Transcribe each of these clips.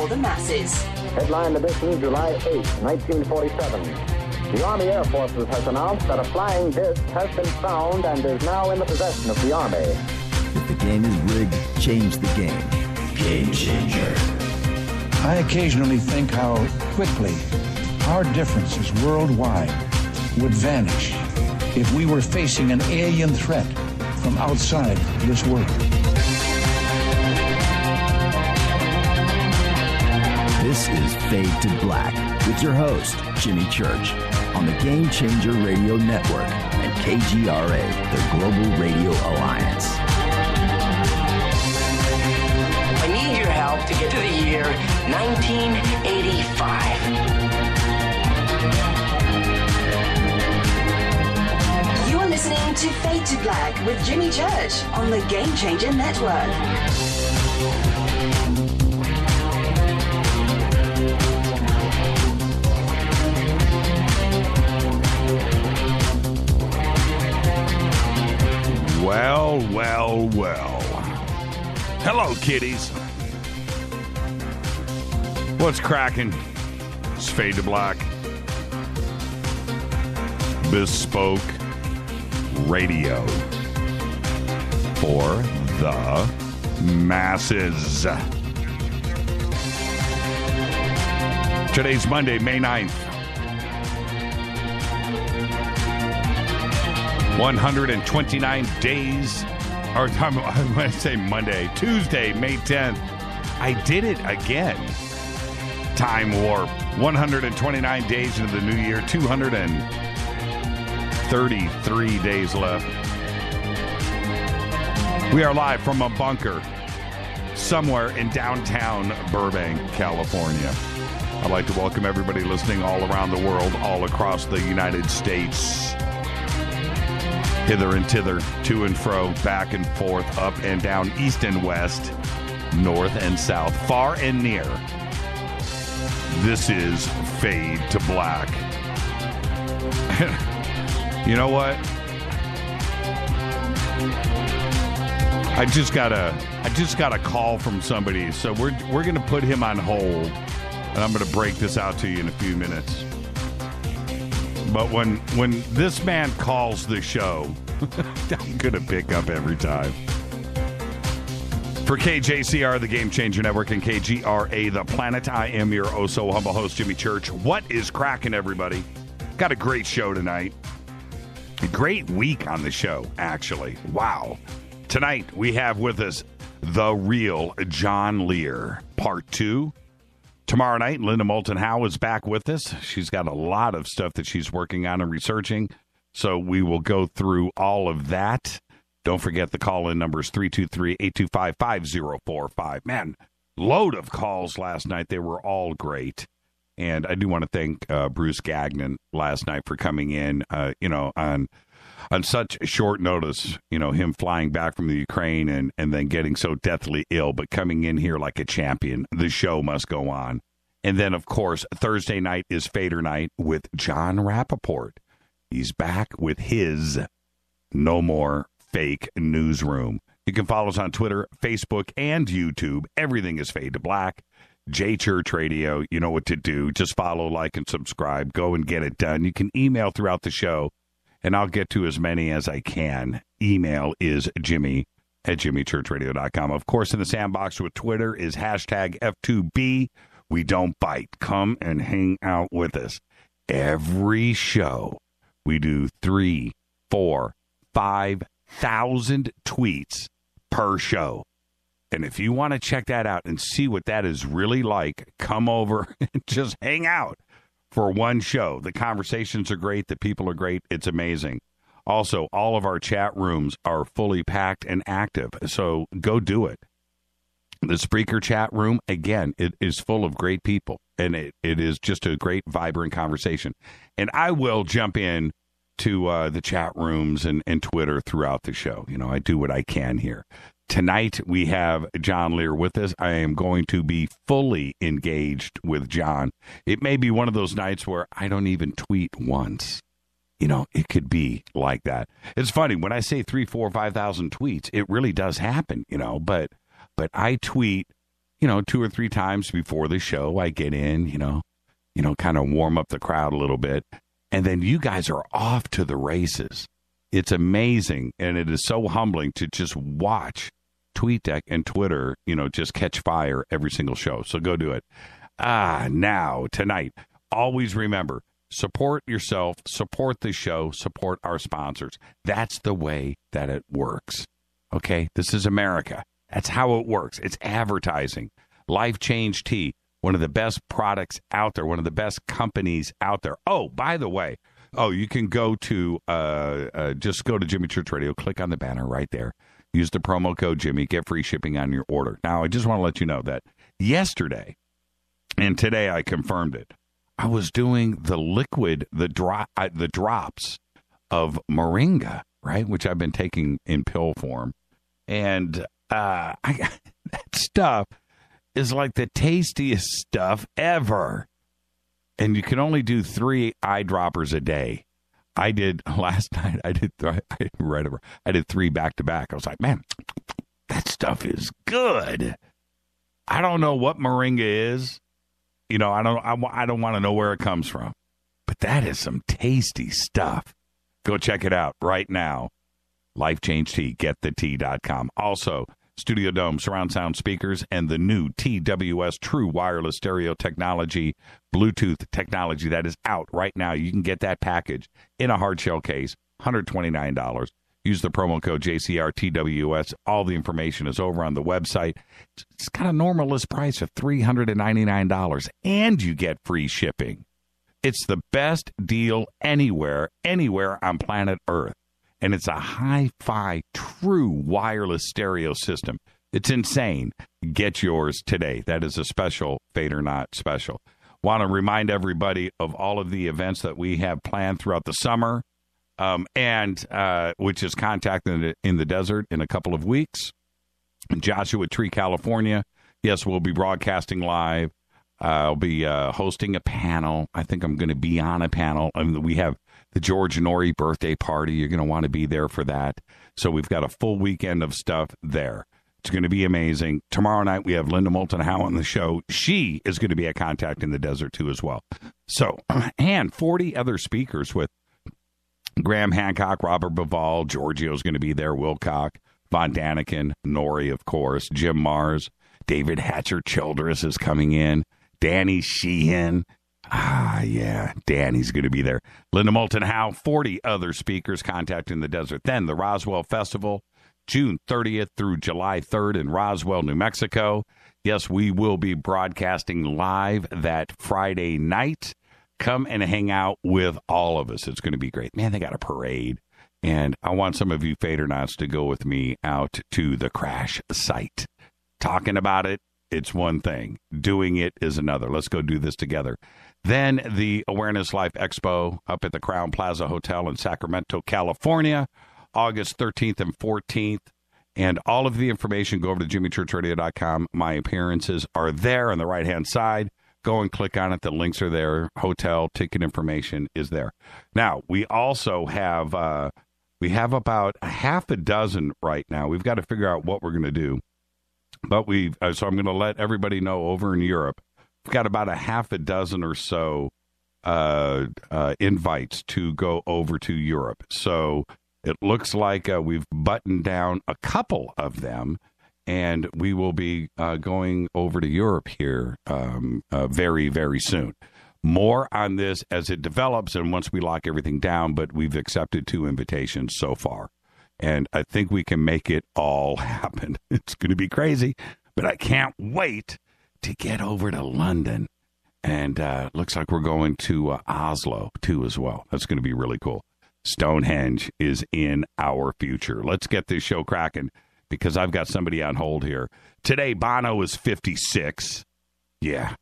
bespoke radio for the masses. Headline edition, July 8, 1947. The Army Air Forces has announced that a flying disc has been found and is now in the possession of the Army. If the game is rigged, change the game. Game changer. I occasionally think how quickly our differences worldwide would vanish if we were facing an alien threat from outside this world. This is Fade to Black with your host, Jimmy Church, on the Game Changer Radio Network and KGRA, the Global Radio Alliance. I need your help to get to the year 1985. You're listening to Fade to Black with Jimmy Church on the Game Changer Network. Well, well, well. Hello, kiddies. What's cracking? It's Fade to Black. Bespoke radio for the masses. Today's Monday, May 9th. 129 days, or I'm going to say Monday, Tuesday, May 10th. I did it again. Time warp. 129 days into the new year, 233 days left. We are live from a bunker somewhere in downtown Burbank, California. I'd like to welcome everybody listening all around the world, all across the United States hither and thither, to and fro, back and forth, up and down, east and west, north and south, far and near. This is Fade to Black. you know what? I just got a I just got a call from somebody, so we're we're gonna put him on hold, and I'm gonna break this out to you in a few minutes. But when when this man calls the show, I'm gonna pick up every time. For KJCR, the Game Changer Network, and KGRA, the Planet, I am your oh so humble host, Jimmy Church. What is cracking, everybody? Got a great show tonight. A great week on the show, actually. Wow. Tonight we have with us the real John Lear, part two Tomorrow night, Linda Moulton Howe is back with us. She's got a lot of stuff that she's working on and researching. So we will go through all of that. Don't forget the call in numbers 323 825 5045. Man, load of calls last night. They were all great. And I do want to thank uh, Bruce Gagnon last night for coming in, uh, you know, on on such short notice, you know, him flying back from the Ukraine and, and then getting so deathly ill, but coming in here like a champion. The show must go on. And then, of course, Thursday night is Fader night with Jon Rappoport. He's back with his No More Fake Newsroom. You can follow us on Twitter, Facebook, and YouTube. Everything is Fade to Black. J Church Radio, you know what to do. Just follow, like, and subscribe. Go and get it done. You can email throughout the show and I'll get to as many as I can. Email is Jimmy at jimmychurchradio.com. Of course, in the sandbox with Twitter is hashtag F2B. We don't bite. Come and hang out with us. Every show, we do three, four, five thousand tweets per show. And if you want to check that out and see what that is really like, come over and just hang out for one show. The conversations are great, the people are great. It's amazing. Also, all of our chat rooms are fully packed and active. So go do it. The Spreaker chat room, again, it is full of great people and it, it is just a great, vibrant conversation. And I will jump in to uh, the chat rooms and, and Twitter throughout the show. You know, I do what I can here. Tonight we have John Lear with us. I am going to be fully engaged with John. It may be one of those nights where I don't even tweet once. You know, it could be like that. It's funny when I say three, four, five thousand tweets. It really does happen. You know, but but I tweet you know, two or three times before the show, I get in, you know, you know, kind of warm up the crowd a little bit. And then you guys are off to the races. It's amazing. And it is so humbling to just watch TweetDeck and Twitter, you know, just catch fire every single show. So go do it. Ah, now, tonight, always remember support yourself, support the show, support our sponsors. That's the way that it works. Okay? This is America. That's how it works. It's advertising. Life Change Tea, one of the best products out there, one of the best companies out there. Oh, by the way, oh, you can go to uh, uh, just go to Jimmy Church Radio, click on the banner right there. Use the promo code Jimmy, get free shipping on your order. Now, I just want to let you know that yesterday and today I confirmed it. I was doing the liquid, the drop, uh, the drops of moringa, right, which I've been taking in pill form, and uh, I, that stuff is like the tastiest stuff ever. And you can only do three eyedroppers a day. I did last night. I did I, right over. I did three back to back. I was like, man, that stuff is good. I don't know what moringa is. You know, I don't. I, I don't want to know where it comes from, but that is some tasty stuff. Go check it out right now. Life Change Tea. GetTheT.com. Also, Studio Dome surround sound speakers, and the new TWS True Wireless Stereo Technology Bluetooth technology that is out right now. You can get that package in a hard shell case, $129. Use the promo code JCRTWS. All the information is over on the website. It's got a normal list price of $399, and you get free shipping. It's the best deal anywhere, anywhere on planet Earth and it's a hi fi true wireless stereo system. It's insane. Get yours today. That is a special Fadernaut special. Want to remind everybody of all of the events that we have planned throughout the summer, um, and uh, which is Contact in the, in the Desert in a couple of weeks. Joshua Tree, California. Yes, we'll be broadcasting live. Uh, I'll be uh, hosting a panel. I think I'm going to be on a panel. I mean, we have the George Noory birthday party. You're going to want to be there for that. So we've got a full weekend of stuff there. It's going to be amazing. Tomorrow night we have Linda Moulton Howe on the show. She is going to be a contact in the desert too as well. So and 40 other speakers with Graham Hancock, Robert Bauval, Giorgio's going to be there, Wilcock, Von Daniken, Noory, of course, Jim Marrs, David Hatcher Childress is coming in, Danny Sheehan, Ah, yeah. Danny's going to be there. Linda Moulton Howe, 40 other speakers contacting the desert. Then the Roswell Festival, June 30th through July 3rd in Roswell, New Mexico. Yes, we will be broadcasting live that Friday night. Come and hang out with all of us. It's going to be great. Man, they got a parade. And I want some of you Fadernauts to go with me out to the crash site. Talking about it, it's one thing. Doing it is another. Let's go do this together. Then the Awareness Life Expo up at the Crowne Plaza Hotel in Sacramento, California, August 13th and 14th. And all of the information, go over to jimmychurchradio.com. My appearances are there on the right hand side. Go and click on it. The links are there. Hotel ticket information is there. Now, we also have uh, we have about a half a dozen right now. We've got to figure out what we're going to do. But we uh, so I'm going to let everybody know over in Europe got about a half a dozen or so uh, uh, invites to go over to Europe. So it looks like uh, we've buttoned down a couple of them, and we will be uh, going over to Europe here um, uh, very, very soon. More on this as it develops and once we lock everything down, but we've accepted two invitations so far. And I think we can make it all happen. It's going to be crazy, but I can't wait to get over to London. And uh, looks like we're going to uh, Oslo too as well. That's going to be really cool. Stonehenge is in our future. Let's get this show cracking because I've got somebody on hold here. Today, Bono is 56. Yeah.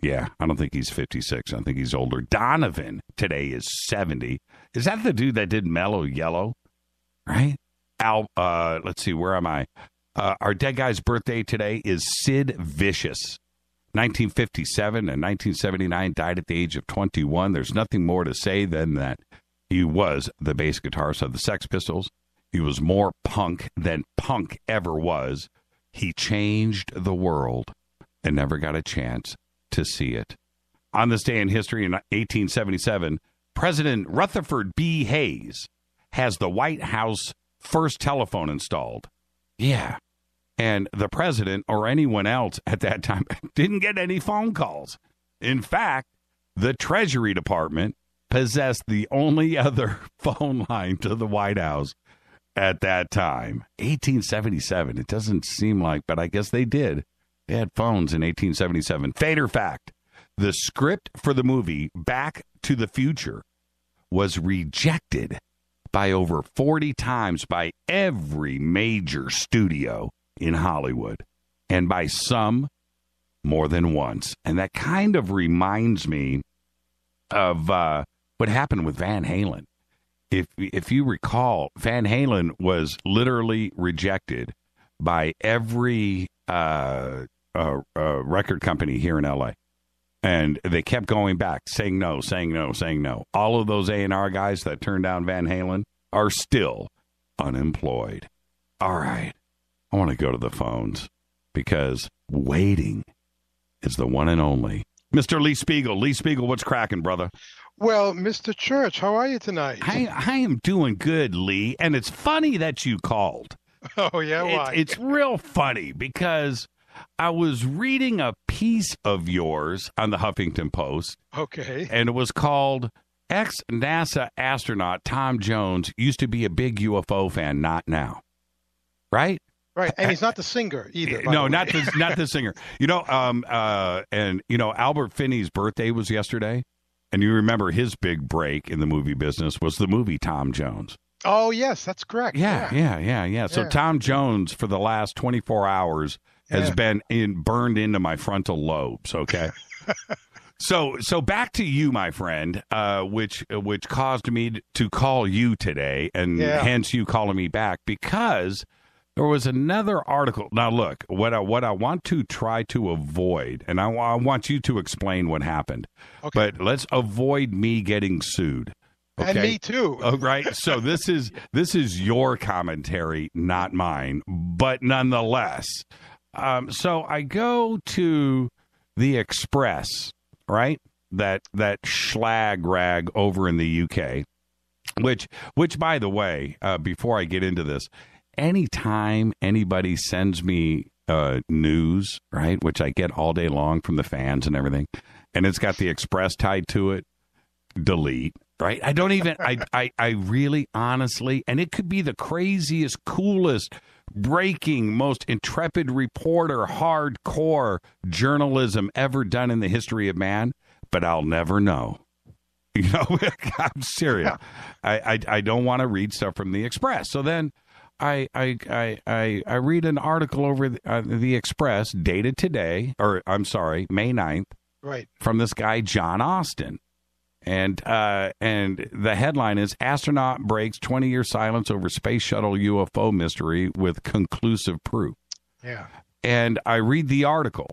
Yeah, I don't think he's 56. I think he's older. Donovan today is 70. Is that the dude that did Mellow Yellow? Right? Al, uh, let's see, where am I? Uh, our dead guy's birthday today is Sid Vicious. 1957 and 1979 died at the age of 21. There's nothing more to say than that he was the bass guitarist of the Sex Pistols. He was more punk than punk ever was. He changed the world. and never got a chance to see it. On this day in history in 1877, President Rutherford B. Hayes has the White House first telephone installed. Yeah. And the president or anyone else at that time didn't get any phone calls. In fact, the Treasury Department possessed the only other phone line to the White House at that time. 1877. It doesn't seem like, but I guess they did. They had phones in 1877. Fader fact the script for the movie Back to the Future was rejected by over 40 times by every major studio in Hollywood and by some more than once. And that kind of reminds me of uh, what happened with Van Halen. If if you recall, Van Halen was literally rejected by every uh, uh, uh record company here in LA and they kept going back, saying no, saying no, saying no. All of those A and R guys that turned down Van Halen are still unemployed. All right, I want to go to the phones because waiting is the one and only Mr. Lee Spiegel. Lee Spiegel, what's cracking, brother? Well, Mr. Church, how are you tonight? I, I am doing good, Lee, and it's funny that you called. Oh yeah, why? It's, it's real funny because I was reading a piece of yours on the Huffington Post. Okay. And it was called Ex NASA astronaut Tom Jones used to be a big UFO fan, not now. Right? Right, and he's not the singer either. No, the not the not the singer. You know, um, uh, and you know, Albert Finney's birthday was yesterday, and you remember his big break in the movie business was the movie Tom Jones. Oh yes, that's correct. Yeah, yeah, yeah, yeah. yeah. So. Tom Jones for the last twenty four hours has Yeah. been in burned into my frontal lobes. Okay. so so back to you, my friend, uh, which which caused me to call you today, and Yeah. hence you calling me back because there was another article. Now look, what I what I want to try to avoid, and I, I want you to explain what happened, Okay. but let's avoid me getting sued. Okay. And me too. Oh, right. So this is this is your commentary, not mine, but nonetheless. Um, so I go to the Express, right? That that schlag rag over in the UK, which which by the way, uh, before I get into this, anytime anybody sends me uh, news, right, which I get all day long from the fans and everything, and it's got the Express tied to it, delete right i don't even I, I i really honestly and it could be the craziest coolest breaking most intrepid reporter hardcore journalism ever done in the history of man but i'll never know you know i'm serious I, I i don't want to read stuff from the express so then I, I I I I read an article over the, uh, the Express dated today, or I'm sorry, May 9th, Right. from this guy John Austin. And uh, and the headline is astronaut breaks 20 year silence over space shuttle UFO mystery with conclusive proof. Yeah. And I read the article,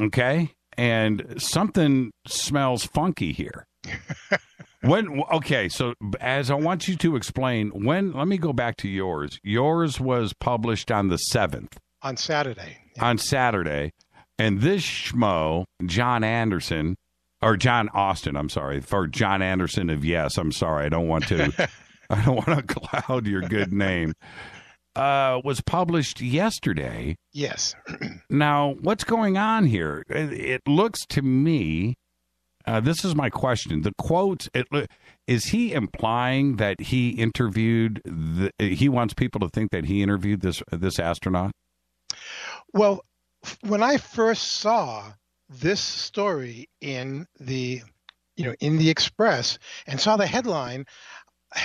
okay, and something smells funky here. when okay, so as I want you to explain when, let me go back to yours. Yours was published on the seventh On Saturday. on Saturday, and this schmo, John Anderson, or John Austin, I'm sorry, for John Anderson of Yes, I'm sorry, I don't want to, I don't want to cloud your good name. Uh, was published yesterday. Yes. Now, what's going on here? It, it looks to me. Uh, this is my question. The quote it, is he implying that he interviewed? The, he wants people to think that he interviewed this this astronaut. Well, when I first saw this story in the, you know, in the Express and saw the headline,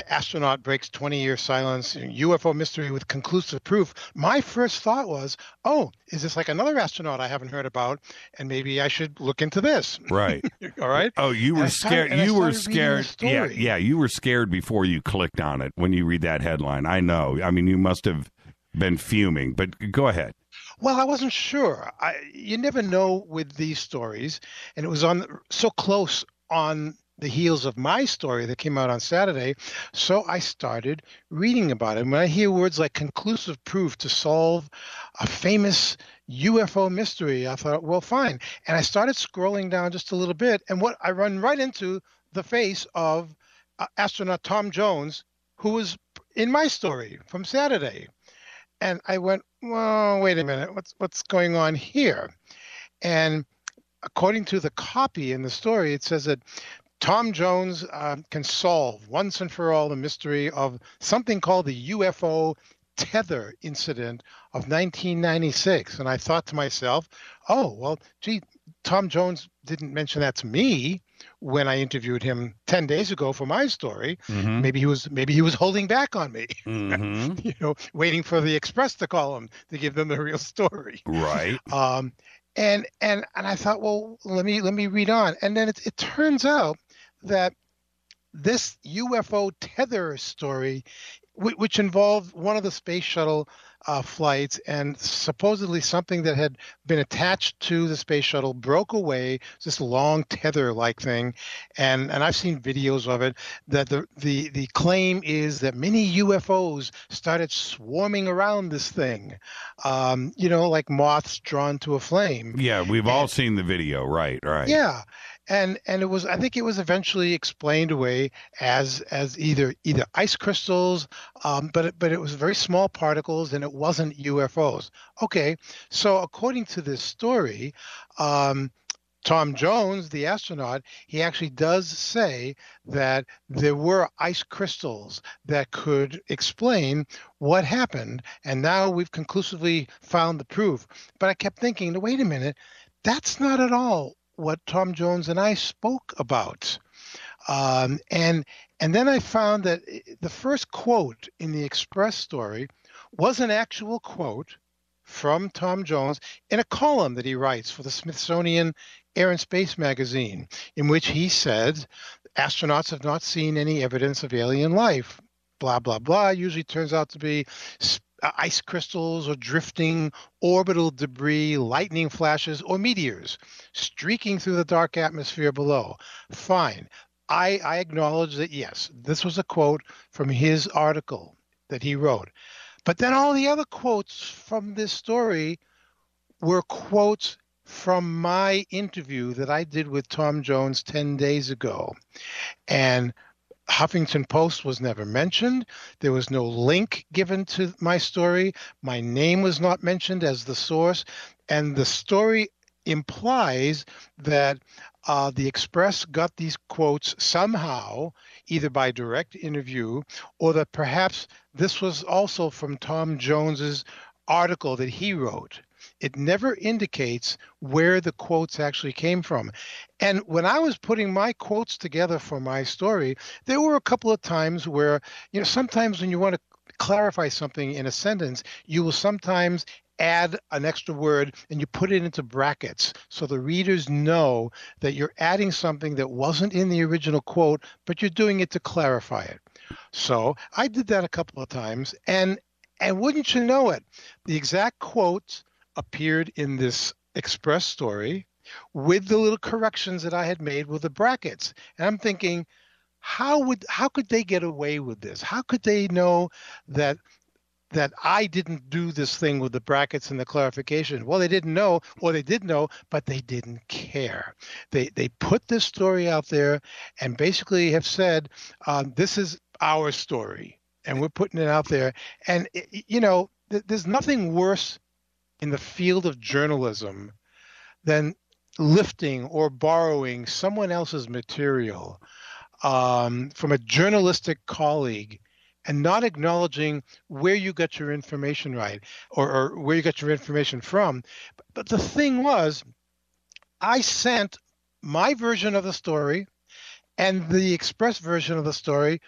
astronaut breaks 20 year silence, UFO mystery with conclusive proof, my first thought was, oh, is this like another astronaut I haven't heard about? And maybe I should look into this. Right. All right. Oh, you were started- scared. You were started reading the scared. Yeah, yeah. You were scared before you clicked on it when you read that headline. I know. I mean, you must have been fuming. But go ahead. Well, I wasn't sure. I, you never know with these stories, and it was on so close on the heels of my story that came out on Saturday. So I started reading about it. And When I hear words like conclusive proof to solve a famous UFO mystery. I thought, well, fine. And I started scrolling down just a little bit, and what I run right into the face of uh, astronaut Tom Jones, who was in my story from Saturday. And I went, well, wait a minute, what's what's going on here? And according to the copy in the story, it says that Tom Jones uh, can solve once and for all the mystery of something called the UFO tether incident of 1996. And I thought to myself, oh, well, gee, Tom Jones didn't mention that to me when I interviewed him 10 days ago for my story. Mhm. Maybe he was maybe he was holding back on me, Mhm. you know, waiting for the Express to call him to give them the real story. Right. Um, and and and I thought, well, let me let me read on. And then it, it turns out that this UFO tether story, whi- which involved one of the space shuttle uh, flights and supposedly something that had been attached to the space shuttle broke away. This long tether-like thing, and and I've seen videos of it. That the the the claim is that many UFOs started swarming around this thing, um, you know, like moths drawn to a flame. Yeah, we've all seen the video. Right. Right. Yeah, and and it was I think it was eventually explained away as as either either ice crystals, um, but it, but it was very small particles and it wasn't UFOs. Okay, so according to this story, um, Tom Jones, the astronaut, he actually does say that there were ice crystals that could explain what happened, and now we've conclusively found the proof. But I kept thinking, wait a minute, that's not at all what Tom Jones and I spoke about. Um, and and then I found that the first quote in the Express story was an actual quote from Tom Jones in a column that he writes for the Smithsonian Air and Space magazine, in which he said astronauts have not seen any evidence of alien life. Blah blah blah. Usually turns out to be Uh, ice crystals or drifting orbital debris, lightning flashes, or meteors streaking through the dark atmosphere below. Fine. I, I acknowledge that yes, this was a quote from his article that he wrote. But then all the other quotes from this story were quotes from my interview that I did with Tom Jones 10 days ago. And Huffington Post was never mentioned. There was no link given to my story. My name was not mentioned as the source. And the story implies that uh, the Express got these quotes somehow, either by direct interview or that perhaps this was also from Tom Jones's article that he wrote. It never indicates where the quotes actually came from. And when I was putting my quotes together for my story, there were a couple of times where, you know, sometimes when you want to clarify something in a sentence, you will sometimes add an extra word and you put it into brackets so the readers know that you're adding something that wasn't in the original quote, but you're doing it to clarify it. So I did that a couple of times, and and wouldn't you know it, the exact quotes appeared in this express story with the little corrections that I had made with the brackets. And I'm thinking, how would how could they get away with this? How could they know that that I didn't do this thing with the brackets and the clarification. Well, they didn't know, or they did know, but they didn't care. They they put this story out there and basically have said, um, "This is our story, and we're putting it out there." And i- i- you know, th- there's nothing worse in the field of journalism than lifting or borrowing someone else's material um, from a journalistic colleague and not acknowledging where you got your information right or, or where you got your information from. But, but the thing was, I sent my version of the story and the express version of the story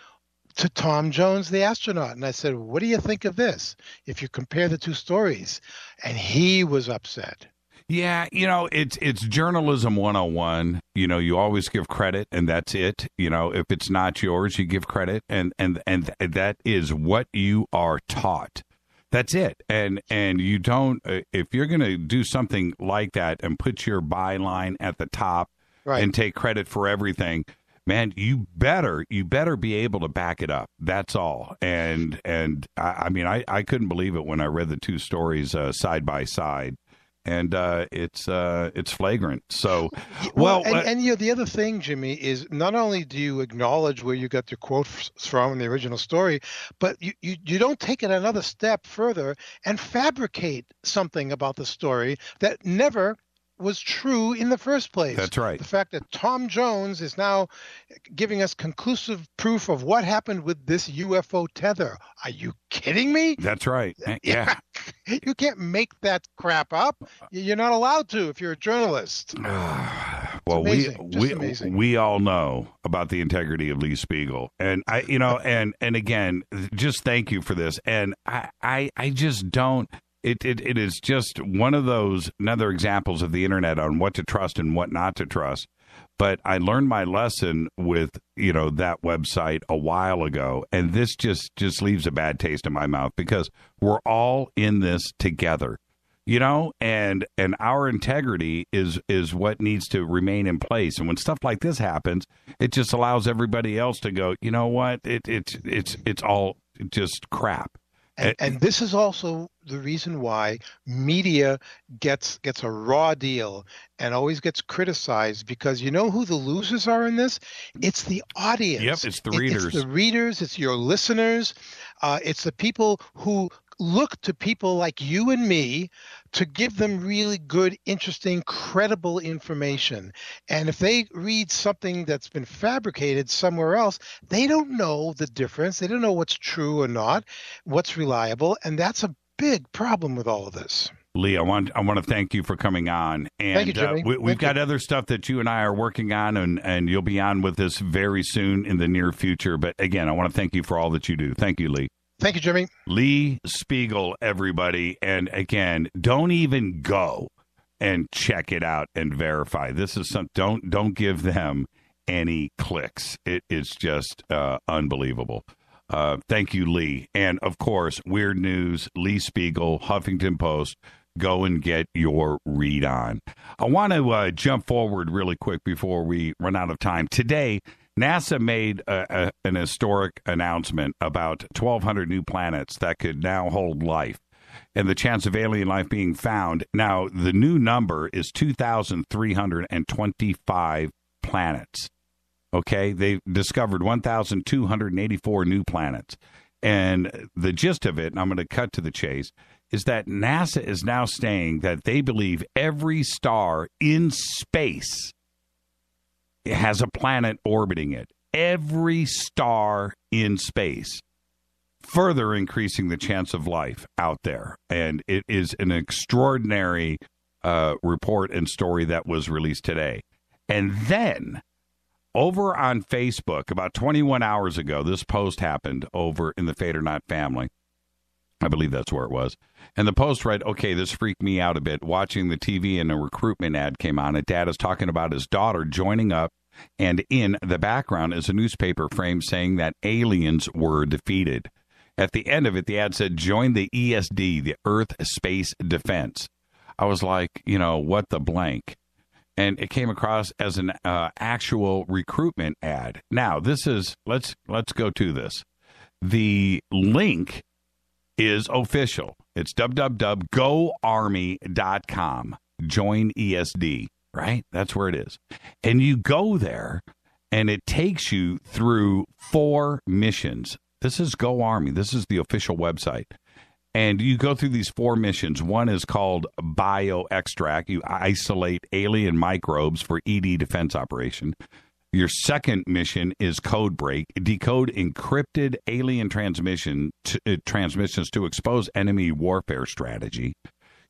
to Tom Jones, the astronaut. And I said, What do you think of this if you compare the two stories? And he was upset. Yeah, you know, it's it's journalism 101. You know, you always give credit and that's it. You know, if it's not yours, you give credit and and and that is what you are taught. That's it. And and you don't uh, if you're going to do something like that and put your byline at the top Right. and take credit for everything, man, you better you better be able to back it up. That's all. And and I, I mean, I I couldn't believe it when I read the two stories uh, side by side and uh, it's uh, it's flagrant. So, Well, well, and, uh, and you know the other thing, Jimmy, is not only do you acknowledge where you got your quotes from in the original story, but you, you, you don't take it another step further and fabricate something about the story that never was true in the first place. That's right. The fact that Tom Jones is now giving us conclusive proof of what happened with this UFO tether. Are you kidding me? that's right. Eh, yeah. You can't make that crap up. You're not allowed to if you're a journalist. well, amazing, we just we we all know about the integrity of Lee Spiegel, and I, you know, and and again, just thank you for this. And I I, I just don't. It, it it is just one of those another examples of the internet on what to trust and what not to trust. But I learned my lesson with you know that website a while ago, and this just just leaves a bad taste in my mouth because we're all in this together you know? And and our integrity is is what needs to remain in place. And when stuff like this happens it just allows everybody else to go you know what? It it's it's it's all just crap And, Eh, and this is also the reason why media gets gets a raw deal and always gets criticized because you know who the losers are in this? It's the audience. Yep, it's the It- readers. It's the readers. It's your listeners. Uh, it's the people who look to people like you and me to give them really good, interesting, credible information. And if they read something that's been fabricated somewhere else, they don't know the difference. They don't know what's true or not, what's reliable, and that's a big problem with all of this. Lee, I want I want to thank you for coming on, and Thank you, Jimmy. Uh, we, we've Thank got you. other stuff that you and I are working on, and and you'll be on with us very soon in the near future. But again, I want to thank you for all that you do. Thank you, Lee. Thank you, Jimmy. Lee Spiegel, everybody. And again, don't even go and check it out and verify. This is some don't don't give them any clicks. It is just uh, unbelievable. Uh, thank you, Lee. And of course, Weird News, Lee Spiegel, Huffington Post. Go and get your read on. I want to uh, jump forward really quick before we run out of time. Today, NASA made a, a, an historic announcement about 1,200 new planets that could now hold life and the chance of alien life being found. Now, the new number is 2,325 planets. Okay, they discovered 1,284 new planets. And the gist of it, and I'm going to cut to the chase, is that NASA is now saying that they believe every star in space has a planet orbiting it. Every star in space, further increasing the chance of life out there. And it is an extraordinary uh, report and story that was released today. And then over on Facebook, about 21 hours ago, this post happened over in the Fadernaut family. I believe that's where it was. And the post read, okay, this freaked me out a bit. Watching the TV and a recruitment ad came on, and dad is talking about his daughter joining up. And in the background is a newspaper frame saying that aliens were defeated. At the end of it, the ad said, join the ESD, the Earth Space Defense. I was like, you know, what the blank? and it came across as an uh, actual recruitment ad. Now, this is let's let's go to this. The link is official. It's www.goarmy.com. Join ESD, right? That's where it is. And you go there and it takes you through four missions. This is Go Army. This is the official website and you go through these four missions. One is called Bio Extract. You isolate alien microbes for ED defense operation. Your second mission is Code Break. Decode encrypted alien transmission to, uh, transmissions to expose enemy warfare strategy.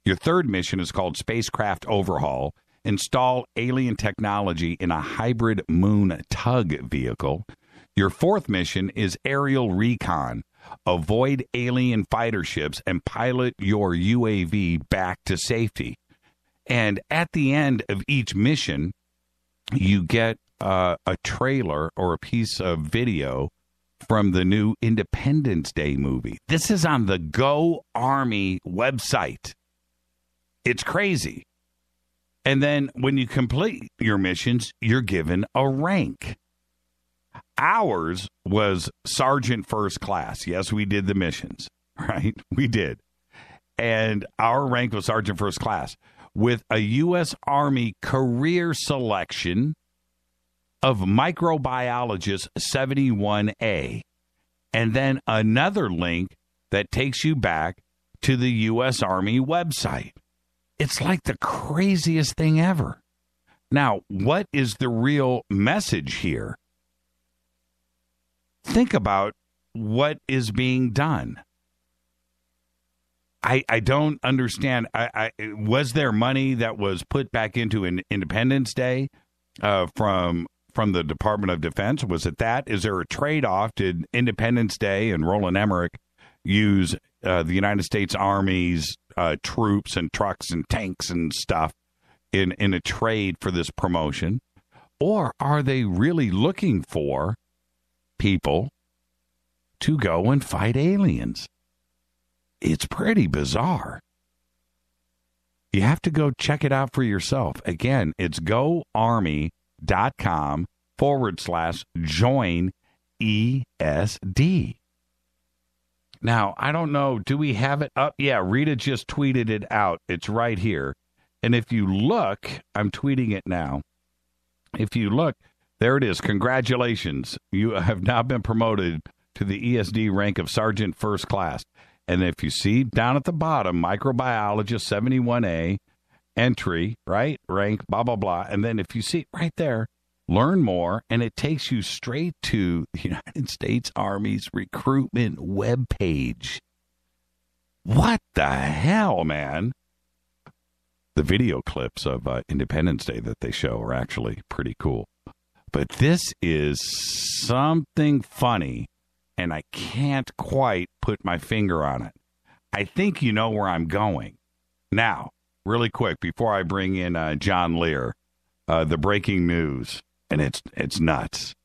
Your third mission is called Spacecraft Overhaul. Install alien technology in a hybrid moon tug vehicle. Your fourth mission is Aerial Recon avoid alien fighter ships and pilot your UAV back to safety. And at the end of each mission, you get uh, a trailer or a piece of video from the new Independence Day movie. This is on the Go Army website. It's crazy. And then when you complete your missions, you're given a rank. Ours was Sergeant First Class. Yes, we did the missions, right? We did. And our rank was Sergeant First Class. with a U.S. Army career selection of microbiologist 71A, and then another link that takes you back to the U.S. Army website. It's like the craziest thing ever. Now, what is the real message here? Think about what is being done. I, I don't understand. I, I, was there money that was put back into an Independence Day uh, from from the Department of Defense? Was it that? Is there a trade off? Did Independence Day and Roland Emmerich use uh, the United States Army's uh, troops and trucks and tanks and stuff in in a trade for this promotion, or are they really looking for people to go and fight aliens? It's pretty bizarre. You have to go check it out for yourself. Again, it's goarmy.com forward slash join ESD. Now, I don't know. Do we have it up? Yeah, Rita just tweeted it out. It's right here. And if you look, I'm tweeting it now. If you look, there it is. Congratulations. You have now been promoted to the ESD rank of Sergeant First Class. And if you see down at the bottom, microbiologist 71A, entry, right? Rank, blah, blah, blah. And then if you see right there, learn more, and it takes you straight to the United States Army's recruitment webpage. What the hell, man? The video clips of uh, Independence Day that they show are actually pretty cool. But this is something funny, and I can't quite put my finger on it. I think you know where I'm going. Now, really quick, before I bring in uh, John Lear, uh, the breaking news and it's it's nuts.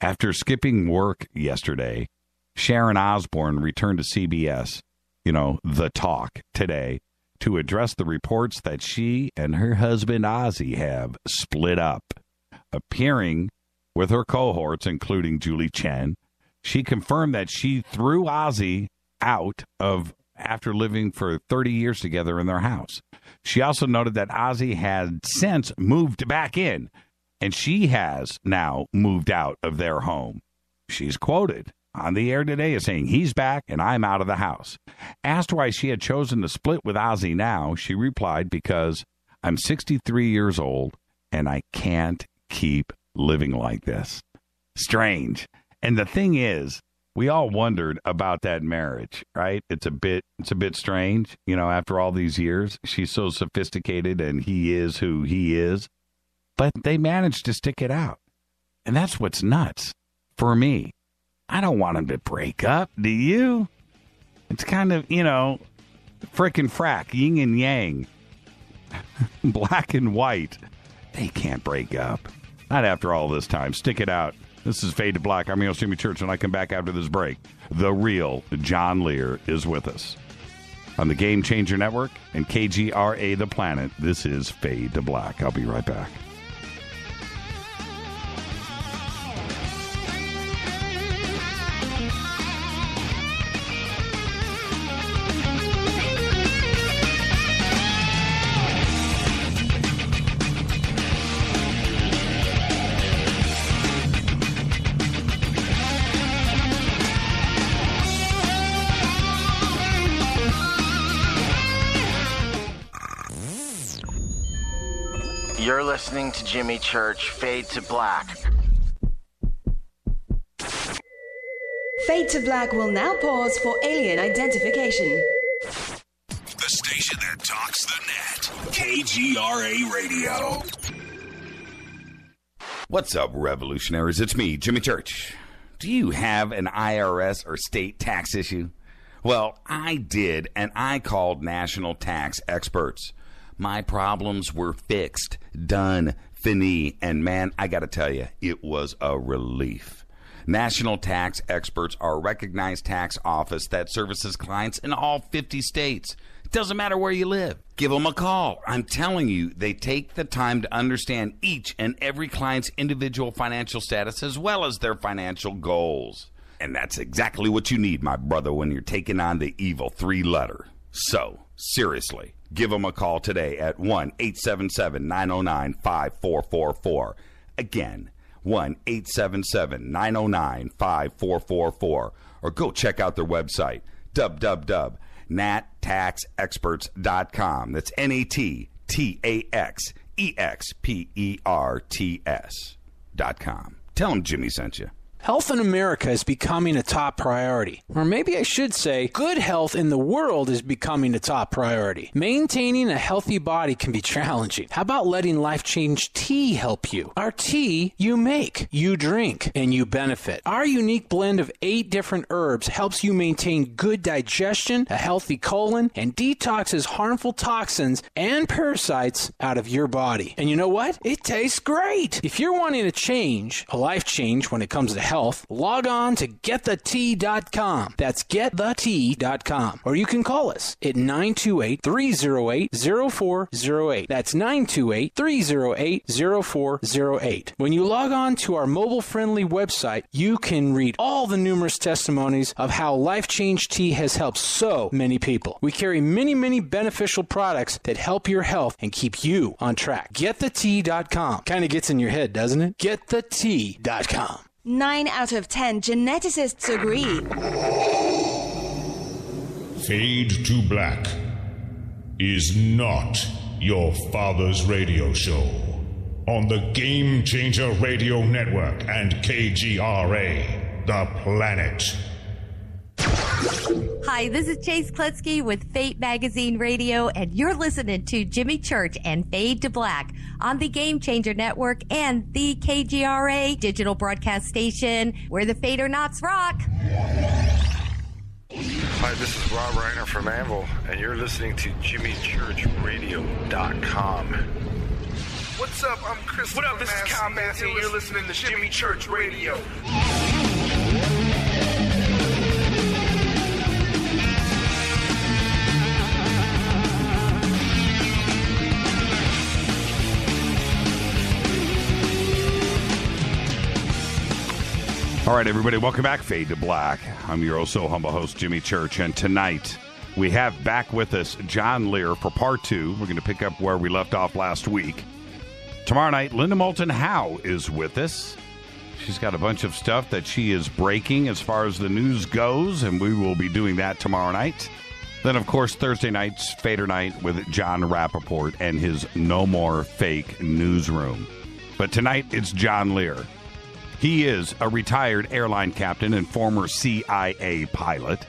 After skipping work yesterday, Sharon Osbourne returned to CBS, you know, The Talk today to address the reports that she and her husband Ozzy have split up. Appearing with her cohorts, including Julie Chen, she confirmed that she threw Ozzy out of after living for 30 years together in their house. She also noted that Ozzy had since moved back in and she has now moved out of their home. She's quoted on the air today as saying, He's back and I'm out of the house. Asked why she had chosen to split with Ozzy now, she replied, Because I'm 63 years old and I can't keep living like this. Strange. And the thing is, we all wondered about that marriage, right? It's a bit it's a bit strange, you know, after all these years. She's so sophisticated and he is who he is but they managed to stick it out. And that's what's nuts for me. I don't want them to break up, do you? It's kind of, you know, frickin' frack, yin and yang, black and white. They can't break up. Not after all this time. Stick it out. This is Fade to Black. I'm your Jimmy Church, and I come back after this break. The real John Lear is with us. On the Game Changer Network and KGRA The Planet, this is Fade to Black. I'll be right back. Jimmy Church Fade to Black. Fade to Black will now pause for alien identification. The station that talks the net. KGRA Radio. What's up, revolutionaries? It's me, Jimmy Church. Do you have an IRS or state tax issue? Well, I did, and I called national tax experts. My problems were fixed, done, fini, and man, I got to tell you, it was a relief. National Tax Experts are a recognized tax office that services clients in all 50 states. It doesn't matter where you live. Give them a call. I'm telling you, they take the time to understand each and every client's individual financial status as well as their financial goals. And that's exactly what you need, my brother, when you're taking on the evil three letter. So, seriously Give them a call today at 1 877 909 5444. Again, 1 877 909 5444. Or go check out their website, www.nattaxexperts.com. That's N A T T A X E X P E R T S dot com. Tell them Jimmy sent you. Health in America is becoming a top priority. Or maybe I should say, good health in the world is becoming a top priority. Maintaining a healthy body can be challenging. How about letting Life Change Tea help you? Our tea you make, you drink, and you benefit. Our unique blend of eight different herbs helps you maintain good digestion, a healthy colon, and detoxes harmful toxins and parasites out of your body. And you know what? It tastes great. If you're wanting a change, a life change when it comes to health, health, log on to getthetea.com. That's getthetea.com. Or you can call us at 928 308 0408. That's 928 308 0408. When you log on to our mobile friendly website, you can read all the numerous testimonies of how Life Change Tea has helped so many people. We carry many, many beneficial products that help your health and keep you on track. Getthetea.com. Kind of gets in your head, doesn't it? Getthetea.com. Nine out of ten geneticists agree. Fade to Black is not your father's radio show on the Game Changer Radio Network and KGRA, the planet. Hi, this is Chase Kloetzke with Fate Magazine Radio, and you're listening to Jimmy Church and Fade to Black on the Game Changer Network and the KGRA digital broadcast station where the Fadernauts rock. Hi, this is Robb Reiner from Anvil, and you're listening to JimmyChurchRadio.com. What's up? I'm Chris. What up? This is Kyle Massey, and you're listening to Jimmy Church Radio. All right, everybody, welcome back. Fade to Black. I'm your oh also humble host, Jimmy Church, and tonight we have back with us John Lear for part two. We're going to pick up where we left off last week. Tomorrow night, Linda Moulton Howe is with us. She's got a bunch of stuff that she is breaking as far as the news goes, and we will be doing that tomorrow night. Then, of course, Thursday night's Fader Night with Jon Rappoport and his No More Fake newsroom. But tonight, it's John Lear. He is a retired airline captain and former CIA pilot,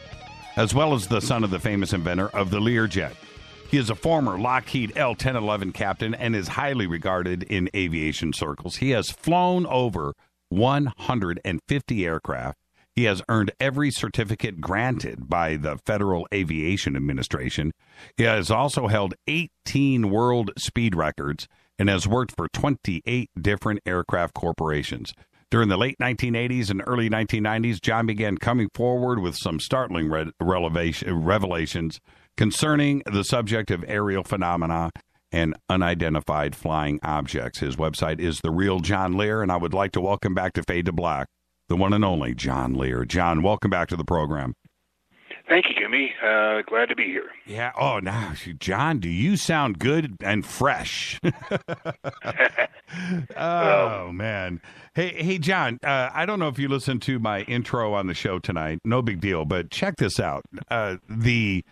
as well as the son of the famous inventor of the Learjet. He is a former Lockheed L 1011 captain and is highly regarded in aviation circles. He has flown over 150 aircraft. He has earned every certificate granted by the Federal Aviation Administration. He has also held 18 world speed records and has worked for 28 different aircraft corporations. During the late 1980s and early 1990s, John began coming forward with some startling re- revelations concerning the subject of aerial phenomena and unidentified flying objects. His website is The Real John Lear, and I would like to welcome back to Fade to Black the one and only John Lear. John, welcome back to the program. Thank you, Jimmy. Uh, glad to be here. Yeah. Oh, now, John, do you sound good and fresh? oh man. Hey, hey, John. Uh, I don't know if you listened to my intro on the show tonight. No big deal, but check this out. Uh, the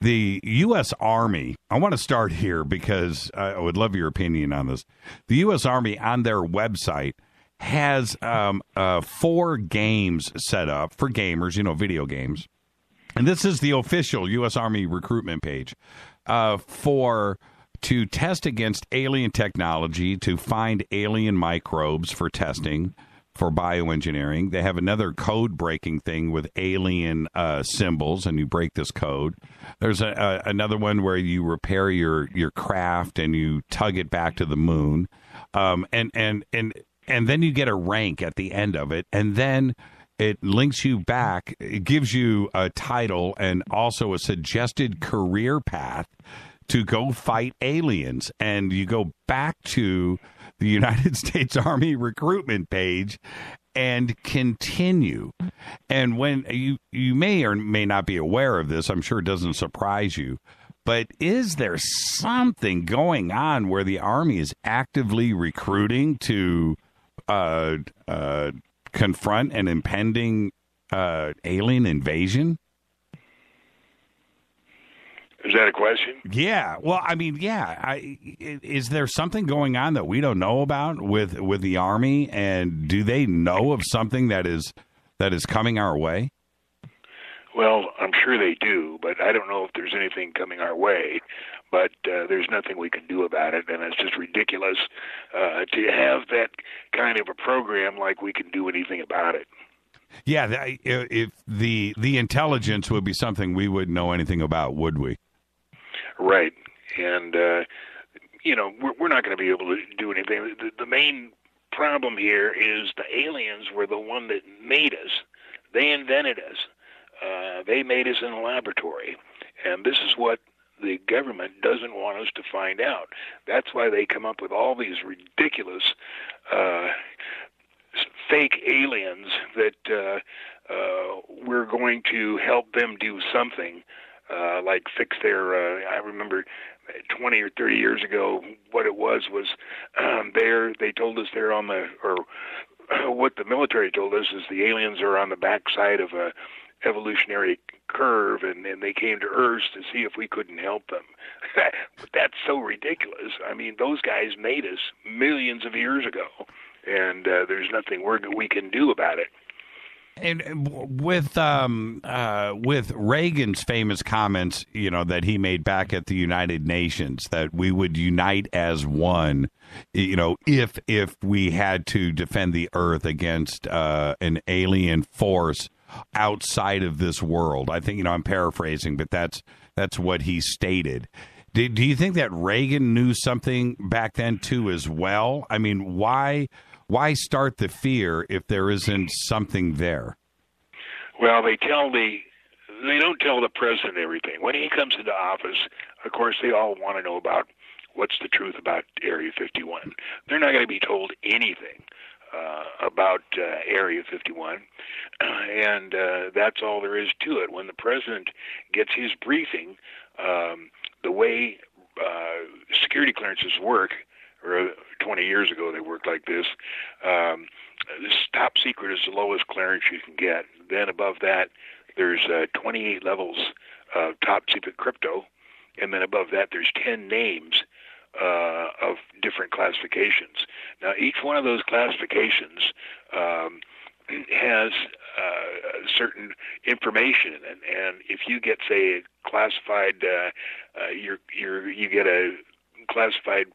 the U.S. Army. I want to start here because I would love your opinion on this. The U.S. Army on their website has um, uh, four games set up for gamers. You know, video games and this is the official U.S. Army recruitment page uh, for to test against alien technology to find alien microbes for testing for bioengineering. They have another code breaking thing with alien uh, symbols, and you break this code. There's a, a, another one where you repair your your craft and you tug it back to the moon, um, and and and and then you get a rank at the end of it, and then it links you back. It gives you a title and also a suggested career path to go fight aliens. And you go back to the United States Army recruitment page and continue. And when you you may or may not be aware of this, I'm sure it doesn't surprise you, But is there something going on where the Army is actively recruiting to uh, uh, confront an impending uh, alien invasion? Is that a question? Yeah. Well, I mean, yeah. I, is there something going on that we don't know about with with the army, and do they know of something that is that is coming our way? Well, I'm sure they do, but I don't know if there's anything coming our way. But uh, there's nothing we can do about it, and it's just ridiculous uh, to have that kind of a program like we can do anything about it. Yeah, if the the intelligence would be something we wouldn't know anything about, would we? Right, and uh, you know we're, we're not going to be able to do anything. The, the main problem here is the aliens were the one that made us. They invented us. Uh, they made us in a laboratory, and this is what the government doesn't want us to find out. That's why they come up with all these ridiculous uh, fake aliens that uh, uh, we're going to help them do something uh, like fix their. Uh, I remember 20 or 30 years ago, what it was was um, there. They told us they're on the or what the military told us is the aliens are on the backside of a evolutionary curve and, and they came to Earth to see if we couldn't help them. That's so ridiculous. I mean, those guys made us millions of years ago, and uh, there's nothing we're, we can do about it. And with um, uh, with Reagan's famous comments, you know that he made back at the United Nations that we would unite as one, you know, if if we had to defend the Earth against uh, an alien force outside of this world. I think you know I'm paraphrasing, but that's that's what he stated. Do, do you think that Reagan knew something back then too as well? I mean, why why start the fear if there isn't something there? Well, they tell the they don't tell the president everything. When he comes into office, of course, they all want to know about what's the truth about Area 51. They're not going to be told anything uh, about uh, Area 51, uh, and uh, that's all there is to it. When the president gets his briefing, um, the way uh, security clearances work, or 20 years ago they worked like this. Um, this top secret is the lowest clearance you can get. Then above that, there's uh, 28 levels of top secret crypto, and then above that, there's 10 names uh, of different classifications. Now, each one of those classifications um, has uh, certain information, and, and if you get, say, classified, uh, uh, you're, you're, you get a classified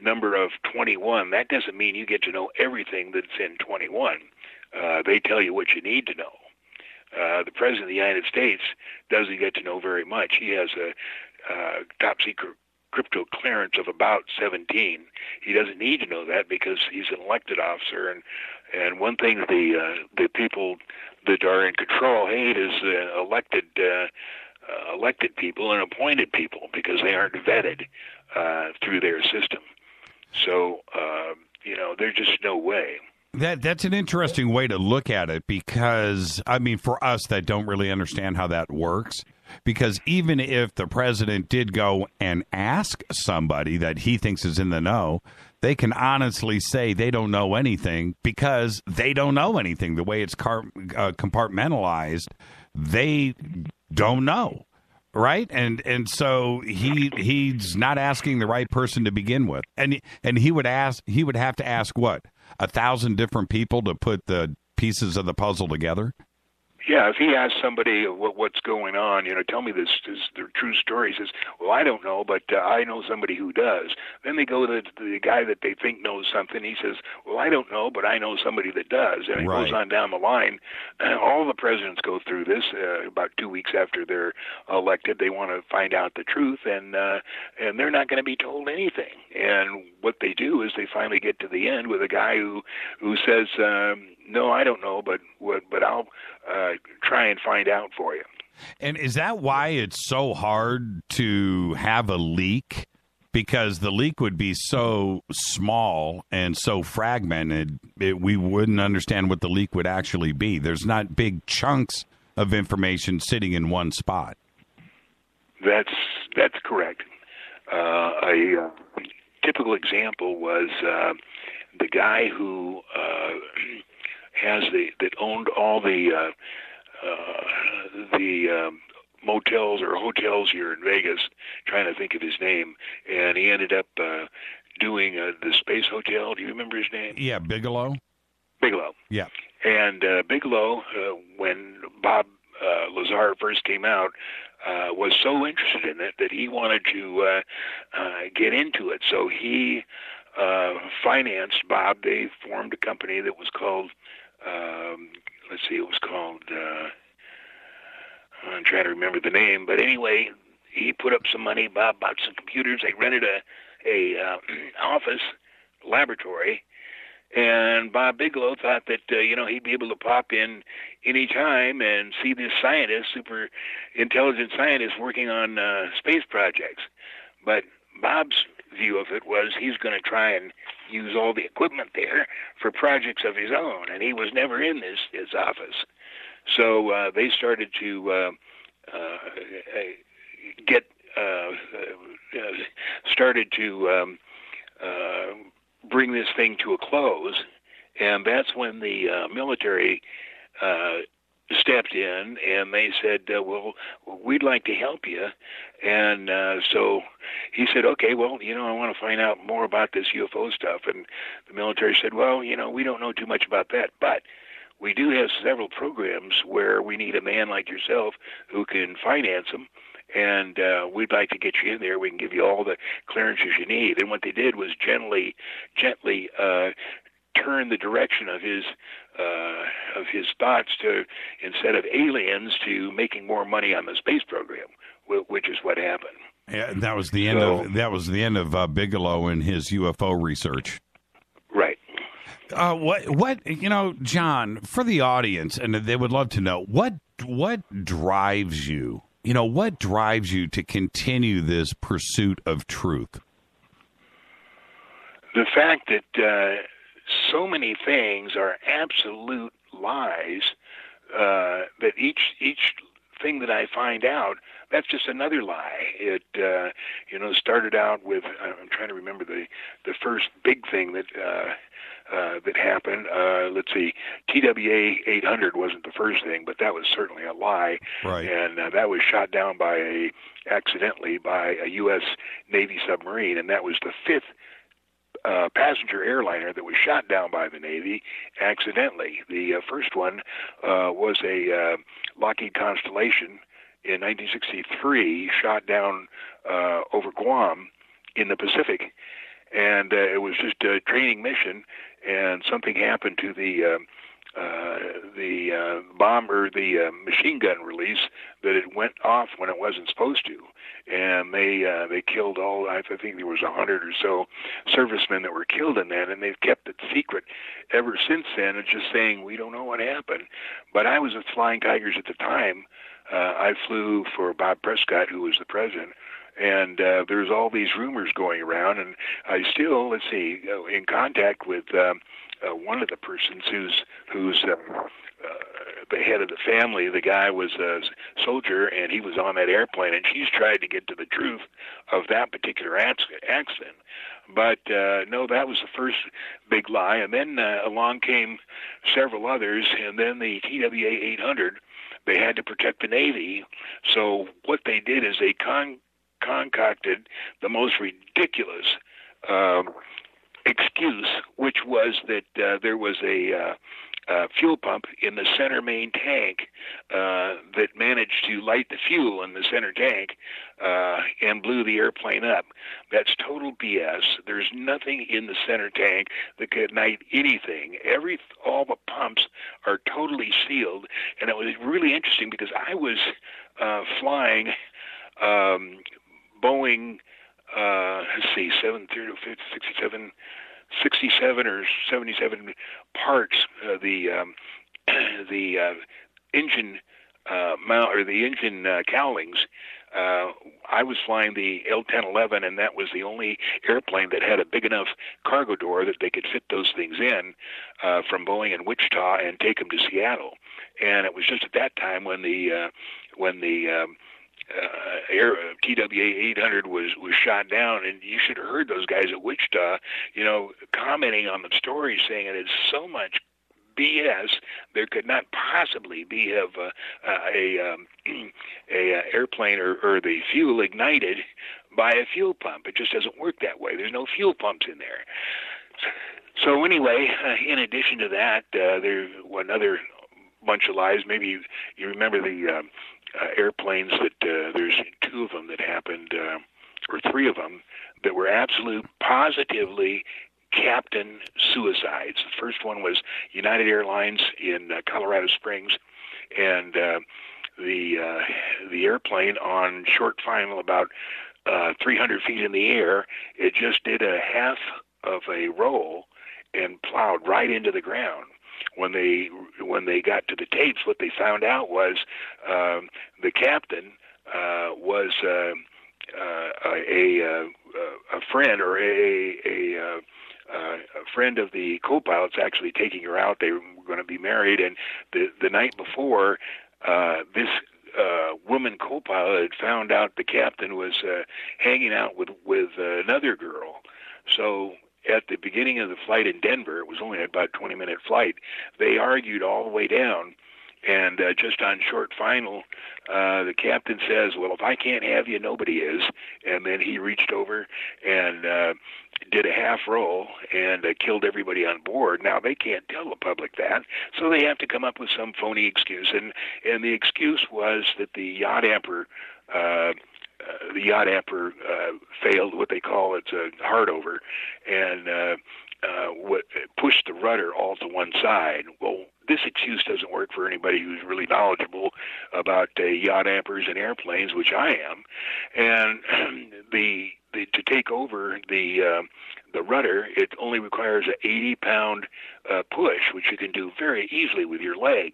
number of 21, that doesn't mean you get to know everything that's in 21. Uh, they tell you what you need to know. Uh, the President of the United States doesn't get to know very much. He has a uh, top secret crypto clearance of about 17. He doesn't need to know that because he's an elected officer. And and one thing the uh, the people that are in control hate is uh, elected uh, uh, elected people and appointed people because they aren't vetted uh, through their system. So, uh, you know, there's just no way. That that's an interesting way to look at it because I mean for us that don't really understand how that works because even if the president did go and ask somebody that he thinks is in the know they can honestly say they don't know anything because they don't know anything. The way it's car- uh, compartmentalized they don't know right? And and so he he's not asking the right person to begin with. And and he would ask he would have to ask what? A thousand different people to put the pieces of the puzzle together yeah, if he asks somebody what, what's going on, you know, tell me this is the true story. He says, well, I don't know, but uh, I know somebody who does. Then they go to the, the guy that they think knows something. He says, well, I don't know, but I know somebody that does. And it right. goes on down the line. Uh, all the presidents go through this. Uh, about two weeks after they're elected, they want to find out the truth, and uh, and they're not going to be told anything. And what they do is they finally get to the end with a guy who who says. Um, no, I don't know, but but I'll uh, try and find out for you. And is that why it's so hard to have a leak? Because the leak would be so small and so fragmented, it, we wouldn't understand what the leak would actually be. There's not big chunks of information sitting in one spot. That's that's correct. Uh, a uh, typical example was uh, the guy who uh, has the that owned all the uh, uh, the um, motels or hotels here in Vegas. Trying to think of his name, and he ended up uh, doing uh, the Space Hotel. Do you remember his name? Yeah, Bigelow. Bigelow. Yeah. And uh, Bigelow, uh, when Bob uh, Lazar first came out, uh, was so interested in it that he wanted to uh, uh, get into it. So he uh, financed Bob. They formed a company that was called, um, let's see, it was called. Uh, I'm trying to remember the name, but anyway, he put up some money. Bob bought some computers. They rented a a uh, office laboratory and Bob Bigelow thought that uh, you know he'd be able to pop in any time and see this scientist, super intelligent scientist, working on uh, space projects. But Bob's view of it was he's going to try and use all the equipment there for projects of his own, and he was never in this his office. So uh, they started to uh, uh, get uh, uh, started to um, uh, bring this thing to a close, and that's when the uh, military uh, stepped in and they said, uh, "Well, we'd like to help you." And uh, so he said, "Okay, well, you know, I want to find out more about this UFO stuff." And the military said, "Well, you know, we don't know too much about that, but." We do have several programs where we need a man like yourself who can finance them and uh, we'd like to get you in there. We can give you all the clearances you need. And what they did was gently, gently uh, turn the direction of his uh, of his thoughts to instead of aliens to making more money on the space program, which is what happened. Yeah, that was the end so, of that was the end of uh, Bigelow and his UFO research. Right. Uh, what what you know, John, for the audience, and they would love to know what what drives you you know, what drives you to continue this pursuit of truth? The fact that uh, so many things are absolute lies. Uh, that each each thing that I find out, that's just another lie. It uh, you know started out with I'm trying to remember the the first big thing that uh, uh, that happened. Uh, let's see, TWA 800 wasn't the first thing, but that was certainly a lie. Right. And uh, that was shot down by a accidentally by a U.S. Navy submarine, and that was the fifth uh, passenger airliner that was shot down by the Navy accidentally. The uh, first one uh, was a uh, Lockheed Constellation in 1963, shot down uh, over Guam in the Pacific, and uh, it was just a training mission and something happened to the uh, the uh, bomb or the uh, machine gun release that it went off when it wasn't supposed to, and they uh, they killed all. I think there was a hundred or so servicemen that were killed in that, and they've kept it secret ever since then. It's just saying we don't know what happened. But I was with Flying Tigers at the time. Uh, I flew for Bob Prescott, who was the president, and uh, there's all these rumors going around, and I still, let's see, uh, in contact with um, uh, one of the persons who's who's uh, uh, the head of the family. The guy was a soldier, and he was on that airplane, and she's tried to get to the truth of that particular accident. But uh, no, that was the first big lie, and then uh, along came several others, and then the TWA 800. They had to protect the Navy, so what they did is they con concocted the most ridiculous uh, excuse, which was that uh, there was a uh, uh, fuel pump in the center main tank uh, that managed to light the fuel in the center tank uh, and blew the airplane up. That's total BS. There's nothing in the center tank that could ignite anything. Every all the pumps are totally sealed, and it was really interesting because I was uh, flying um, Boeing, uh, let's see, 737, 67 or 77 parts, uh, the um, the uh, engine uh, mount or the engine uh, cowlings. Uh, I was flying the L-1011, and that was the only airplane that had a big enough cargo door that they could fit those things in uh, from Boeing in Wichita and take them to Seattle. And it was just at that time when the uh, when the um, uh, air uh, TWA 800 was was shot down, and you should have heard those guys at Wichita, you know, commenting on the story, saying it is so much BS. There could not possibly be of uh, uh, a um, a uh, airplane or, or the fuel ignited by a fuel pump. It just doesn't work that way. There's no fuel pumps in there. So anyway, uh, in addition to that, uh, there's another bunch of lies. Maybe you, you remember the um, uh, airplanes that uh, there's two of them that happened, uh, or three of them that were absolute positively captain suicides. The first one was United Airlines in uh, Colorado Springs, and uh, the uh, the airplane on short final about uh, 300 feet in the air, it just did a half of a roll and plowed right into the ground. When they when they got to the tapes, what they found out was um, the captain uh, was uh, uh, a, a a friend or a a, a uh, a friend of the co-pilot's actually taking her out. They were going to be married, and the the night before, uh, this uh, woman co-pilot had found out the captain was uh, hanging out with with uh, another girl. So at the beginning of the flight in Denver, it was only about a 20 minute flight, they argued all the way down. And uh, just on short final, uh, the captain says, "Well, if I can't have you, nobody is." And then he reached over and uh, did a half roll and uh, killed everybody on board. Now they can't tell the public that, so they have to come up with some phony excuse. And and the excuse was that the yaw damper uh, uh, the yaw damper uh, failed what they call it's a hard over, and uh, uh, what pushed the rudder all to one side. Well, this excuse doesn't work for anybody who's really knowledgeable about uh, yaw dampers and airplanes, which I am, and the the to take over the uh, the rudder, it only requires an 80 pound uh, push, which you can do very easily with your leg.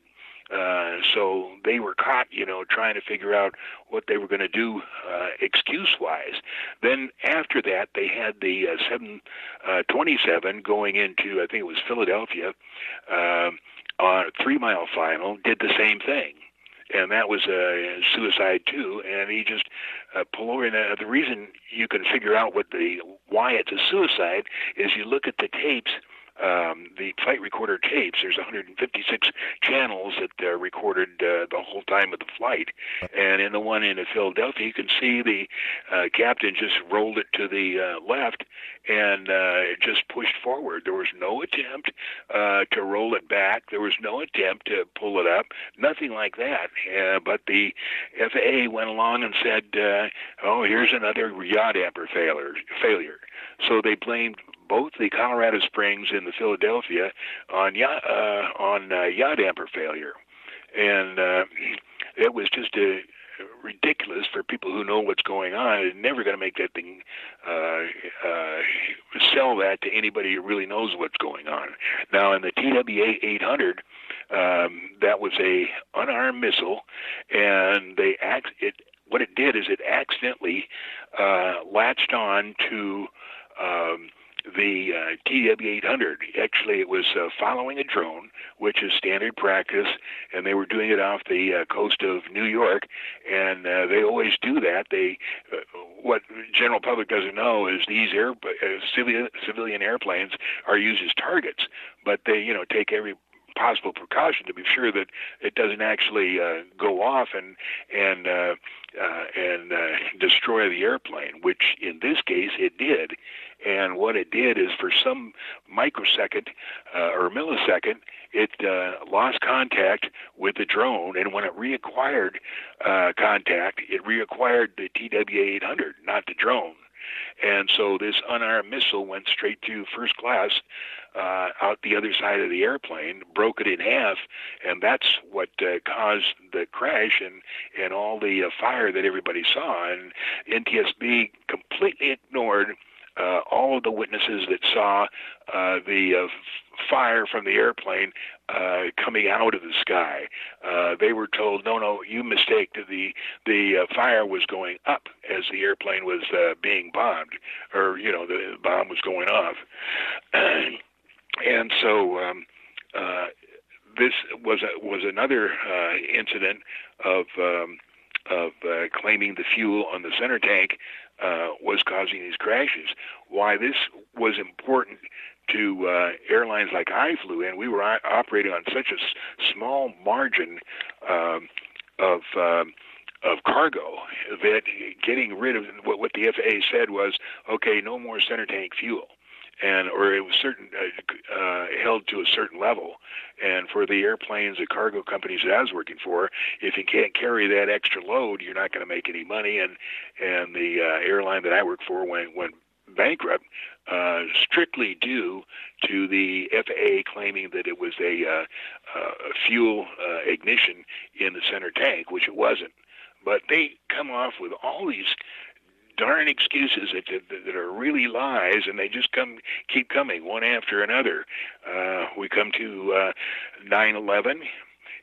Uh, so they were caught, you know, trying to figure out what they were going to do uh, excuse-wise. Then after that, they had the uh, 727 uh, going into, I think it was Philadelphia, uh, on a three-mile final, did the same thing and that was a suicide too. And he just uh. And uh, the reason you can figure out what the why it's a suicide is you look at the tapes um, the flight recorder tapes. There's 156 channels that uh, recorded uh, the whole time of the flight, and in the one in Philadelphia, you can see the uh, captain just rolled it to the uh, left and uh, just pushed forward. There was no attempt uh, to roll it back. There was no attempt to pull it up. Nothing like that. Uh, but the FAA went along and said, uh, "Oh, here's another yaw damper failure." Failure. So they blamed both the Colorado Springs and the Philadelphia on yacht, uh, on uh, yaw damper failure, and uh, it was just a ridiculous for people who know what's going on. They're never going to make that thing uh, uh, sell that to anybody who really knows what's going on. Now, in the TWA 800, um, that was a unarmed missile, and they act it. What it did is it accidentally uh, latched on to um, the uh, TW800. Actually, it was uh, following a drone, which is standard practice, and they were doing it off the uh, coast of New York. And uh, they always do that. They, uh, what general public doesn't know is these air uh, civilian civilian airplanes are used as targets, but they, you know, take every possible precaution to be sure that it doesn't actually uh, go off and and uh, uh, and uh, destroy the airplane, which in this case it did. And what it did is for some microsecond uh, or millisecond, it uh, lost contact with the drone, and when it reacquired uh, contact, it reacquired the TWA-800, not the drone. And so this unarmed missile went straight to first class uh, out the other side of the airplane, broke it in half, and that's what uh, caused the crash and and all the uh, fire that everybody saw. And NTSB completely ignored uh, all of the witnesses that saw uh, the uh, fire from the airplane uh, coming out of the sky. Uh, they were told, "No, no, you mistake. The the uh, fire was going up as the airplane was uh, being bombed, or you know, the bomb was going off." and so um, uh, this was a, was another uh, incident of um, of uh, claiming the fuel on the center tank uh, was causing these crashes. Why this was important to uh, airlines like I flew in, we were operating on such a s- small margin um, of uh, of cargo that getting rid of what, what the FAA said was, okay, no more center tank fuel and or it was certain uh, uh, held to a certain level. And for the airplanes, the cargo companies that I was working for, if you can't carry that extra load, you're not going to make any money. And and the uh, airline that I work for went went bankrupt, uh, strictly due to the FAA claiming that it was a, uh, uh, fuel uh, ignition in the center tank, which it wasn't. But they come off with all these darn excuses that, that, that are really lies, and they just come keep coming one after another. Uh, we come to uh, 9/11,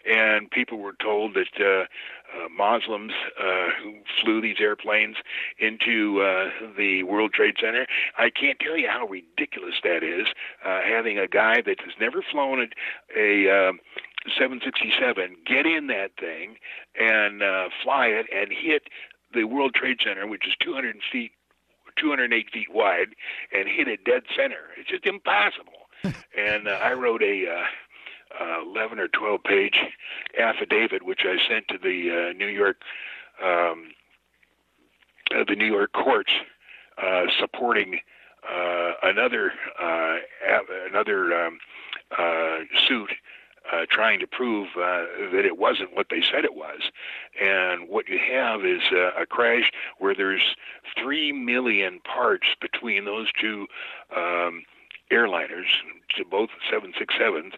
and people were told that uh, Muslims uh, who flew these airplanes into uh, the World Trade Center. I can't tell you how ridiculous that is. Uh, having a guy that has never flown a, a uh, 767 get in that thing and uh, fly it and hit the World Trade Center, which is 200 feet, 208 feet wide, and hit it dead center. It's just impossible. and uh, I wrote a uh, uh, 11 or 12 page affidavit, which I sent to the uh, New York, um, uh, the New York courts, uh, supporting uh, another uh, another um, uh, suit uh, trying to prove uh, that it wasn't what they said it was. And what you have is uh, a crash where there's three million parts between those two um, airliners, to both 767s,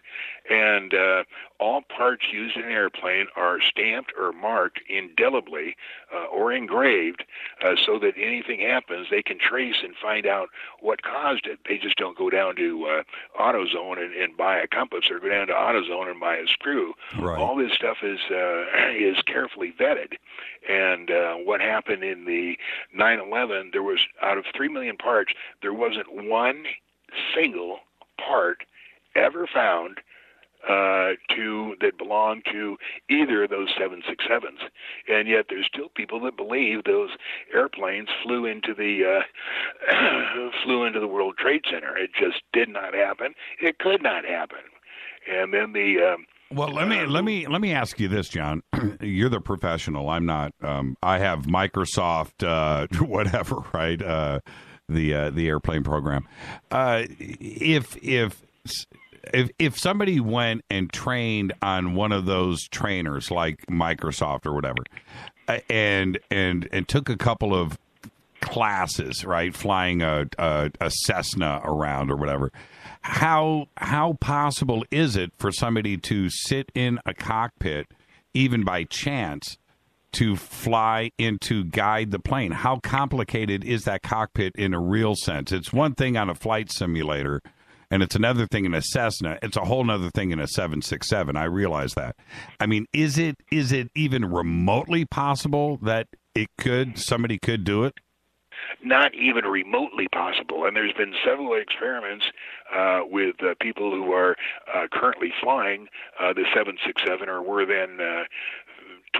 and uh, all parts used in an airplane are stamped or marked indelibly uh, or engraved uh, so that anything happens, they can trace and find out what caused it. They just don't go down to uh, AutoZone and, and buy a compass or go down to AutoZone and buy a screw. Right. All this stuff is uh, is carefully vetted. And uh, what happened in the 9/11, there was out of three million parts, there wasn't one single part ever found uh, to that belong to either of those 767s, and yet there's still people that believe those airplanes flew into the uh, flew into the World Trade Center. It just did not happen. It could not happen. And then the um, well, let me let me let me ask you this, John. You're the professional. I'm not. Um, I have Microsoft, uh, whatever, right? The uh, the airplane program. Uh, if if if if somebody went and trained on one of those trainers like Microsoft or whatever, uh, and and and took a couple of classes, right, flying a, a, a Cessna around or whatever. How how possible is it for somebody to sit in a cockpit, even by chance, to fly in to guide the plane. How complicated is that cockpit in a real sense? It's one thing on a flight simulator, and it's another thing in a Cessna. It's a whole other thing in a 767. I realize that. I mean, is it is it even remotely possible that it could somebody could do it? not even remotely possible. And there's been several experiments uh, with uh, people who are uh, currently flying uh, the 767 or were then uh,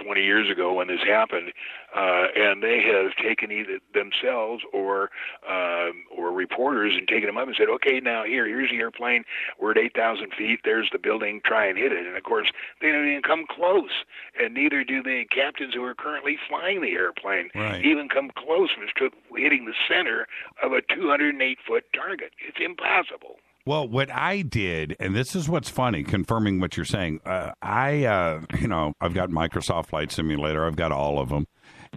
20 years ago when this happened, uh, and they have taken either themselves or um, or reporters and taken them up and said, "Okay, now here, here's the airplane. We're at 8,000 feet. There's the building. Try and hit it." And of course, they don't even come close, and neither do the captains who are currently flying the airplane right. even come close to hitting the center of a 208 foot target. It's impossible. Well, what I did, and this is what's funny, confirming what you're saying. Uh, I, uh, you know, I've got Microsoft Flight Simulator. I've got all of them,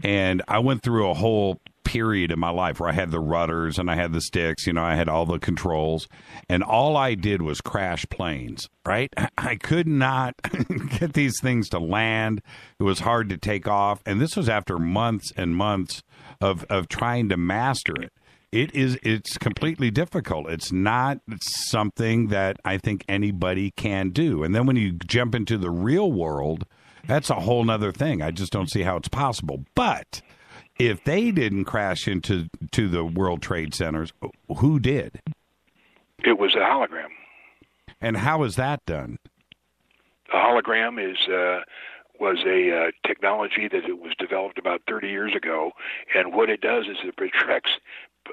and I went through a whole period in my life where I had the rudders and I had the sticks. You know, I had all the controls, and all I did was crash planes. Right? I could not get these things to land. It was hard to take off, and this was after months and months of of trying to master it it is it's completely difficult. It's not something that i think anybody can do. And then when you jump into the real world that's a whole nother thing. I just don't see how it's possible. But if they didn't crash into to the world trade centers who did? It was a hologram. And how is that done? A hologram is uh, was a uh, technology that it was developed about 30 years ago, and what it does is it projects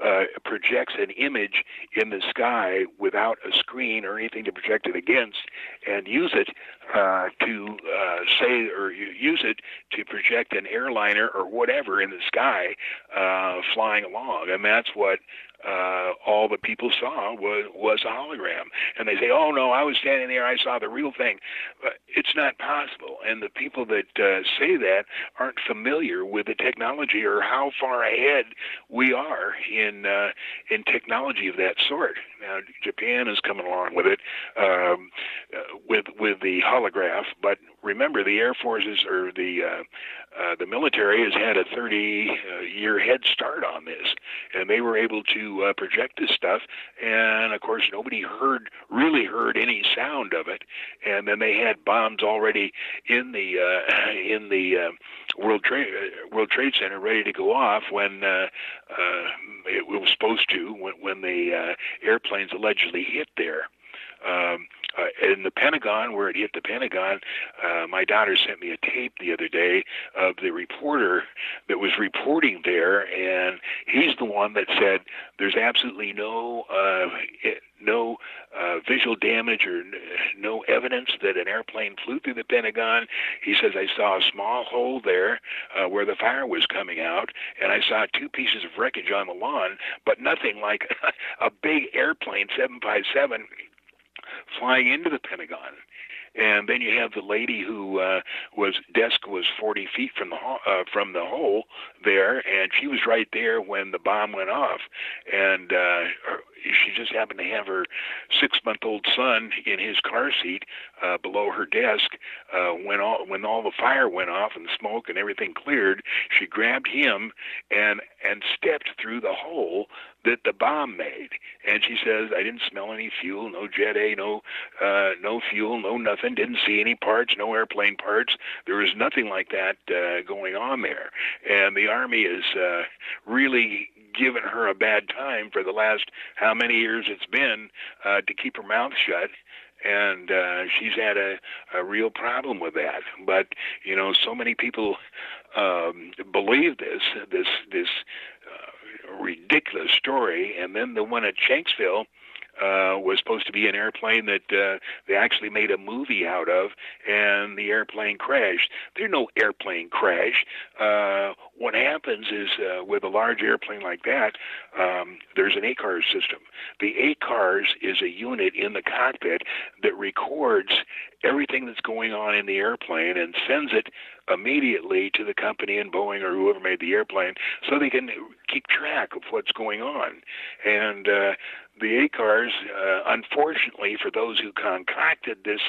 uh, projects an image in the sky without a screen or anything to project it against, and use it uh, to uh, say or use it to project an airliner or whatever in the sky uh, flying along, and that's what uh, all the people saw was was a hologram, and they say, "Oh no, I was standing there, I saw the real thing." But it's not possible, and the people that uh, say that aren't familiar with the technology or how far ahead we are in uh, in technology of that sort. Now, Japan is coming along with it, um, uh, with with the holograph, but remember, the Air Forces or the uh, uh, the military has had a 30 uh, year head start on this, and they were able to uh, project this stuff. And of course, nobody heard really heard any sound of it. And then they had bombs already in the uh, in the uh, World Trade uh, World Trade Center ready to go off when uh, uh, it was supposed to when when the uh, airplanes allegedly hit there. Um, uh, in the Pentagon, where it hit the Pentagon, uh, my daughter sent me a tape the other day of the reporter that was reporting there, and he's the one that said there's absolutely no uh, no uh, visual damage or n- no evidence that an airplane flew through the Pentagon. He says I saw a small hole there uh, where the fire was coming out, and I saw two pieces of wreckage on the lawn, but nothing like a big airplane 757 flying into the Pentagon. And then you have the lady who uh, was desk was 40 feet from the ho- uh, from the hole there, and she was right there when the bomb went off. And uh, she just happened to have her six-month-old son in his car seat uh, below her desk uh, when all when all the fire went off and the smoke and everything cleared. She grabbed him and and stepped through the hole that the bomb made. And she says, I didn't smell any fuel, no Jet A, no uh, no fuel, no nothing. Didn't see any parts, no airplane parts. There was nothing like that uh, going on there. And the Army is uh, really given her a bad time for the last how many years it's been uh, to keep her mouth shut and uh, she's had a, a real problem with that. But you know, so many people um, believe this this this ridiculous story, and then the one at Shanksville uh, was supposed to be an airplane that uh, they actually made a movie out of, and the airplane crashed. There's no airplane crash. Uh, what happens is uh, with a large airplane like that, um, there's an ACARS system. The ACARS is a unit in the cockpit that records everything that's going on in the airplane and sends it immediately to the company and Boeing or whoever made the airplane so they can keep track of what's going on. And uh, the ACARS, uh, unfortunately for those who concocted this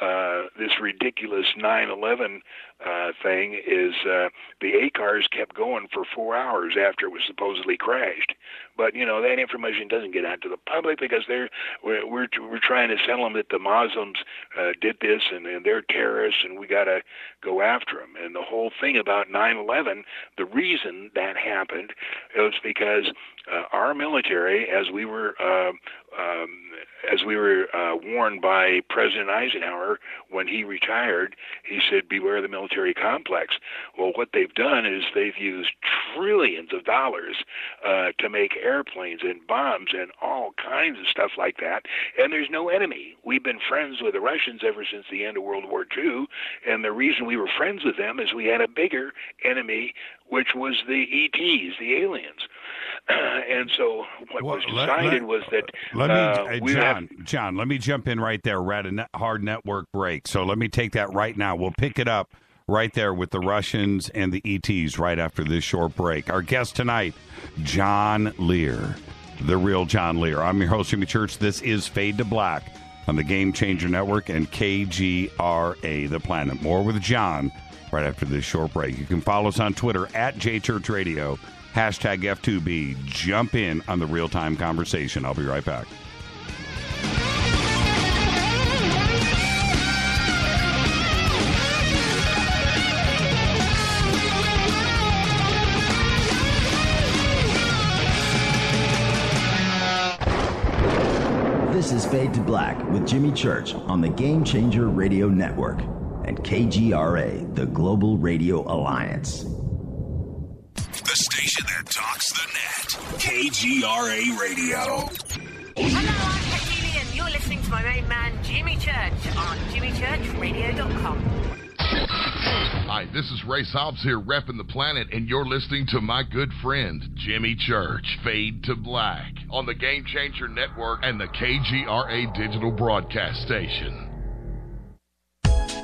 uh, this ridiculous 9/11 uh, thing, is uh, the ACARS kept going for four hours after it was supposedly crashed. But you know that information doesn't get out to the public because they're we're we're, we're trying to sell them that the Muslims uh, did this and, and they're terrorists and we got to go after them. And the whole thing about 9/11, the reason that happened was because uh, our military, as we were uh, um, as we were uh, warned by President Eisenhower when he retired, he said, "Beware the military complex." Well, what they've done is they've used trillions of dollars uh, to make airplanes and bombs and all kinds of stuff like that, and there's no enemy. We've been friends with the Russians ever since the end of World War II, and the reason we were friends with them is we had a bigger enemy, which was the ETs, the aliens. and so what Well, was let- decided let- was that Let me, uh, uh, would have John, John, let me jump in right there. We're at a net, hard network break. So let me take that right now. We'll pick it up right there with the Russians and the ETs right after this short break. Our guest tonight, John Lear, the real John Lear. I'm your host, Jimmy Church. This is Fade to Black on the Game Changer Network and KGRA, The Planet. More with John right after this short break. You can follow us on Twitter at JChurchRadio, hashtag F2B. Jump in on the real time conversation. I'll be right back. This is Fade to Black with Jimmy Church on the Game Changer Radio Network and KGRA, the Global Radio Alliance. The station that talks the net. KGRA Radio. Hello, I'm Katie and you're listening to my main man, Jimmy Church, on jimmychurchradio.com. Hi, this is Ray Hobbs here, repping the planet, and you're listening to my good friend, Jimmy Church, Fade to Black, on the Game Changer Network and the KGRA Digital Broadcast Station.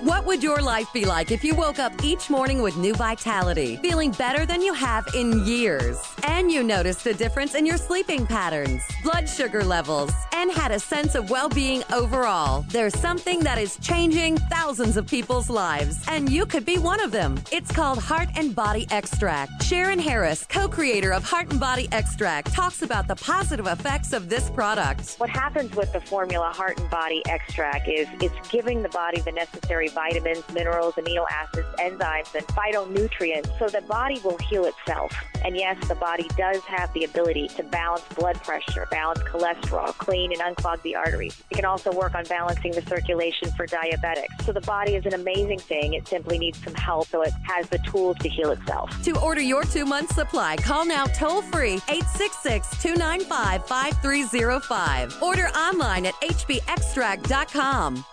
What would your life be like if you woke up each morning with new vitality, feeling better than you have in years, and you noticed a difference in your sleeping patterns, blood sugar levels, and had a sense of well being overall? There's something that is changing thousands of people's lives, and you could be one of them. It's called Heart and Body Extract. Sharon Harris, co creator of Heart and Body Extract, talks about the positive effects of this product. What happens with the formula Heart and Body Extract is it's giving the body the necessary vitamins, minerals, amino acids, enzymes, and phytonutrients so the body will heal itself. And yes, the body does have the ability to balance blood pressure, balance cholesterol, clean and unclog the arteries. It can also work on balancing the circulation for diabetics. So the body is an amazing thing. It simply needs some help so it has the tools to heal itself. To order your two month supply, call now toll free 866 295 5305. Order online at hbextract.com.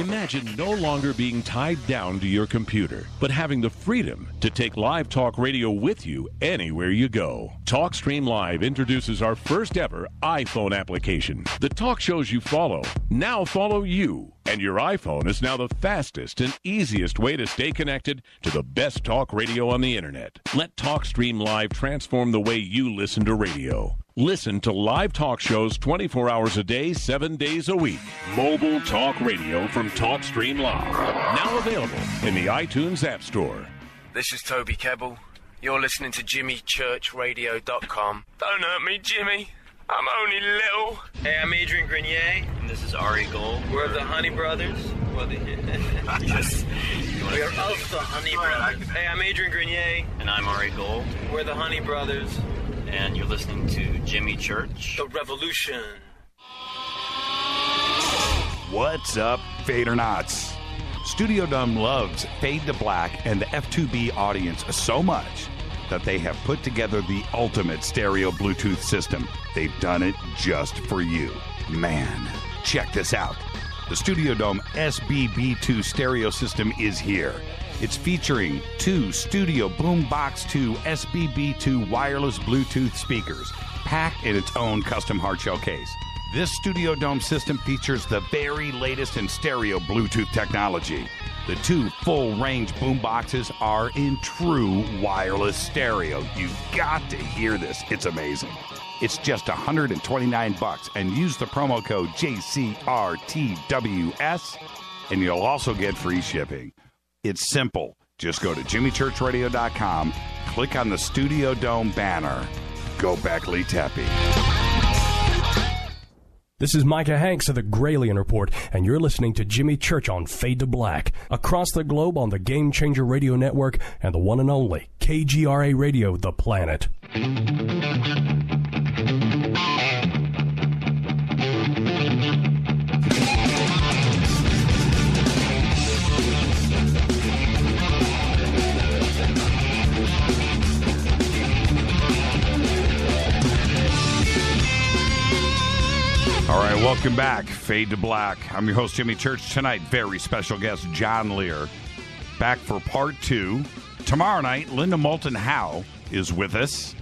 Imagine no longer being tied down to your computer, but having the freedom to take live talk radio with you anywhere you go. TalkStream Live introduces our first ever iPhone application. The talk shows you follow now follow you. And your iPhone is now the fastest and easiest way to stay connected to the best talk radio on the internet. Let TalkStream Live transform the way you listen to radio. Listen to live talk shows 24 hours a day, 7 days a week. Mobile talk radio from TalkStream Live. Now available in the iTunes App Store. This is Toby Kebbell. You're listening to JimmyChurchRadio.com. Don't hurt me, Jimmy. I'm only little. Hey, I'm Adrian Grenier. And this is Ari Gold. We're the Honey Brothers. Well, the, Just, We're of the Honey Brothers. Hey, I'm Adrian Grenier. And I'm Ari Gold. We're the Honey Brothers. And you're listening to Jimmy Church. The Revolution. What's up, Fadernauts? Studio Dome loves Fade to Black and the F2B audience so much that they have put together the ultimate stereo Bluetooth system. They've done it just for you. Man, check this out. The Studio Dome SBB2 stereo system is here. It's featuring two Studio Boombox 2 SBB2 wireless Bluetooth speakers, packed in its own custom hardshell case. This Studio Dome system features the very latest in stereo Bluetooth technology. The two full range boomboxes are in true wireless stereo. You've got to hear this. It's amazing. It's just 129 bucks and use the promo code JCRTWS and you'll also get free shipping. It's simple. Just go to jimmychurchradio.com, click on the Studio Dome banner. Go Beckley Teppy. This is Micah Hanks of the Gralien Report, and you're listening to Jimmy Church on Fade to Black across the globe on the Game Changer Radio Network and the one and only KGRA Radio, The Planet. All right, welcome back. Fade to Black. I'm your host, Jimmy Church. Tonight, very special guest, John Lear. Back for part two. Tomorrow night, Linda Moulton Howe is with us.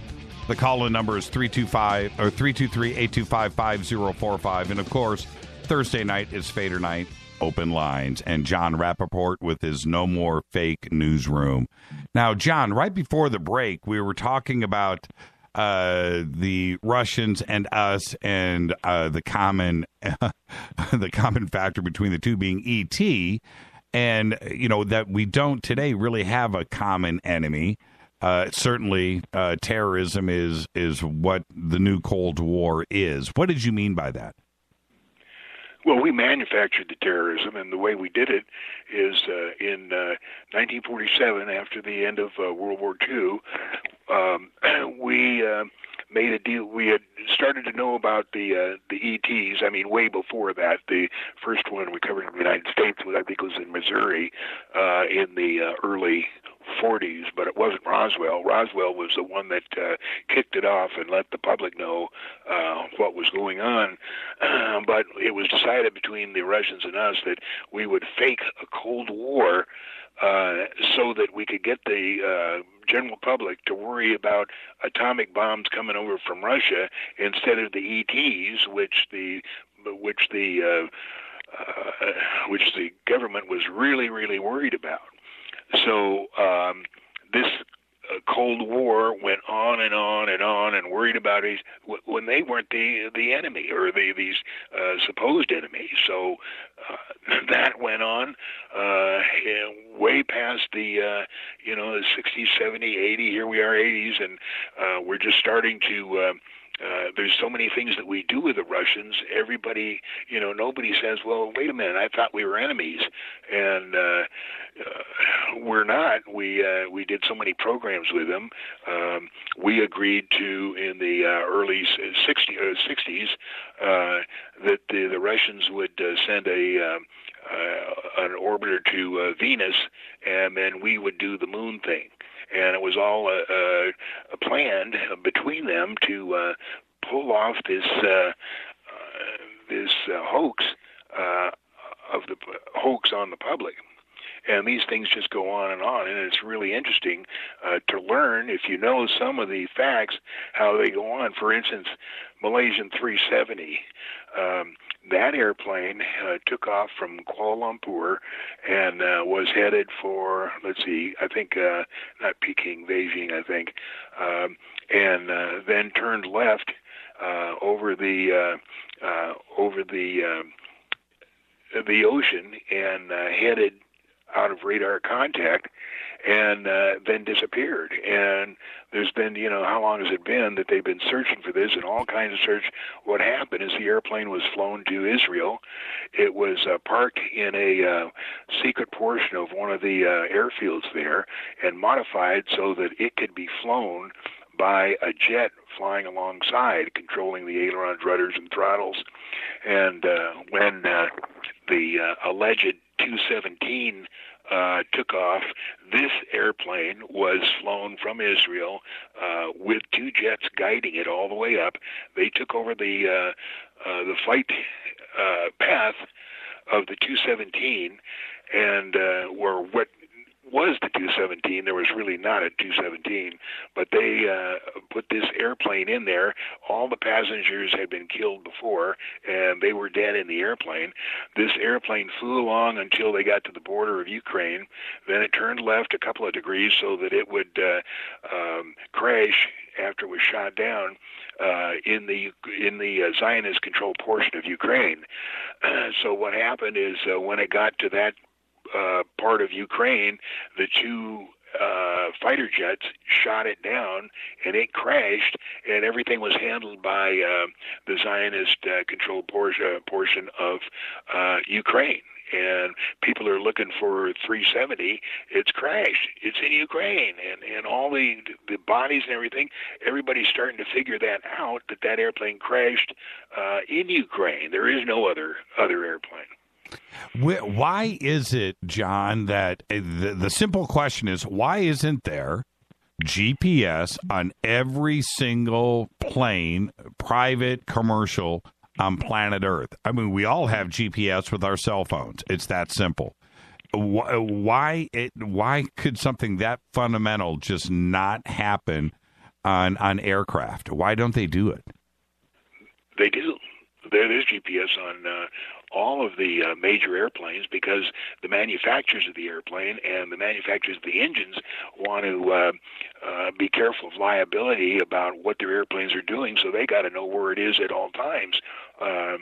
The call in number is 325 or 323 825 5045. And of course, Thursday night is Fader night, open lines, and Jon Rappoport with his No More Fake newsroom. Now, John, right before the break, we were talking about uh, the Russians and us, and uh, the common the common factor between the two being ET, and you know that we don't today really have a common enemy. Uh, certainly, uh, terrorism is is what the new Cold War is. What did you mean by that? Well, we manufactured the terrorism, and the way we did it is uh, in uh, 1947, after the end of uh, World War II, um, we uh, made a deal. We had started to know about the uh, the ETs. I mean, way before that. The first one we covered in the United States, was, I think, was in Missouri uh, in the uh, early 40s, but it wasn't Roswell. Roswell was the one that uh, kicked it off and let the public know uh, what was going on. Uh, but it was decided between the Russians and us that we would fake a Cold War uh, so that we could get the uh, general public to worry about atomic bombs coming over from Russia instead of the ETs, which the which the uh, uh, which the government was really really worried about. So um, this uh, Cold War went on and on and on and worried about these when they weren't the the enemy or the these uh, supposed enemies. So uh, that went on uh, way past the uh, you know the 60s, 70s, 80. Here we are, 80s, and uh, we're just starting to. Uh, uh, there's so many things that we do with the Russians. Everybody, you know, nobody says, "Well, wait a minute, I thought we were enemies," and uh, uh, we're not. We uh, we did so many programs with them. Um, we agreed to in the uh, early 60, uh, 60s uh, that the, the Russians would uh, send a um, uh, an orbiter to uh, Venus, and then we would do the moon thing and it was all uh, uh, planned between them to uh, pull off this uh, uh, this uh, hoax uh, of the hoax on the public. And these things just go on and on, and it's really interesting uh, to learn if you know some of the facts how they go on. For instance, Malaysian 370. Um, that airplane uh, took off from Kuala Lumpur and uh, was headed for, let's see, I think uh, not Peking, Beijing, I think, um, and uh, then turned left uh, over the uh, uh, over the uh, the ocean and uh, headed out of radar contact and uh, then disappeared. And there's been, you know, how long has it been that they've been searching for this and all kinds of search. What happened is the airplane was flown to Israel. It was uh, parked in a uh, secret portion of one of the uh, airfields there and modified so that it could be flown by a jet flying alongside, controlling the ailerons, rudders, and throttles. And uh, when uh, the uh, alleged 217 uh, took off. This airplane was flown from Israel uh, with two jets guiding it all the way up. They took over the uh, uh, the flight uh, path of the 217 and uh, were what was the 217. There was really not a 217, but they uh, put this airplane in there. All the passengers had been killed before, and they were dead in the airplane. This airplane flew along until they got to the border of Ukraine. Then it turned left a couple of degrees so that it would uh, um, crash after it was shot down uh, in the in the uh, Zionist controlled portion of Ukraine. Uh, so what happened is uh, when it got to that uh, part of Ukraine, the two uh, fighter jets shot it down, and it crashed, and everything was handled by uh, the Zionist-controlled uh, portion, portion of uh, Ukraine. And people are looking for 370. It's crashed. It's in Ukraine, and and all the the bodies and everything. Everybody's starting to figure that out. That that airplane crashed uh, in Ukraine. There is no other other airplane. Why is it, John, that uh, the, the simple question is why isn't there GPS on every single plane, private, commercial, on planet Earth? I mean, we all have GPS with our cell phones. It's that simple. Why it, why could something that fundamental just not happen on on aircraft? Why don't they do it? They do. There is GPS on uh, all of the uh, major airplanes because the manufacturers of the airplane and the manufacturers of the engines want to uh, uh, be careful of liability about what their airplanes are doing, so they got to know where it is at all times. Uh,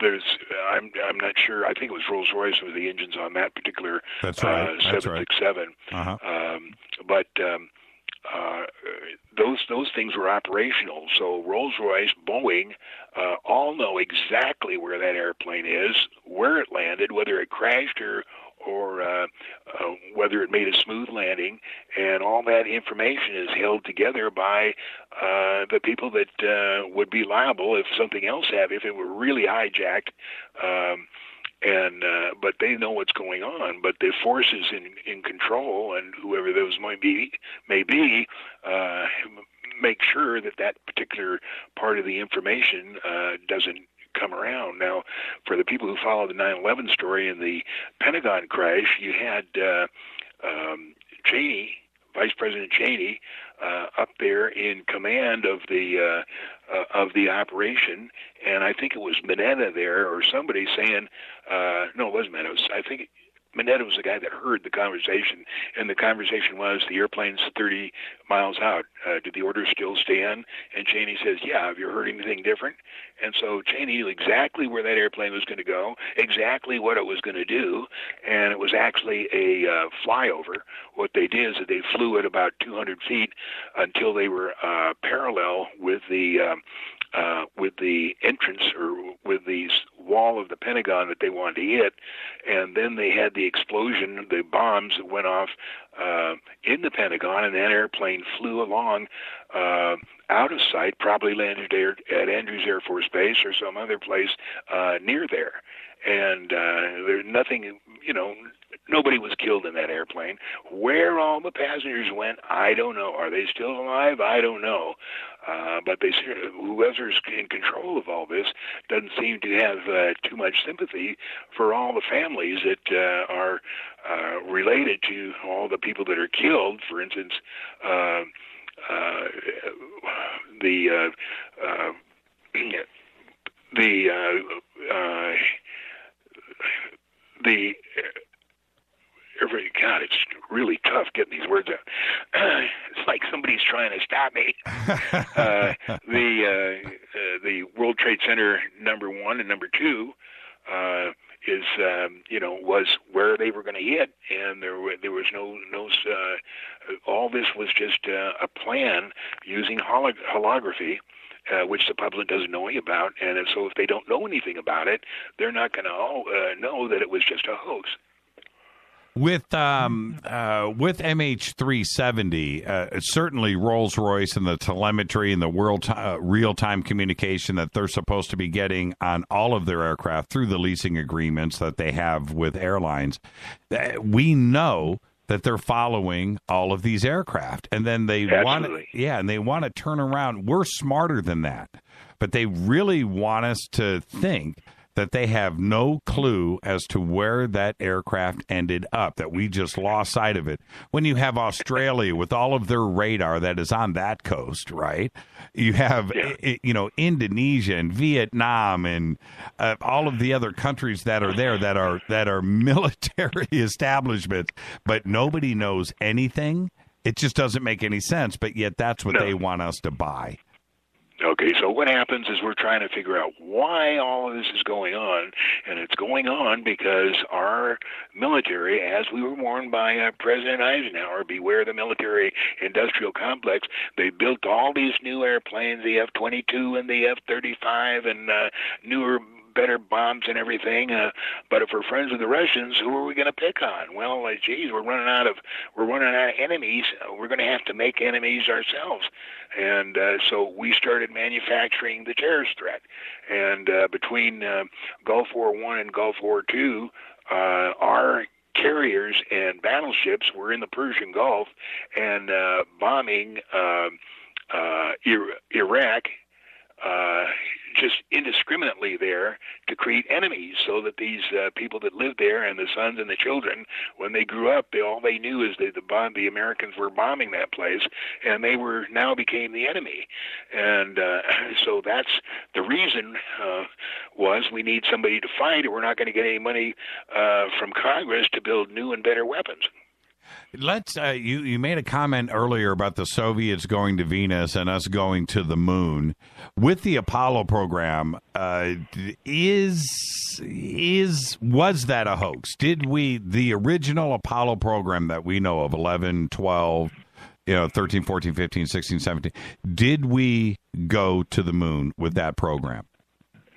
there's I'm I'm not sure. I think it was Rolls Royce with the engines on that particular That's right. uh, 767. Right. Uh-huh. Um, but um, uh, those those things were operational. So Rolls Royce, Boeing, uh, all know exactly where that airplane is, where it landed, whether it crashed or or uh, uh, whether it made a smooth landing, and all that information is held together by uh, the people that uh, would be liable if something else happened, if it were really hijacked. Um, and uh, but they know what's going on. But the forces in in control and whoever those might be may be uh, make sure that that particular part of the information uh, doesn't come around. Now, for the people who follow the 9/11 story and the Pentagon crash, you had uh, um, Cheney, Vice President Cheney, uh, up there in command of the uh, uh, of the operation, and I think it was Mineta there or somebody saying, uh, no, it wasn't Mineta. I think Mineta was the guy that heard the conversation, and the conversation was the airplane's 30 miles out. Uh, did the order still stand? And Cheney says, Yeah. Have you heard anything different? And so Cheney knew exactly where that airplane was going to go, exactly what it was going to do, and it was actually a uh, flyover. What they did is that they flew at about 200 feet until they were uh, parallel with the um, uh, with the entrance or with the wall of the Pentagon that they wanted to hit, and then they had the explosion, the bombs that went off uh, in the Pentagon, and that airplane flew along uh, out of sight, probably landed at Andrews Air Force Base or some other place uh, near there. And uh, there's nothing, you know, nobody was killed in that airplane. Where all the passengers went, I don't know. Are they still alive? I don't know. Uh, but they whoever's in control of all this doesn't seem to have uh, too much sympathy for all the families that uh, are uh, related to all the people that are killed. For instance, uh, uh, the uh, uh, the uh, uh, the every God, it's really tough getting these words out. it's like somebody's trying to stop me. uh, the uh, uh, the World Trade Center number one and number two uh, is um, you know was where they were going to hit, and there were, there was no no uh, all this was just uh, a plan using holog- holography. Uh, which the public doesn't know about, and so if they don't know anything about it, they're not going to uh, know that it was just a hoax. With um, uh, with MH370, uh, certainly Rolls Royce and the telemetry and the world t- uh, real time communication that they're supposed to be getting on all of their aircraft through the leasing agreements that they have with airlines, uh, we know that they're following all of these aircraft. And then they want to yeah and they want to turn around. We're smarter than that. But they really want us to think that they have no clue as to where that aircraft ended up, that we just lost sight of it. When you have Australia with all of their radar that is on that coast, right? You have, yeah. you know, Indonesia and Vietnam and uh, all of the other countries that are there that are that are military establishments, but nobody knows anything. It just doesn't make any sense, but yet that's what no. they want us to buy. Okay, so what happens is we're trying to figure out why all of this is going on, and it's going on because our military, as we were warned by uh, President Eisenhower, beware the military industrial complex, they built all these new airplanes, the F 22 and the F 35, and uh, newer better bombs and everything. Uh, but if we're friends with the Russians, who are we going to pick on? Well, uh, geez, we're running out of we're running out of enemies. Uh, we're going to have to make enemies ourselves. And uh, so we started manufacturing the terrorist threat. And uh, between uh, Gulf War One and Gulf War Two, uh, our carriers and battleships were in the Persian Gulf and uh, bombing uh, uh, Iraq uh, just indiscriminately there to create enemies so that these uh, people that lived there and the sons and the children when they grew up they all they knew is that the bomb the Americans were bombing that place and they were now became the enemy. And uh, so that's the reason uh, was we need somebody to fight or we're not going to get any money uh, from Congress to build new and better weapons Let's. Uh, you you made a comment earlier about the Soviets going to Venus and us going to the moon. With the Apollo program, uh, is is was that a hoax? Did we the original Apollo program that we know of 11, 12, you know 13, 14, 15, 16, 17, did we go to the moon with that program?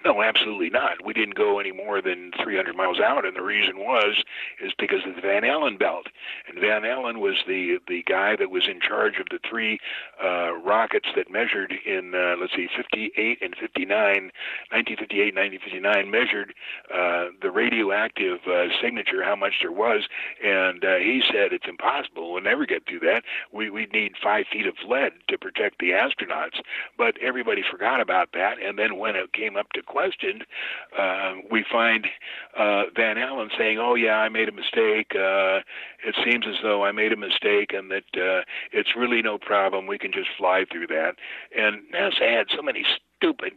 No, absolutely not. We didn't go any more than 300 miles out, and the reason was is because of the Van Allen belt. And Van Allen was the the guy that was in charge of the three uh, rockets that measured in uh, let's see, 58 and 59, 1958, 1959 measured uh, the radioactive uh, signature, how much there was, and uh, he said it's impossible. We'll never get through that. We we need five feet of lead to protect the astronauts. But everybody forgot about that, and then when it came up to question, uh, we find uh, Van Allen saying, "Oh yeah, I made a mistake. Uh, it seems as though I made a mistake, and that uh, it's really no problem. We can just fly through that." And NASA had so many stupid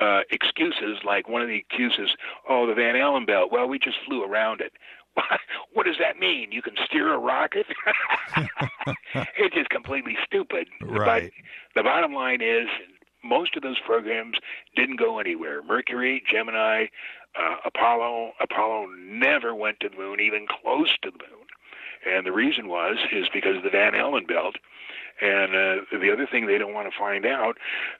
uh, excuses, like one of the excuses, "Oh, the Van Allen belt. Well, we just flew around it." what does that mean? You can steer a rocket? it's just completely stupid. Right. But the bottom line is, most of those programs didn't go anywhere. Mercury, Gemini, uh, Apollo. Apollo never went to the moon, even close to the moon. And the reason was is because of the Van Allen belt. And uh, the other thing they don't want to find out,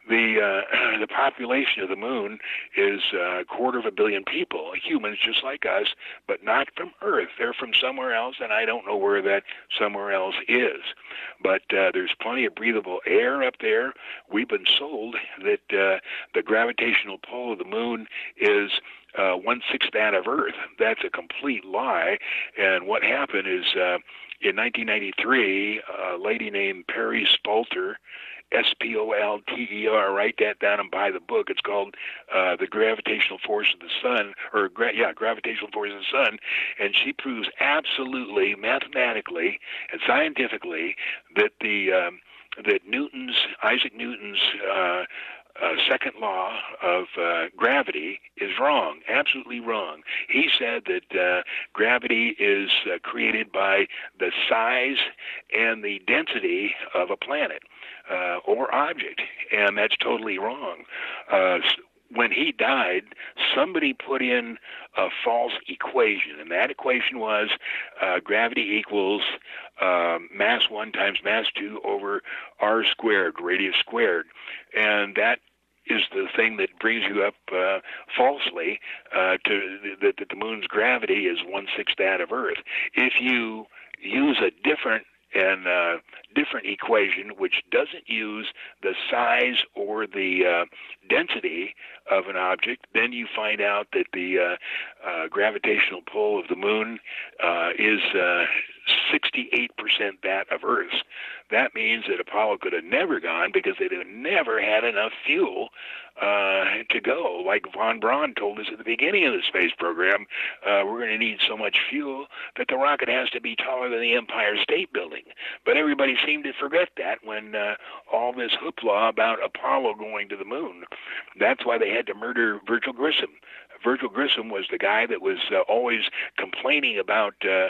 the uh, the population of the moon is uh, a quarter of a billion people, humans just like us, but not from Earth. They're from somewhere else, and I don't know where that somewhere else is. But uh, there's plenty of breathable air up there. We've been sold that uh, the gravitational pull of the moon is uh, one sixth that of Earth. That's a complete lie. And what happened is uh, in 1993, a lady named Pari Spolter, S P O L T E R. Write that down and buy the book. It's called uh, "The Gravitational Force of the Sun," or gra- yeah, "Gravitational Force of the Sun," and she proves absolutely, mathematically, and scientifically that the um, that Newton's Isaac Newton's uh, uh, second law of uh, gravity is wrong, absolutely wrong. He said that uh, gravity is uh, created by the size and the density of a planet uh, or object, and that's totally wrong. When he died, somebody put in a false equation, and that equation was uh, gravity equals uh, mass 1 times mass 2 over r squared, radius squared. And that is the thing that brings you up uh, falsely uh, to that the, the moon's gravity is one sixth that of Earth. If you use a different and uh, different equation which doesn't use the size or the uh, density of an object, then you find out that the uh, uh, gravitational pull of the moon uh, is uh, 68% that of Earth's. That means that Apollo could have never gone because they'd have never had enough fuel uh, to go. Like von Braun told us at the beginning of the space program, uh, we're going to need so much fuel that the rocket has to be taller than the Empire State Building. But everybody seemed to forget that when uh, all this hoopla about Apollo going to the moon. That's why they had to murder Virgil Grissom. Virgil Grissom was the guy that was uh, always complaining about uh,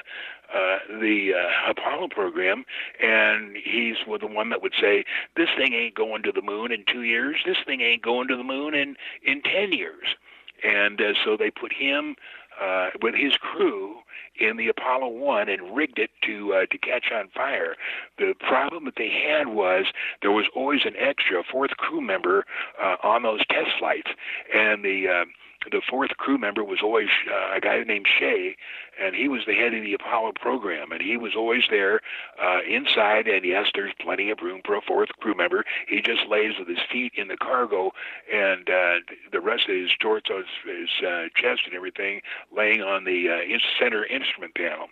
uh, the uh, Apollo program, and he's the one that would say, "This thing ain't going to the moon in two years. This thing ain't going to the moon in in ten years." And uh, so they put him uh, with his crew in the Apollo One and rigged it to uh, to catch on fire. The problem that they had was there was always an extra fourth crew member uh, on those test flights, and the uh, the fourth crew member was always uh, a guy named Shea, and he was the head of the Apollo program, and he was always there uh, inside. And yes, there's plenty of room for a fourth crew member. He just lays with his feet in the cargo, and uh, the rest of his torso, his, his uh, chest, and everything laying on the uh, center instrument panel.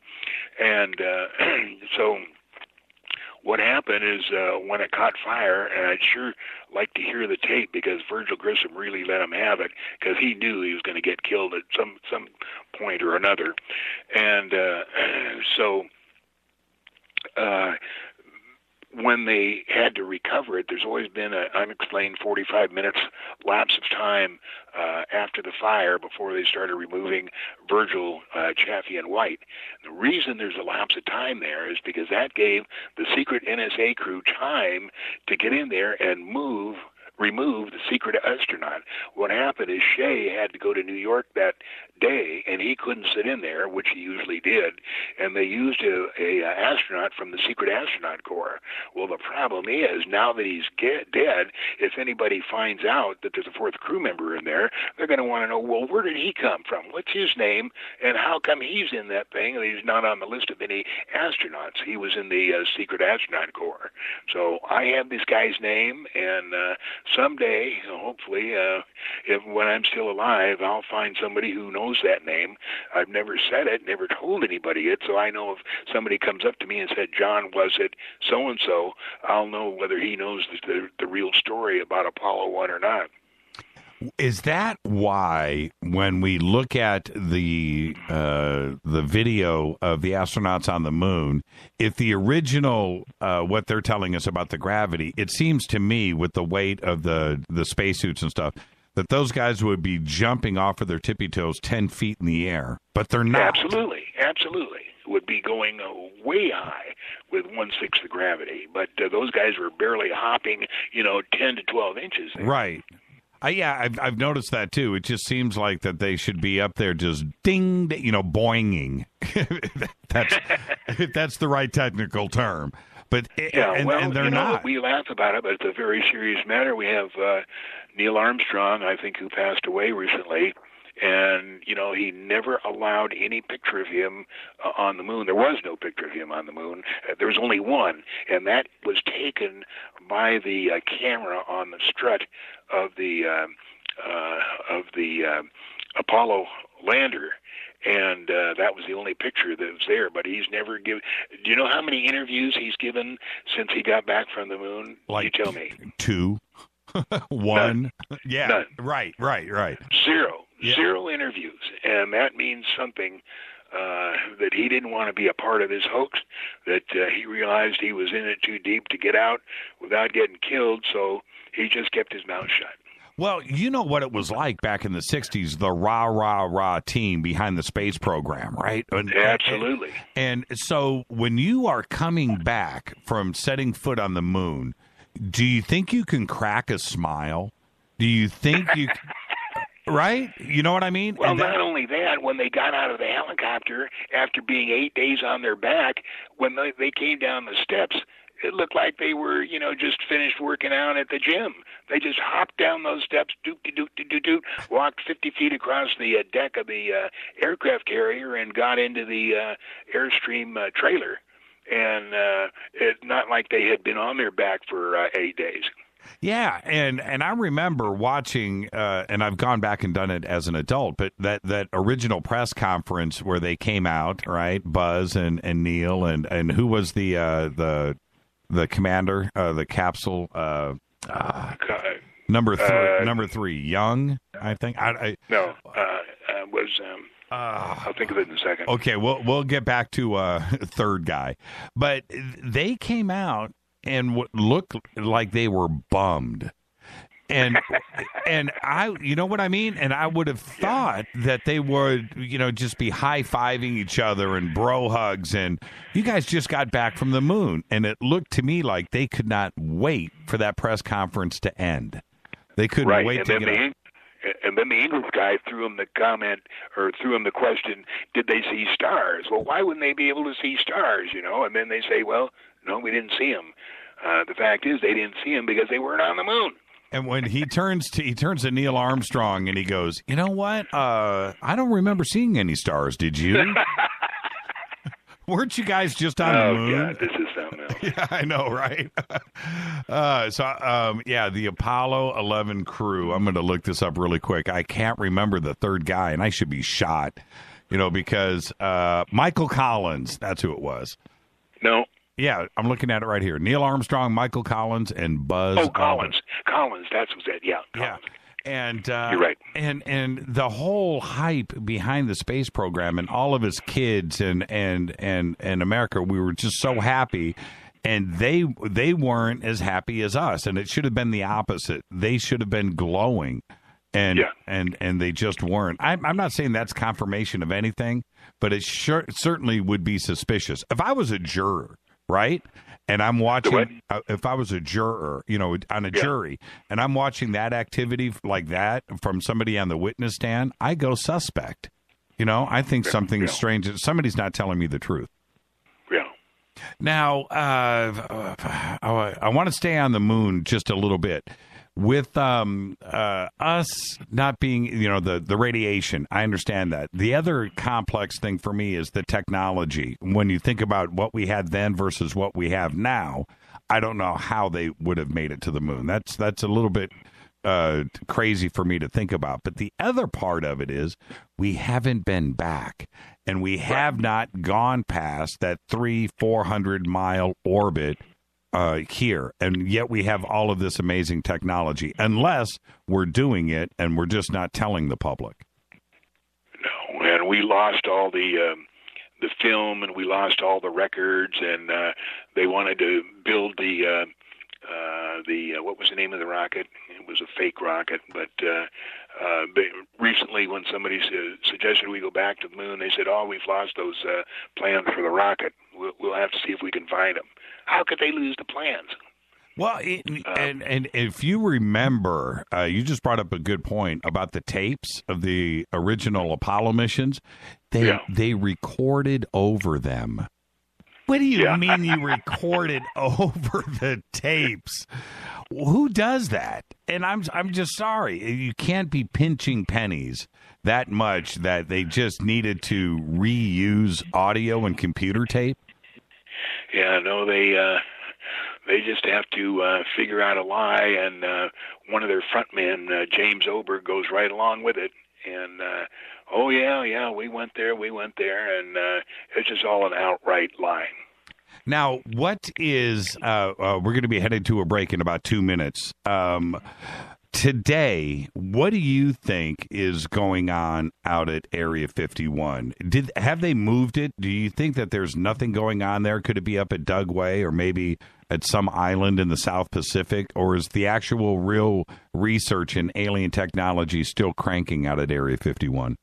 And uh, so what happened is uh, when it caught fire, and I'd sure like to hear the tape because Virgil Grissom really let him have it because he knew he was going to get killed at some some point or another, and uh, so. Uh, when they had to recover it, there's always been an unexplained 45 minutes lapse of time uh, after the fire before they started removing Virgil, uh, Chaffee, and White. The reason there's a lapse of time there is because that gave the secret NSA crew time to get in there and move remove the secret astronaut. What happened is Shea had to go to New York that day, and he couldn't sit in there, which he usually did, and they used a, a astronaut from the secret astronaut corps. Well, the problem is now that he's get, dead, if anybody finds out that there's a fourth crew member in there, they're going to want to know, well, where did he come from? What's his name? And how come he's in that thing and he's not on the list of any astronauts? He was in the uh, secret astronaut corps. So I have this guy's name, and uh, someday, hopefully, uh, if when I'm still alive, I'll find somebody who knows that name. I've never said it, never told anybody it, so I know if somebody comes up to me and said, "John, was it so and so?" I'll know whether he knows the, the the real story about Apollo One or not. Is that why when we look at the uh, the video of the astronauts on the moon, if the original uh, what they're telling us about the gravity, it seems to me with the weight of the the spacesuits and stuff that those guys would be jumping off of their tippy toes ten feet in the air, but they're not. Absolutely, absolutely would be going uh, way high with one sixth the gravity, but uh, those guys were barely hopping, you know, ten to twelve inches. There. Right. Uh, yeah, I've, I've noticed that too. It just seems like that they should be up there just ding, you know, boinging. that's that's the right technical term. But yeah, and, well, and they're you know, not. We laugh about it, but it's a very serious matter. We have uh, Neil Armstrong, I think, who passed away recently, and you know he never allowed any picture of him uh, on the moon. There was no picture of him on the moon. Uh, there was only one, and that was taken by the uh, camera on the strut of the uh, uh, of the uh, Apollo lander. And uh, that was the only picture that was there. But he's never given. Do you know how many interviews he's given since he got back from the moon? Like you tell me. Two, one. None. Yeah, None. right, right, right. Zero. Yeah. Zero interviews. And that means something uh, that he didn't want to be a part of this hoax, that uh, he realized he was in it too deep to get out without getting killed, so he just kept his mouth shut. Well, you know what it was like back in the '60s, the rah rah rah team behind the space program, right? And, Absolutely. And, and so, when you are coming back from setting foot on the moon, do you think you can crack a smile? Do you think you? right? You know what I mean? Well, that- not only that, when they got out of the helicopter after being eight days on their back, when they, they came down the steps, it looked like they were, you know, just finished working out at the gym. They just hopped down those steps, doop de doop de doop doop, walked 50 feet across the uh, deck of the uh, aircraft carrier and got into the uh, Airstream uh, trailer. And uh, it's not like they had been on their back for uh, eight days. Yeah, and and I remember watching, uh, and I've gone back and done it as an adult. But that that original press conference where they came out, right? Buzz and, and Neil and and who was the uh, the the commander, uh, the capsule uh, uh, number three, Uh, number three, Young, I think. I, I No, uh, uh, was um, I'll think of it in a second. Okay, we'll we'll get back to uh, third guy, but they came out and w- looked like they were bummed, and and I, you know what I mean, and I would have thought that they would, you know, just be high fiving each other and bro hugs, and you guys just got back from the moon, and it looked to me like they could not wait for that press conference to end. They couldn't right. wait and to get. the and then the English guy threw him the comment or threw him the question, did they see stars? Well, why wouldn't they be able to see stars, you know? And then they say, well, no, we didn't see them. Uh, the fact is they didn't see him because they weren't on the moon. And when he turns to he turns to Neil Armstrong and he goes, "You know what? Uh, I don't remember seeing any stars. Did you? Weren't you guys just on oh, the moon?" God, this is something else. yeah, I know, right? uh, so, um, yeah, the Apollo 11 crew. I'm going to look this up really quick. I can't remember the third guy, and I should be shot, you know, because uh, Michael Collins. That's who it was. No. Yeah, I'm looking at it right here. Neil Armstrong, Michael Collins, and Buzz. Oh, Collins. Collins, that's what's that. Yeah. Yeah. And uh, You're right. And and the whole hype behind the space program and all of his kids and and and and America, we were just so happy. And they they weren't as happy as us, and it should have been the opposite. They should have been glowing, and Yeah. and and they just weren't. I'm I'm not saying that's confirmation of anything, but it sure certainly would be suspicious. If I was a juror, right? And I'm watching. Uh, if I was a juror, you know, on a Yeah. jury, and I'm watching that activity like that from somebody on the witness stand, I go suspect. You know, I think something's strange. Somebody's not telling me the truth. Yeah. Now, uh, I, I want to stay on the moon just a little bit. With um, uh, us not being, you know, the, the radiation, I understand that. The other complex thing for me is the technology. When you think about what we had then versus what we have now, I don't know how they would have made it to the moon. That's that's a little bit uh, crazy for me to think about. But the other part of it is we haven't been back, and we have not gone past that three, four hundred mile orbit uh, here, and yet we have all of this amazing technology. Unless we're doing it and we're just not telling the public. No, and we lost all the um, the film and we lost all the records and uh, they wanted to build the uh, uh, the uh, what was the name of the rocket? It was a fake rocket, but uh, uh, recently when somebody su- suggested we go back to the moon, they said, "Oh, we've lost those uh, plans for the rocket. We'll, we'll have to see if we can find them." How could they lose the plans? Well, it, and and if you remember, uh, you just brought up a good point about the tapes of the original Apollo missions. They they recorded over them. What do you mean you recorded over the tapes? Who does that? And I'm I'm just sorry. You can't be pinching pennies that much that they just needed to reuse audio and computer tape. Yeah, no, they uh, they just have to uh, figure out a lie, and uh, one of their frontmen, uh, James Oberg, goes right along with it. And uh, oh yeah, yeah, we went there, we went there, and uh, it's just all an outright lie. Now, what is? Uh, uh, we're going to be headed to a break in about two minutes. Um, today, what do you think is going on out at Area 51? Did have they moved it? Do you think that there's nothing going on there? Could it be up at Dugway or maybe at some island in the South Pacific, or is the actual real research in alien technology still cranking out at Area 51?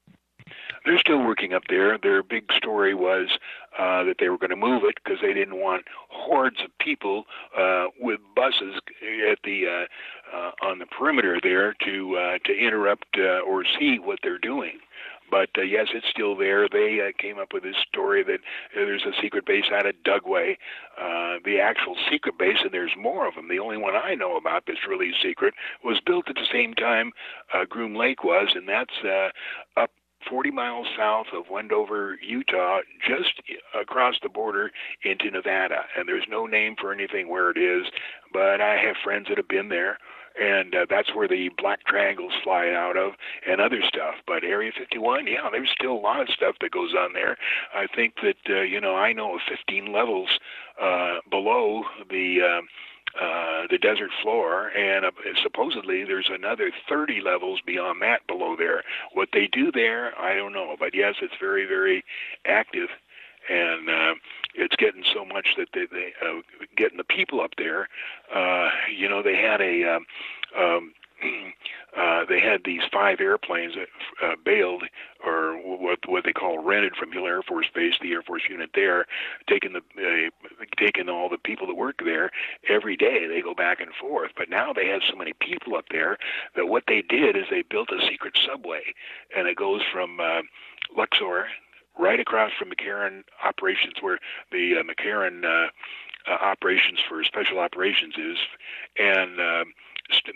They're still working up there. Their big story was uh, that they were going to move it because they didn't want hordes of people uh, with buses at the uh, uh, on the perimeter there to uh, to interrupt uh, or see what they're doing. But uh, yes, it's still there. They uh, came up with this story that uh, there's a secret base out at Dugway. Uh, the actual secret base, and there's more of them. The only one I know about that's really secret was built at the same time uh, Groom Lake was, and that's uh, up 40 miles south of Wendover, Utah, just across the border into Nevada. And there's no name for anything where it is, but I have friends that have been there. And uh, that's where the black triangles fly out of and other stuff. But Area 51, yeah, there's still a lot of stuff that goes on there. I think that, uh, you know, I know of 15 levels uh, below the. Uh, uh, the desert floor, and uh, supposedly there's another 30 levels beyond that below there. What they do there, I don't know, but yes, it's very, very active, and uh, it's getting so much that they, they uh, getting the people up there. Uh, you know, they had a. Um, um, uh, they had these five airplanes that uh, bailed, or what what they call rented from Hill Air Force Base, the Air Force unit there, taking the uh, taking all the people that work there every day. They go back and forth. But now they have so many people up there that what they did is they built a secret subway, and it goes from uh, Luxor right across from McCarran operations, where the uh, McCarran uh, uh, operations for special operations is, and. Uh,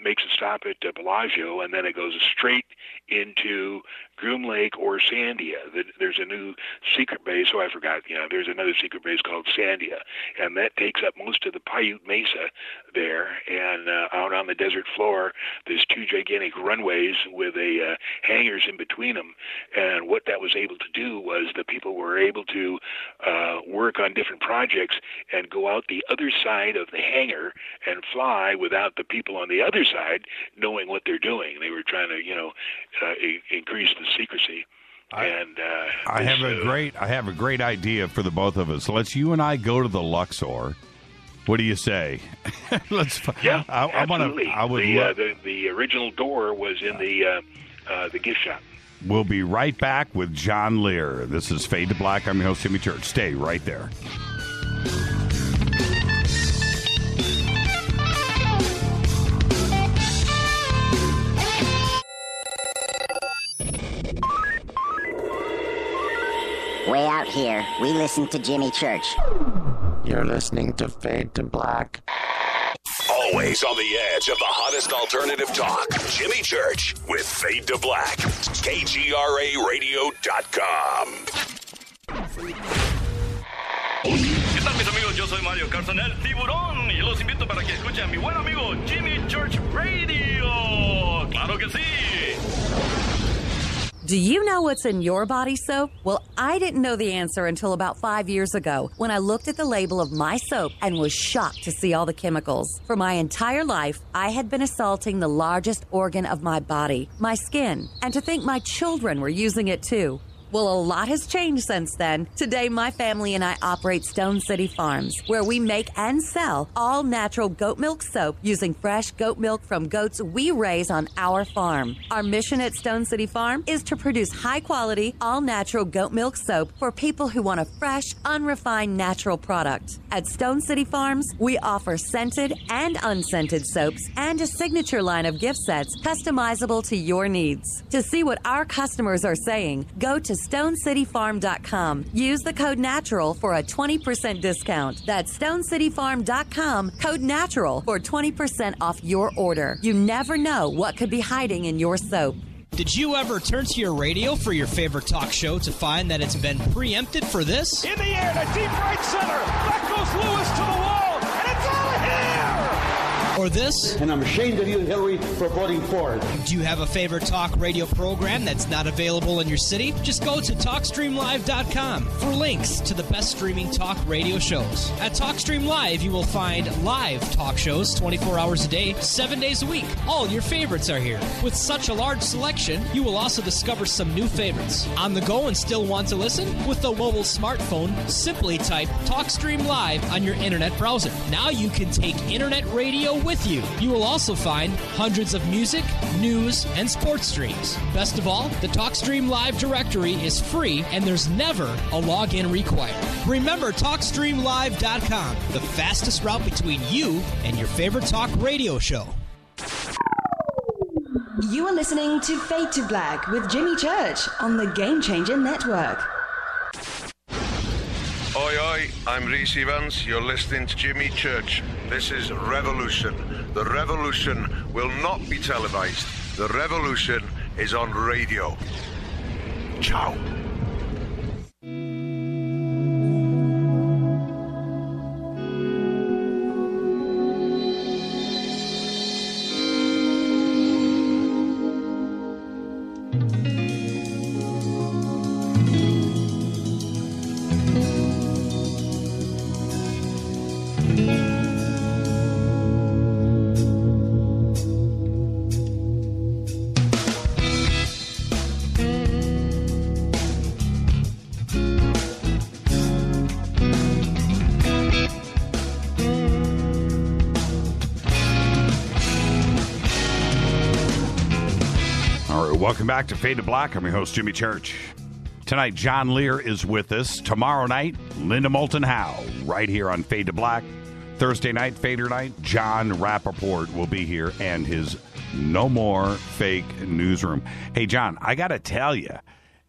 makes a stop at uh, Bellagio, and then it goes straight into Groom Lake or Sandia. The- There's a new secret base. Oh, I forgot. You know, there's another secret base called Sandia, and that takes up most of the Paiute Mesa there. And uh, out on the desert floor, there's two gigantic runways with a uh, hangars in between them. And what that was able to do was the people were able to uh, work on different projects and go out the other side of the hangar and fly without the people on the other side knowing what they're doing. They were trying to, you know, uh, i- increase the secrecy. and uh, I have a great I have a great idea for the both of us. Let's you and I go to the Luxor. What do you say? Let's. Yeah, I, I want absolutely. to. I would. the, lo- uh, the the original door was in the uh, uh, the gift shop. We'll be right back with John Lear. This is Fade to Black. I'm your host Jimmy Church. Stay right there. Way out here, we listen to Jimmy Church. You're listening to Fade to Black. Always on the edge of the hottest alternative talk. Jimmy Church with Fade to Black. KGRARadio.com. ¿Qué tal mis amigos? Yo soy Mario Carson, el tiburón, y los invito para que escuchen a mi buen amigo Jimmy Church Radio. ¡Claro que sí! Do you know what's in your body soap? Well, I didn't know the answer until about five years ago when I looked at the label of my soap and was shocked to see all the chemicals. For my entire life, I had been assaulting the largest organ of my body, my skin, and to think my children were using it too. Well, a lot has changed since then. Today, my family and I operate Stone City Farms, where we make and sell all natural goat milk soap using fresh goat milk from goats we raise on our farm. Our mission at Stone City Farm is to produce high quality, all natural goat milk soap for people who want a fresh, unrefined natural product. At Stone City Farms, we offer scented and unscented soaps and a signature line of gift sets customizable to your needs. To see what our customers are saying, go to StoneCityFarm.com. Use the code NATURAL for a 20% discount. That's StoneCityFarm.com, code NATURAL for 20% off your order. You never know what could be hiding in your soap. Did you ever turn to your radio for your favorite talk show to find that it's been preempted for this? In the air to deep right center. That goes Lewis to the wall, Or this? And I'm ashamed of you, Hillary, for voting for it. Do you have a favorite talk radio program that's not available in your city? Just go to TalkStreamLive.com for links to the best streaming talk radio shows. At TalkStream Live, you will find live talk shows 24 hours a day, 7 days a week. All your favorites are here. With such a large selection, you will also discover some new favorites. On the go and still want to listen? With a mobile smartphone, simply type TalkStream Live on your internet browser. Now you can take internet radio with you. You will also find hundreds of music, news, and sports streams. Best of all, the TalkStream Live directory is free and there's never a login required. Remember TalkStreamLive.com, the fastest route between you and your favorite talk radio show. You are listening to Fade to Black with Jimmy Church on the Game Changer Network. Oi, oi, I'm Reese Evans. You're listening to Jimmy Church. This is Revolution. The revolution will not be televised. The revolution is on radio. Ciao. Welcome back to Fade to Black. I'm your host, Jimmy Church. Tonight, John Lear is with us. Tomorrow night, Linda Moulton Howe, right here on Fade to Black. Thursday night, Fader night, Jon Rappoport will be here and his No More Fake Newsroom. Hey, John, I got to tell you,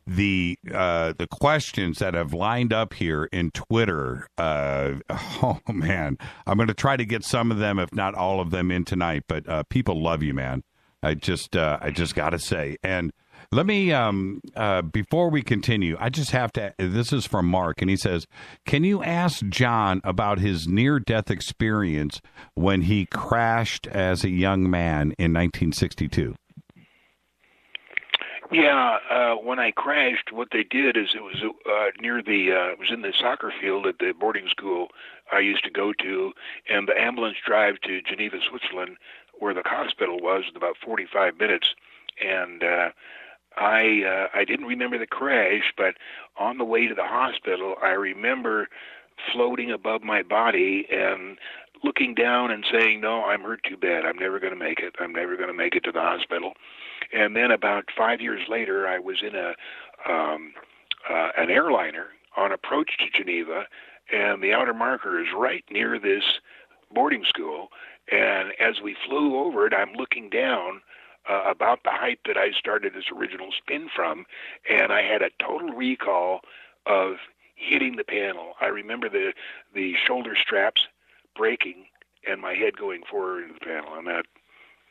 the uh, the questions that have lined up here in Twitter. Uh, oh man, I'm going to try to get some of them, if not all of them, in tonight. But uh, people love you, man. I just uh, I just got to say, and let me um, uh, before we continue, I just have to. This is from Mark, and he says, "Can you ask John about his near death experience when he crashed as a young man in 1962?" Yeah, uh, when I crashed, what they did is it was uh, near the uh, it was in the soccer field at the boarding school I used to go to, and the ambulance drive to Geneva, Switzerland, where the hospital was, was about 45 minutes, and uh, I uh, I didn't remember the crash, but on the way to the hospital, I remember floating above my body and looking down and saying, "No, I'm hurt too bad. I'm never going to make it. I'm never going to make it to the hospital." And then about five years later, I was in a um, uh, an airliner on approach to Geneva, and the outer marker is right near this boarding school. And as we flew over it, I'm looking down uh, about the height that I started this original spin from, and I had a total recall of hitting the panel. I remember the the shoulder straps breaking and my head going forward into the panel, and that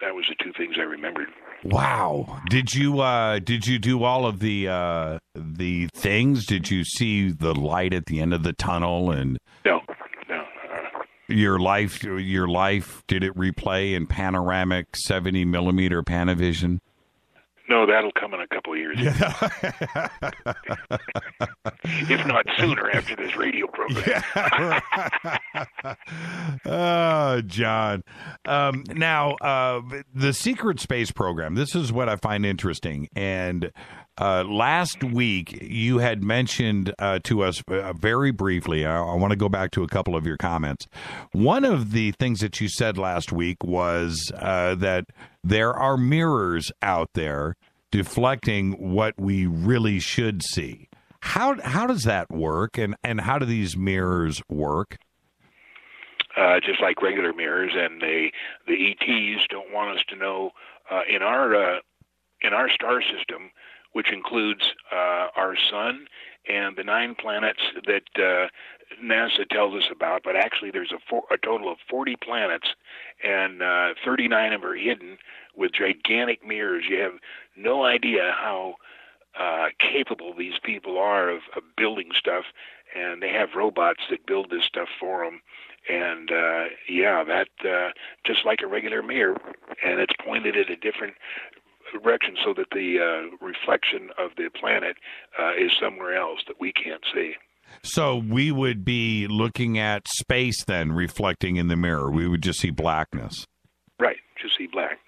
that was the two things I remembered. Wow. Did you uh did you do all of the uh the things? Did you see the light at the end of the tunnel and No, your life your life did it replay in panoramic 70 millimeter Panavision? no, that'll come in a couple of years. if not sooner after this radio program. oh, John. Um, now, uh, the secret space program. This is what I find interesting. And uh, last week, you had mentioned uh, to us uh, very briefly. I, I want to go back to a couple of your comments. One of the things that you said last week was uh, that there are mirrors out there deflecting what we really should see. How how does that work, and and how do these mirrors work? uh, just like regular mirrors, and they the ETs don't want us to know uh, in our in our star system, which includes uh, our sun and the nine planets that uh, NASA tells us about. But actually, there's a, four, a total of 40 planets, and uh, 39 of them are hidden with gigantic mirrors. You have no idea how uh, capable these people are of, of building stuff, and they have robots that build this stuff for them. And uh, yeah, that uh, just like a regular mirror, and it's pointed at a different direction so that the uh, reflection of the planet uh, is somewhere else that we can't see. So we would be looking at space then reflecting in the mirror. We would just see blackness. Right, just see black.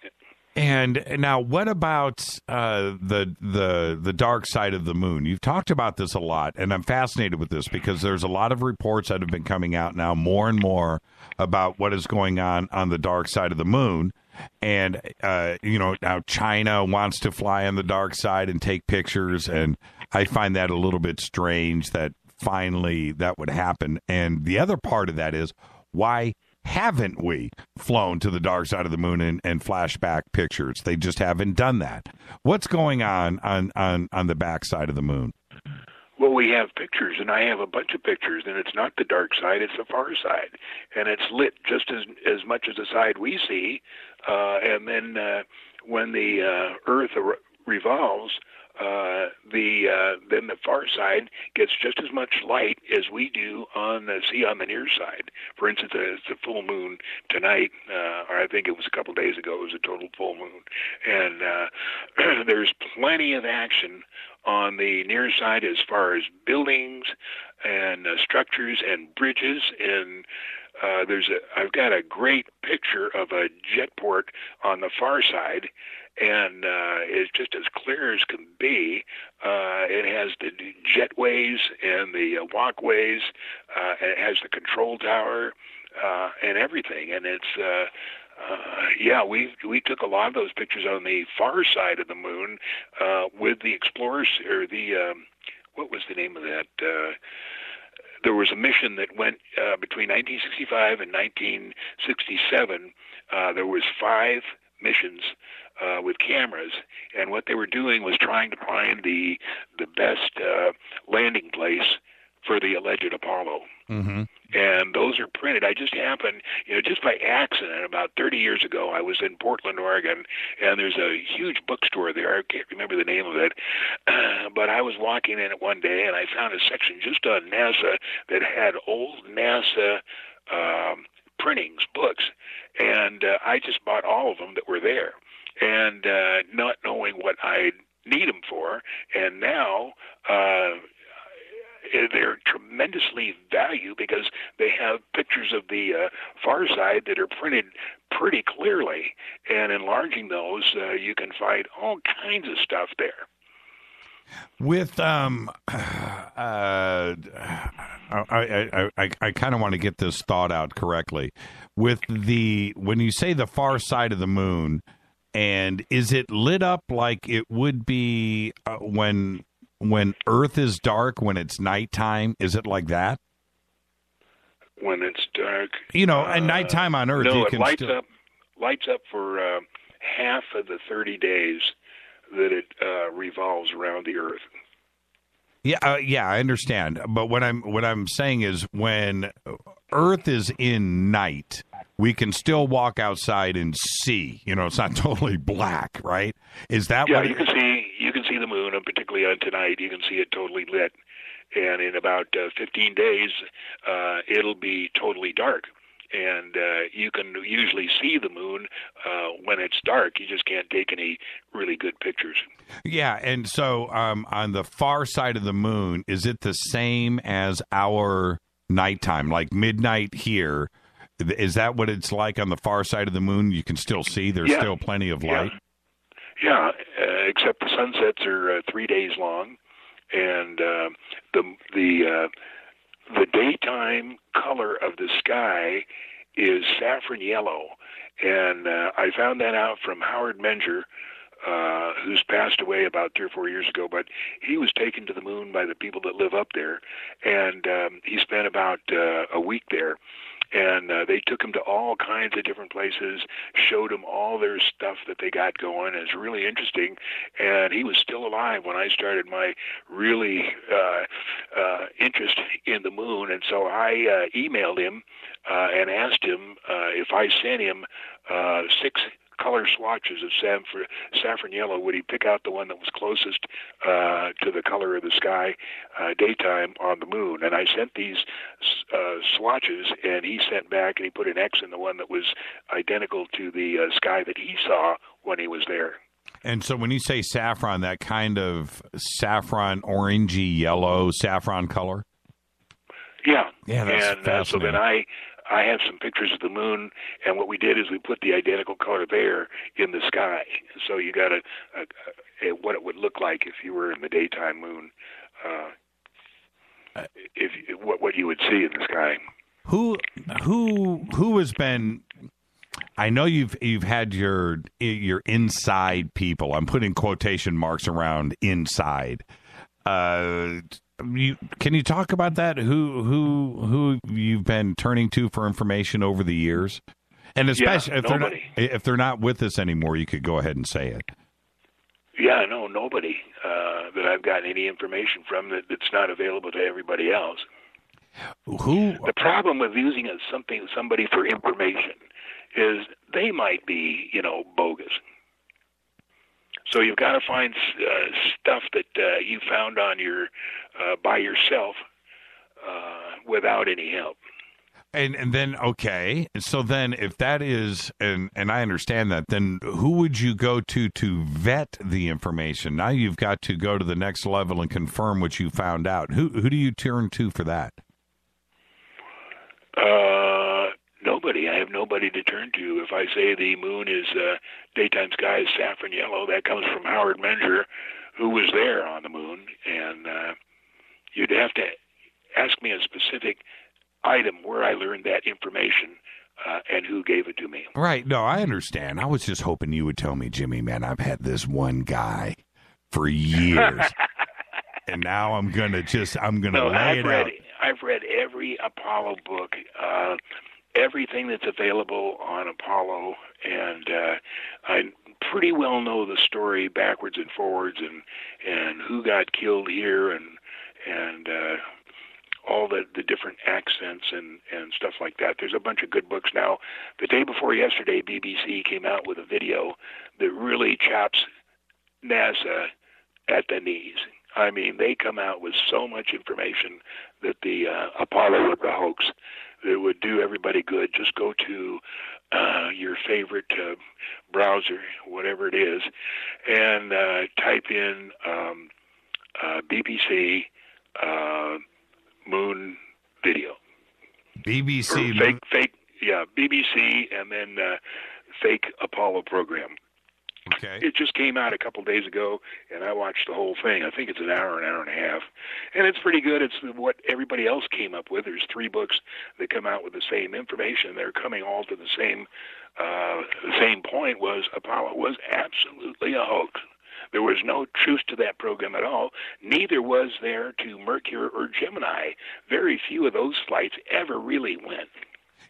And now, what about uh, the the the dark side of the moon? You've talked about this a lot, and I'm fascinated with this because there's a lot of reports that have been coming out now, more and more about what is going on on the dark side of the moon. And uh, you know, now China wants to fly on the dark side and take pictures, and I find that a little bit strange that finally that would happen. And the other part of that is why haven't we flown to the dark side of the moon and, and flashback pictures? They just haven't done that. What's going on on, on, on the back side of the moon? Well, we have pictures, and I have a bunch of pictures, and it's not the dark side; it's the far side, and it's lit just as as much as the side we see. Uh, and then uh, when the uh, Earth ar- revolves, uh, the uh, then the far side gets just as much light as we do on the see on the near side. For instance, uh, it's a full moon tonight, uh, or I think it was a couple days ago. It was a total full moon, and uh, there's plenty of action on the near side as far as buildings and uh, structures and bridges and uh, there's a I've got a great picture of a jetport on the far side, and uh, it's just as clear as can be. Uh, it has the jetways and the uh, walkways. Uh, it has the control tower uh, and everything, and it's. Uh, uh, yeah, we we took a lot of those pictures on the far side of the moon uh, with the explorers or the um, what was the name of that? Uh, there was a mission that went uh, between 1965 and 1967. Uh, there was five missions uh, with cameras, and what they were doing was trying to find the the best uh, landing place for the alleged Apollo. Mm-hmm. And those are printed. I just happened, you know, just by accident, about 30 years ago, I was in Portland, Oregon, and there's a huge bookstore there. I can't remember the name of it, uh, but I was walking in it one day, and I found a section just on NASA that had old NASA um, printings, books, and uh, I just bought all of them that were there, and uh, not knowing what I'd need them for, and now. Uh, they're tremendously value because they have pictures of the uh, far side that are printed pretty clearly, and enlarging those, uh, you can find all kinds of stuff there. With um, uh, I I I, I kind of want to get this thought out correctly. With the when you say the far side of the moon, and is it lit up like it would be uh, when when Earth is dark when it's nighttime? Is it like that? When it's dark, You know, at nighttime on Earth, no, you it can lights still. up lights up for uh, half of the 30 days that it uh, revolves around the Earth. Yeah, uh, yeah, I understand. But what I'm what I'm saying is when Earth is in night, we can still walk outside and see. You know, it's not totally black, right? Is that yeah, what? you can see you can see the on tonight, you can see it totally lit. And in about uh, 15 days, uh, it'll be totally dark. And uh, you can usually see the moon uh, when it's dark. You just can't take any really good pictures. Yeah, and so um, on the far side of the moon, is it the same as our nighttime, like midnight here? Is that what it's like on the far side of the moon? You can still see. There's Yeah. still plenty of light. Yeah, uh, except the sunsets are uh, three days long, and uh, the the uh, the daytime color of the sky is saffron yellow, and uh, I found that out from Howard Menger. Uh, who's passed away about three or four years ago, but he was taken to the moon by the people that live up there, and um, he spent about uh, a week there and uh, they took him to all kinds of different places, showed him all their stuff that they got going. It's really interesting, and he was still alive when I started my really uh, uh, interest in the moon, and so I uh, emailed him uh, and asked him uh, if I sent him uh, six color swatches of saffron, saffron yellow, would he pick out the one that was closest uh, to the color of the sky uh, daytime on the moon? And I sent these uh, swatches, and he sent back and he put an X in the one that was identical to the uh, sky that he saw when he was there. And so when you say saffron, that kind of saffron, orangey yellow saffron color. Yeah. Yeah, that's and uh, so then. I I have some pictures of the moon, and what we did is we put the identical color there in the sky. So you got a, a, a what it would look like if you were in the daytime moon. Uh, if what what you would see in the sky. Who who who has been? I know you've you've had your your inside people. I'm putting quotation marks around inside. Uh, you, can you talk about that? Who who who you've been turning to for information over the years, and especially if they're not if they're not with us anymore, you could go ahead and say it. Yeah, no, nobody uh, that I've gotten any information from that, that's not available to everybody else. Who The problem with using something somebody for information is they might be, you know, bogus. So you've got to find uh, stuff that uh, you found on your uh, by yourself uh, without any help. And and then okay, so then if that is and and I understand that, then who would you go to to vet the information? Now you've got to go to the next level and confirm what you found out. Who who do you turn to for that? Uh, nobody. I have nobody to turn to. If I say the moon is uh, daytime sky is saffron yellow, that comes from Howard Menger, who was there on the moon, and uh, you'd have to ask me a specific item where I learned that information uh, and who gave it to me. Right. No, I understand. I was just hoping you would tell me, Jimmy, man, I've had this one guy for years. and now I'm gonna just I'm gonna No, lay I've it read out. I've read every Apollo book, uh, everything that's available on Apollo, and uh, I pretty well know the story backwards and forwards, and and who got killed here, and and uh, all the the different accents and and stuff like that. There's a bunch of good books now. The day before yesterday, BBC came out with a video that really chops NASA at the knees. I mean, they come out with so much information that the uh, Apollo was a hoax. That would do everybody good. Just go to uh, your favorite uh, browser, whatever it is, and uh, type in um, uh, BBC uh, moon video. BBC Or fake, fake, yeah, BBC, and then uh, fake Apollo program. Okay. It just came out a couple days ago, and I watched the whole thing. I think it's an hour, an hour and a half, and it's pretty good. It's what everybody else came up with. There's three books that come out with the same information. They're coming all to the same. Uh, same point was Apollo was absolutely a hoax. There was no truth to that program at all. Neither was there to Mercury or Gemini. Very few of those flights ever really went.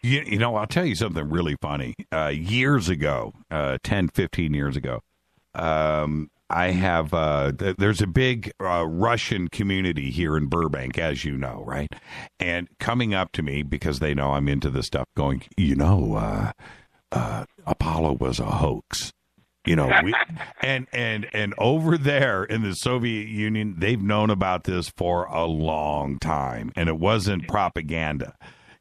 You, you know, I'll tell you something really funny. Uh, years ago, uh, 10, 15 years ago, um, I have uh, th- there's a big uh, Russian community here in Burbank, as you know, right? And coming up to me because they know I'm into this stuff, going, you know, uh, uh, Apollo was a hoax. You know, we, and and and over there in the Soviet Union, they've known about this for a long time, and it wasn't propaganda.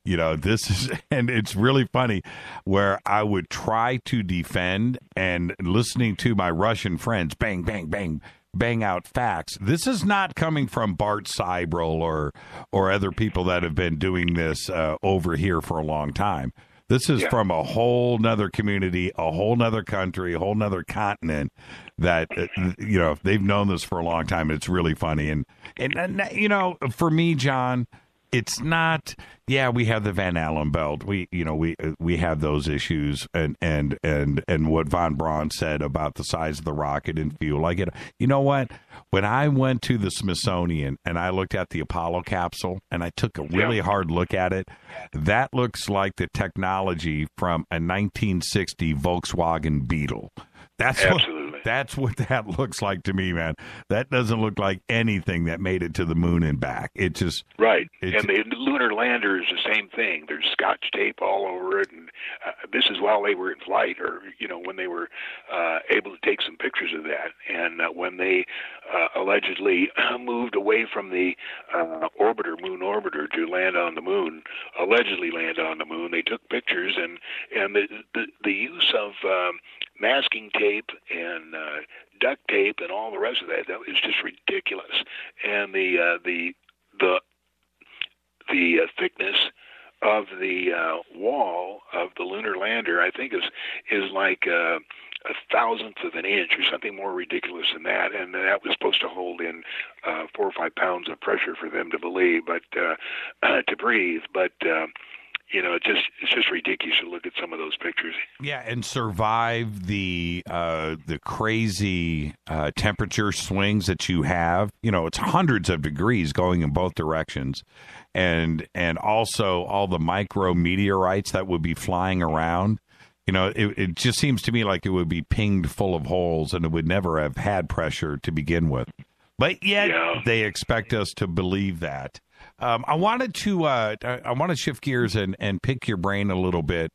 You know, this is, and it's really funny where I would try to defend and listening to my Russian friends, bang, bang, bang, bang out facts. This is not coming from Bart Sibrel or or other people that have been doing this uh, over here for a long time. This is Yeah. from a whole nother community, a whole nother country, a whole nother continent that uh, you know they've known this for a long time. It's really funny, and and, and you know, for me, John, it's not. Yeah, we have the Van Allen belt. We you know we uh, we have those issues, and and and and what von Braun said about the size of the rocket and fuel. I get. You know what? When I went to the Smithsonian and I looked at the Apollo capsule and I took a really hard look at it, that looks like the technology from a 1960 Volkswagen Beetle. That's Absolutely. what that's what that looks like to me, man. That doesn't look like anything that made it to the moon and back. It just Right, and the lunar lander is the same thing. There's scotch tape all over it, and uh, this is while they were in flight, or you know when they were uh, able to take some pictures of that. And uh, when they uh, allegedly moved away from the uh, orbiter, moon orbiter, to land on the moon, allegedly land on the moon, they took pictures, and and the the, the use of um, masking tape and uh, duct tape and all the rest of that that was just ridiculous. And the uh, the the the uh, thickness of the uh, wall of the lunar lander, I think, is is like uh, a thousandth of an inch or something more ridiculous than that, and that was supposed to hold in uh, four or five pounds of pressure for them to believe, but uh, uh, to breathe. But uh, you know, it's just it's just ridiculous to look at some of those pictures. Yeah, and survive the uh, the crazy uh, temperature swings that you have. You know, it's hundreds of degrees going in both directions, and and also all the micro meteorites that would be flying around. You know, it, it just seems to me like it would be pinged full of holes, and it would never have had pressure to begin with. But yet Yeah. they expect us to believe that. Um, I wanted to uh, I want to shift gears and, and pick your brain a little bit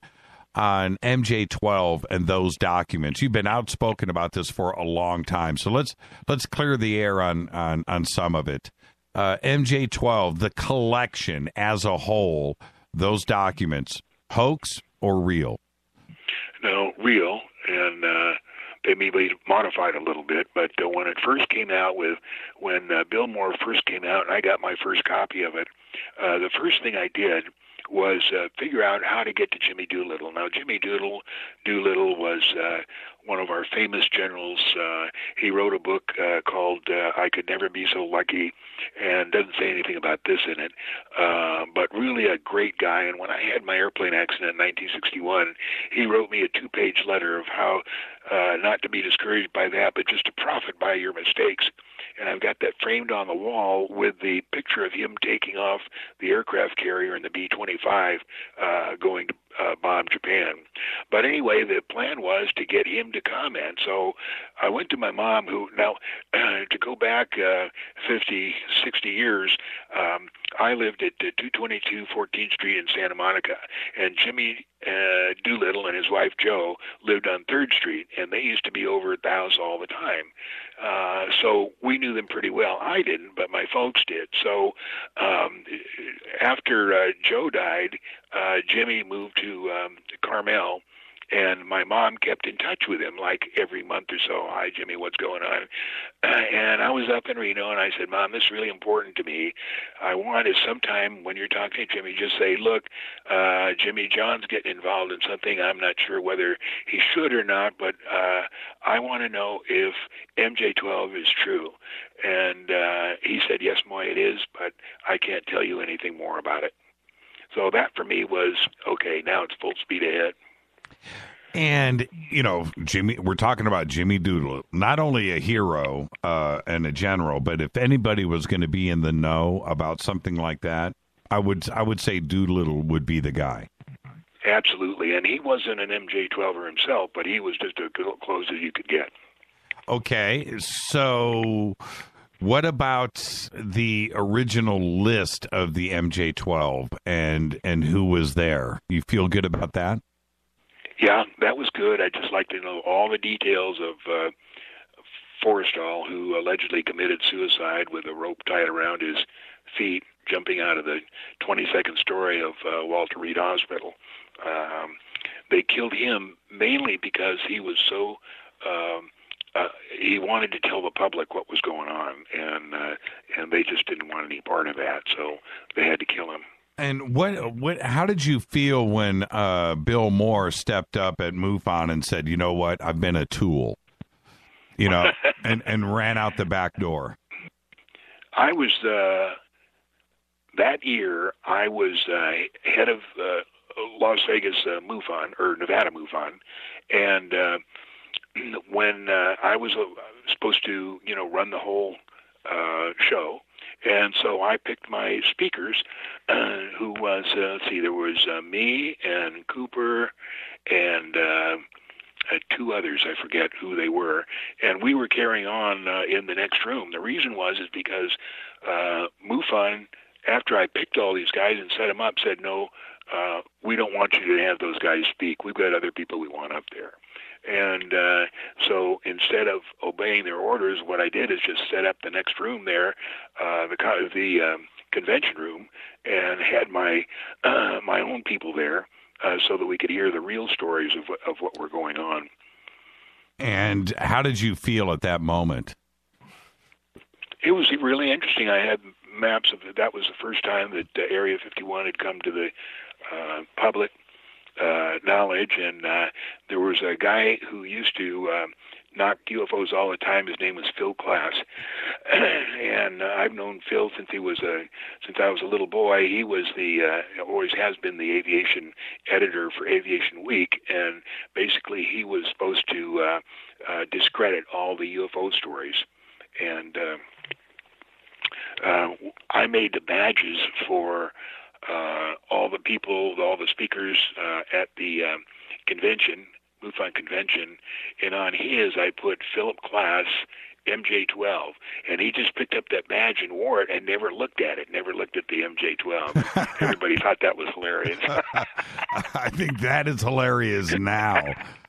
on MJ12 and those documents. You've been outspoken about this for a long time, so let's let's clear the air on on, on some of it. Uh, MJ12, the collection as a whole, those documents, hoax or real? no, real, and uh, they may be modified a little bit. But uh, when it first came out, with when uh, Bill Moore first came out, and I got my first copy of it, uh, the first thing I did was uh, figure out how to get to Jimmy Doolittle. Now, Jimmy Doodle Doolittle was uh, one of our famous generals. Uh, he wrote a book uh, called uh, "I Could Never Be So Lucky," and doesn't say anything about this in it. Uh, but really a great guy. And when I had my airplane accident in 1961, he wrote me a two-page letter of how uh, not to be discouraged by that, but just to profit by your mistakes. And I've got that framed on the wall with the picture of him taking off the aircraft carrier in the B-25 uh, going to uh, bomb Japan. But anyway, the plan was to get him to comment. So I went to my mom, who now, to go back uh, 50, 60 years, um, I lived at uh, 222 14th Street in Santa Monica, and Jimmy uh, Doolittle and his wife Joe lived on Third Street, and they used to be over at the house all the time. Uh, so we knew them pretty well. I didn't, but my folks did. So um, after uh, Joe died, uh, Jimmy moved to um, Carmel, and my mom kept in touch with him like every month or so. Hi, Jimmy, what's going on? and I was up in Reno, and I said, Mom, this is really important to me. I want is sometime when you're talking to Jimmy, just say, Look, uh, Jimmy, John's getting involved in something. I'm not sure whether he should or not, but uh, I want to know if MJ12 is true. And uh, he said, Yes, Moy, it is, but I can't tell you anything more about it. So that for me was okay. Now it's full speed ahead. And you know, Jimmy, we're talking about Jimmy Doodle, not only a hero uh, and a general, but if anybody was going to be in the know about something like that, I would I would say Doolittle would be the guy. Absolutely, and he wasn't an MJ12er himself, but he was just as close as you could get. Okay, so what about the original list of the MJ12 and and who was there? You feel good about that? Yeah, that was good. I'd just like to know all the details of uh, Forrestal, who allegedly committed suicide with a rope tied around his feet, jumping out of the 22nd story of uh, Walter Reed Hospital. Um, they killed him mainly because he was so. Um, uh, he wanted to tell the public what was going on, and uh, and they just didn't want any part of that, so they had to kill him. And what what how did you feel when uh, Bill Moore stepped up at MUFON and said, "You know what? I've been a tool." You know, and and ran out the back door. I was uh, that year. I was uh, head of uh, Las Vegas uh, MUFON or Nevada MUFON, and uh, when uh, I was uh, supposed to, you know, run the whole uh, show, and so I picked my speakers, uh, who was uh, let's see, there was uh, me and Cooper and. Uh, uh, two others, I forget who they were, and we were carrying on uh, in the next room. The reason was is because uh, MUFON, after I picked all these guys and set them up, said no, uh, we don't want you to have those guys speak. We've got other people we want up there. And uh, so instead of obeying their orders, what I did is just set up the next room there, uh, the the um, convention room, and had my uh, my own people there, uh, so that we could hear the real stories of of what were going on. And how did you feel at that moment? It was really interesting. I had maps of. That was the first time that uh, Area 51 had come to the uh, public uh, knowledge, and uh, there was a guy who used to um, knock UFOs all the time. His name was Phil Klass, and uh, I've known Phil since he was a since I was a little boy. He was the uh, always has been the aviation editor for Aviation Week, and basically he was supposed to uh, uh, discredit all the UFO stories, and. Uh, uh, I made the badges for uh, all the people, all the speakers uh, at the um, convention, MUFON convention, and on his I put Philip Klass MJ12, and he just picked up that badge and wore it and never looked at it, never looked at the MJ12. Everybody thought that was hilarious. I think that is hilarious now.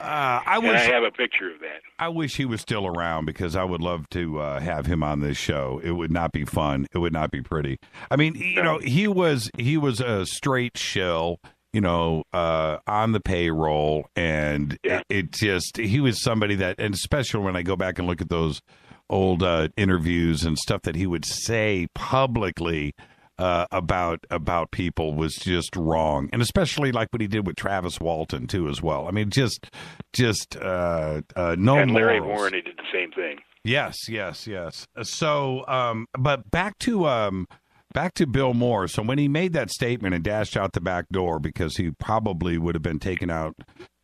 Uh, I and wish I have a picture of that. I wish he was still around because I would love to uh, have him on this show. It would not be fun. It would not be pretty. I mean, you know, he was he was a straight shill, you know, uh, on the payroll, and it, it just he was somebody that, and especially when I go back and look at those old uh, interviews and stuff that he would say publicly uh, about about people was just wrong, and especially like what he did with Travis Walton too, as well. I mean, just just uh, uh, no and Larry morals. Warren, he did the same thing. Yes, yes, yes. So, um, but back to um, back to Bill Moore. So when he made that statement and dashed out the back door because he probably would have been taken out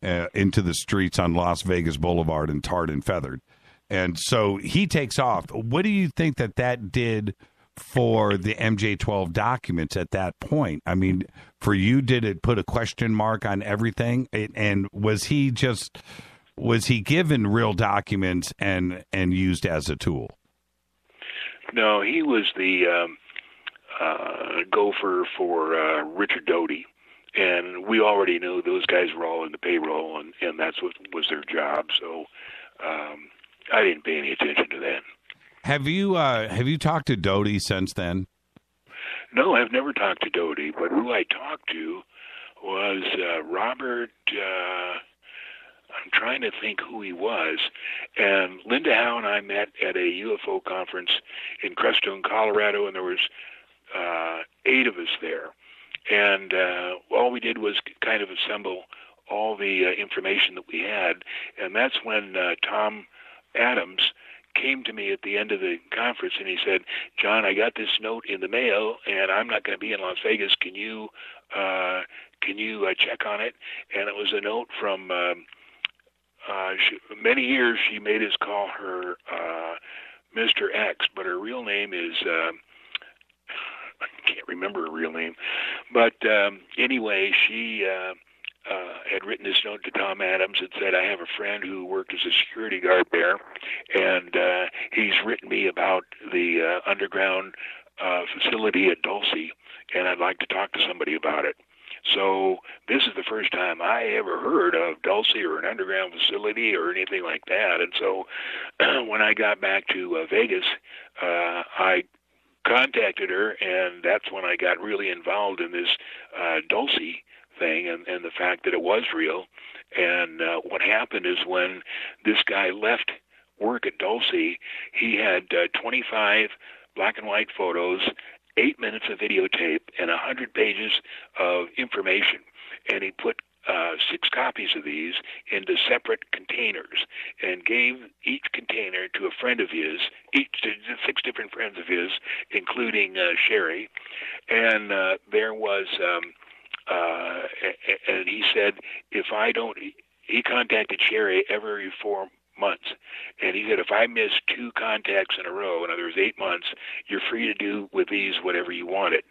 uh, into the streets on Las Vegas Boulevard and tarred and feathered, and so he takes off. What do you think that that did? For the MJ12 documents at that point, I mean, for you, did it put a question mark on everything? It, and was he just was he given real documents and and used as a tool? No, he was the um, uh, gopher for uh, Richard Doty, and we already knew those guys were all in the payroll, and and that's what was their job. So um, I didn't pay any attention to that. Have you uh, have you talked to Doty since then? No, I've never talked to Doty, but who I talked to was uh, Robert. Uh, I'm trying to think who he was. And Linda Howe and I met at a UFO conference in Crestone, Colorado, and there was uh, eight of us there. And uh, all we did was kind of assemble all the uh, information that we had, and that's when uh, Tom Adams came to me at the end of the conference and he said, "John, I got this note in the mail, and I'm not going to be in Las Vegas. Can you uh, can you uh, check on it?" And it was a note from. Um, uh, she, many years she made us call her uh, Mr. X, but her real name is uh, I can't remember her real name. But um, anyway, she uh, uh, had written this note to Tom Adams and said, I have a friend who worked as a security guard there, and uh, he's written me about the uh, underground uh, facility at Dulce, and I'd like to talk to somebody about it. So this is the first time I ever heard of Dulce or an underground facility or anything like that. And so when I got back to uh, Vegas, uh, I contacted her, and that's when I got really involved in this uh, Dulce thing and, and the fact that it was real. And uh, what happened is when this guy left work at Dulce, he had uh, 25 black and white photos, eight minutes of videotape, and 100 pages of information. And he put uh, six copies of these into separate containers and gave each container to a friend of his, each to six different friends of his, including uh, Sherry. And uh, there was, um, uh, and he said, if I don't, he contacted Sherry every four months. And he said, if I miss two contacts in a row, in other words, eight months, you're free to do with these whatever you wanted.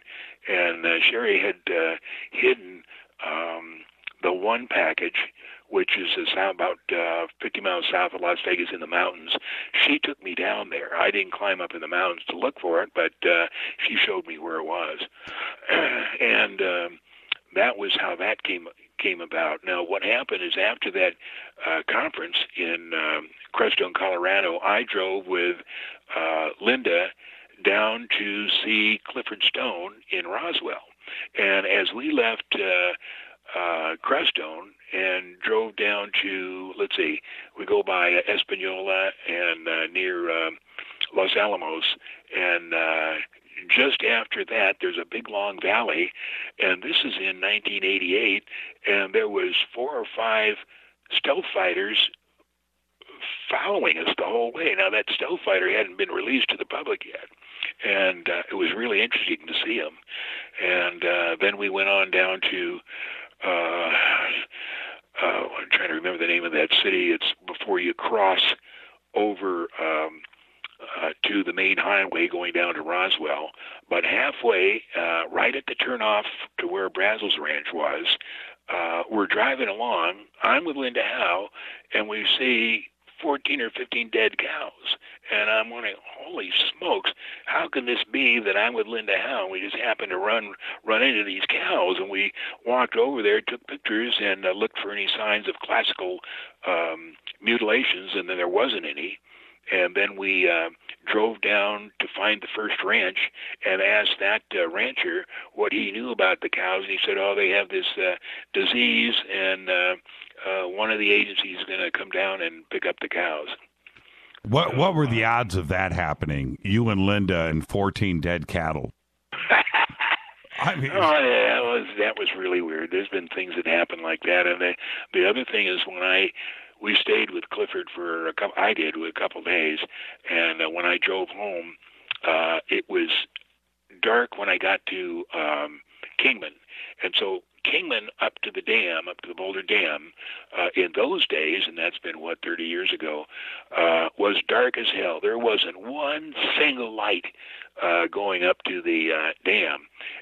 And uh, Sherry had uh, hidden um, the one package, which is about uh, 50 miles south of Las Vegas in the mountains. She took me down there. I didn't climb up in the mountains to look for it, but uh, she showed me where it was. and um, that was how that came came about. Now, what happened is after that uh, conference in um, Crestone, Colorado, I drove with uh, Linda down to see Clifford Stone in Roswell. And as we left uh, uh, Crestone and drove down to, let's see, we go by Espanola and uh, near uh, Los Alamos, and uh, just after that, there's a big long valley, and this is in 1988, and there was four or five stealth fighters following us the whole way. Now that stealth fighter hadn't been released to the public yet, and uh, it was really interesting to see him. And uh, then we went on down to. Uh, uh, I'm trying to remember the name of that city. It's before you cross over um, uh, to the main highway going down to Roswell. But halfway, uh, right at the turnoff to where Brazel's Ranch was, uh, we're driving along. I'm with Linda Howe, and we see 14 or 15 dead cows. And I'm wondering, holy smokes, how can this be that I'm with Linda Howe and we just happened to run run into these cows? And we walked over there, took pictures, and uh, looked for any signs of classical um, mutilations, and then there wasn't any. And then we uh, drove down to find the first ranch and asked that uh, rancher what he knew about the cows. And he said, "Oh, they have this uh, disease, and uh, uh, one of the agencies is going to come down and pick up the cows." What what were the odds of that happening? You and Linda and 14 dead cattle. I mean, oh yeah, that was that was really weird. There's been things that happen like that, and the the other thing is when I we stayed with Clifford for a couple. I did with a couple of days, and uh, when I drove home, uh, it was dark when I got to um, Kingman, and so Kingman up to the dam, up to the Boulder Dam, uh, in those days, and that's been what 30 years ago, uh, was dark as hell. There wasn't one single light uh, going up to the uh, dam,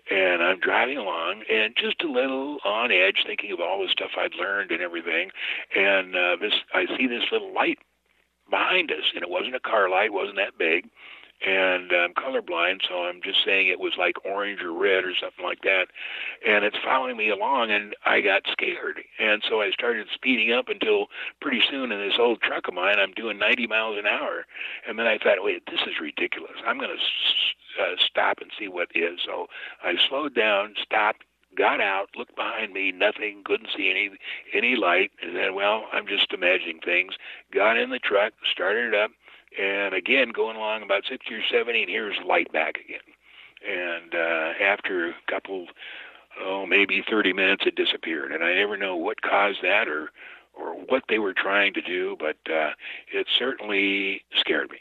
and I'm driving along and just a little on edge, thinking of all the stuff I'd learned and everything, and uh, this I see this little light behind us, and it wasn't a car light, wasn't that big and I'm colorblind, so I'm just saying it was like orange or red or something like that. And it's following me along, and I got scared. And so I started speeding up until pretty soon in this old truck of mine, I'm doing 90 miles an hour. And then I thought, wait, this is ridiculous. I'm going to uh, stop and see what is. So I slowed down, stopped, got out, looked behind me, nothing, couldn't see any any light, and then well, I'm just imagining things. Got in the truck, started it up, and again, going along about 60 or 70, and here's light back again. And uh, after a couple, oh, maybe 30 minutes, it disappeared. And I never know what caused that or, or what they were trying to do, but uh, it certainly scared me.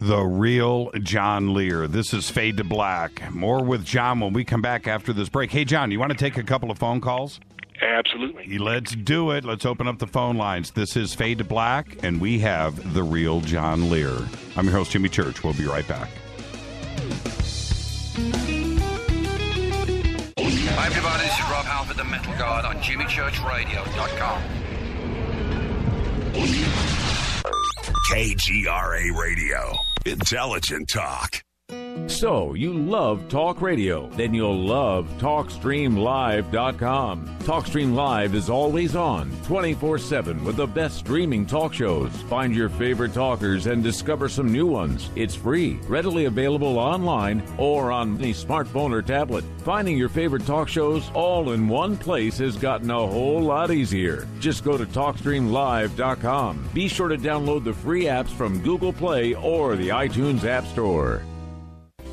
The real John Lear. This is Fade to Black. More with John when we come back after this break. Hey, John, you want to take a couple of phone calls? Absolutely. Let's do it. Let's open up the phone lines. This is Fade to Black, and we have the real John Lear. I'm your host, Jimmy Church. We'll be right back. Hi, everybody. This is Rob Halford, the Metal God on JimmyChurchRadio.com. KGRA Radio. Intelligent talk. So, you love talk radio? Then you'll love TalkStreamLive.com. TalkStream Live is always on, 24 7, with the best streaming talk shows. Find your favorite talkers and discover some new ones. It's free, readily available online or on any smartphone or tablet. Finding your favorite talk shows all in one place has gotten a whole lot easier. Just go to TalkStreamLive.com. Be sure to download the free apps from Google Play or the iTunes App Store.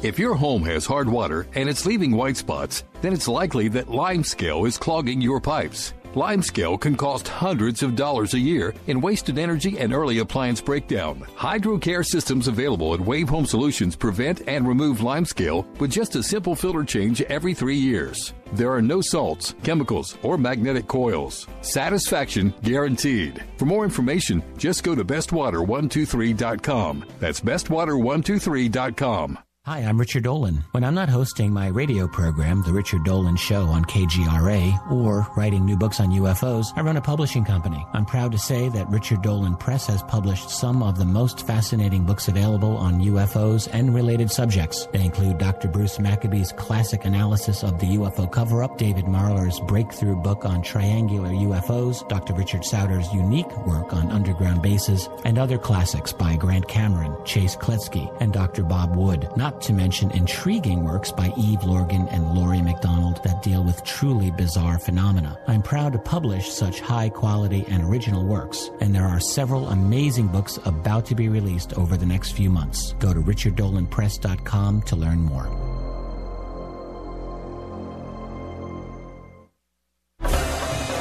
If your home has hard water and it's leaving white spots, then it's likely that limescale is clogging your pipes. Limescale can cost hundreds of dollars a year in wasted energy and early appliance breakdown. HydroCare systems available at Wave Home Solutions prevent and remove limescale with just a simple filter change every three years. There are no salts, chemicals, or magnetic coils. Satisfaction guaranteed. For more information, just go to bestwater123.com. That's bestwater123.com. Hi, I'm Richard Dolan. When I'm not hosting my radio program, The Richard Dolan Show on KGRA, or writing new books on UFOs, I run a publishing company. I'm proud to say that Richard Dolan Press has published some of the most fascinating books available on UFOs and related subjects. They include Dr. Bruce Maccabee's classic analysis of the UFO cover-up, David Marler's breakthrough book on triangular UFOs, Dr. Richard Sauder's unique work on underground bases, and other classics by Grant Cameron, Chase Kloetzke, and Dr. Bob Wood. Not to mention intriguing works by Eve Lorgen and Laurie McDonald that deal with truly bizarre phenomena. I'm proud to publish such high quality and original works, and there are several amazing books about to be released over the next few months. Go to richarddolanpress.com to learn more.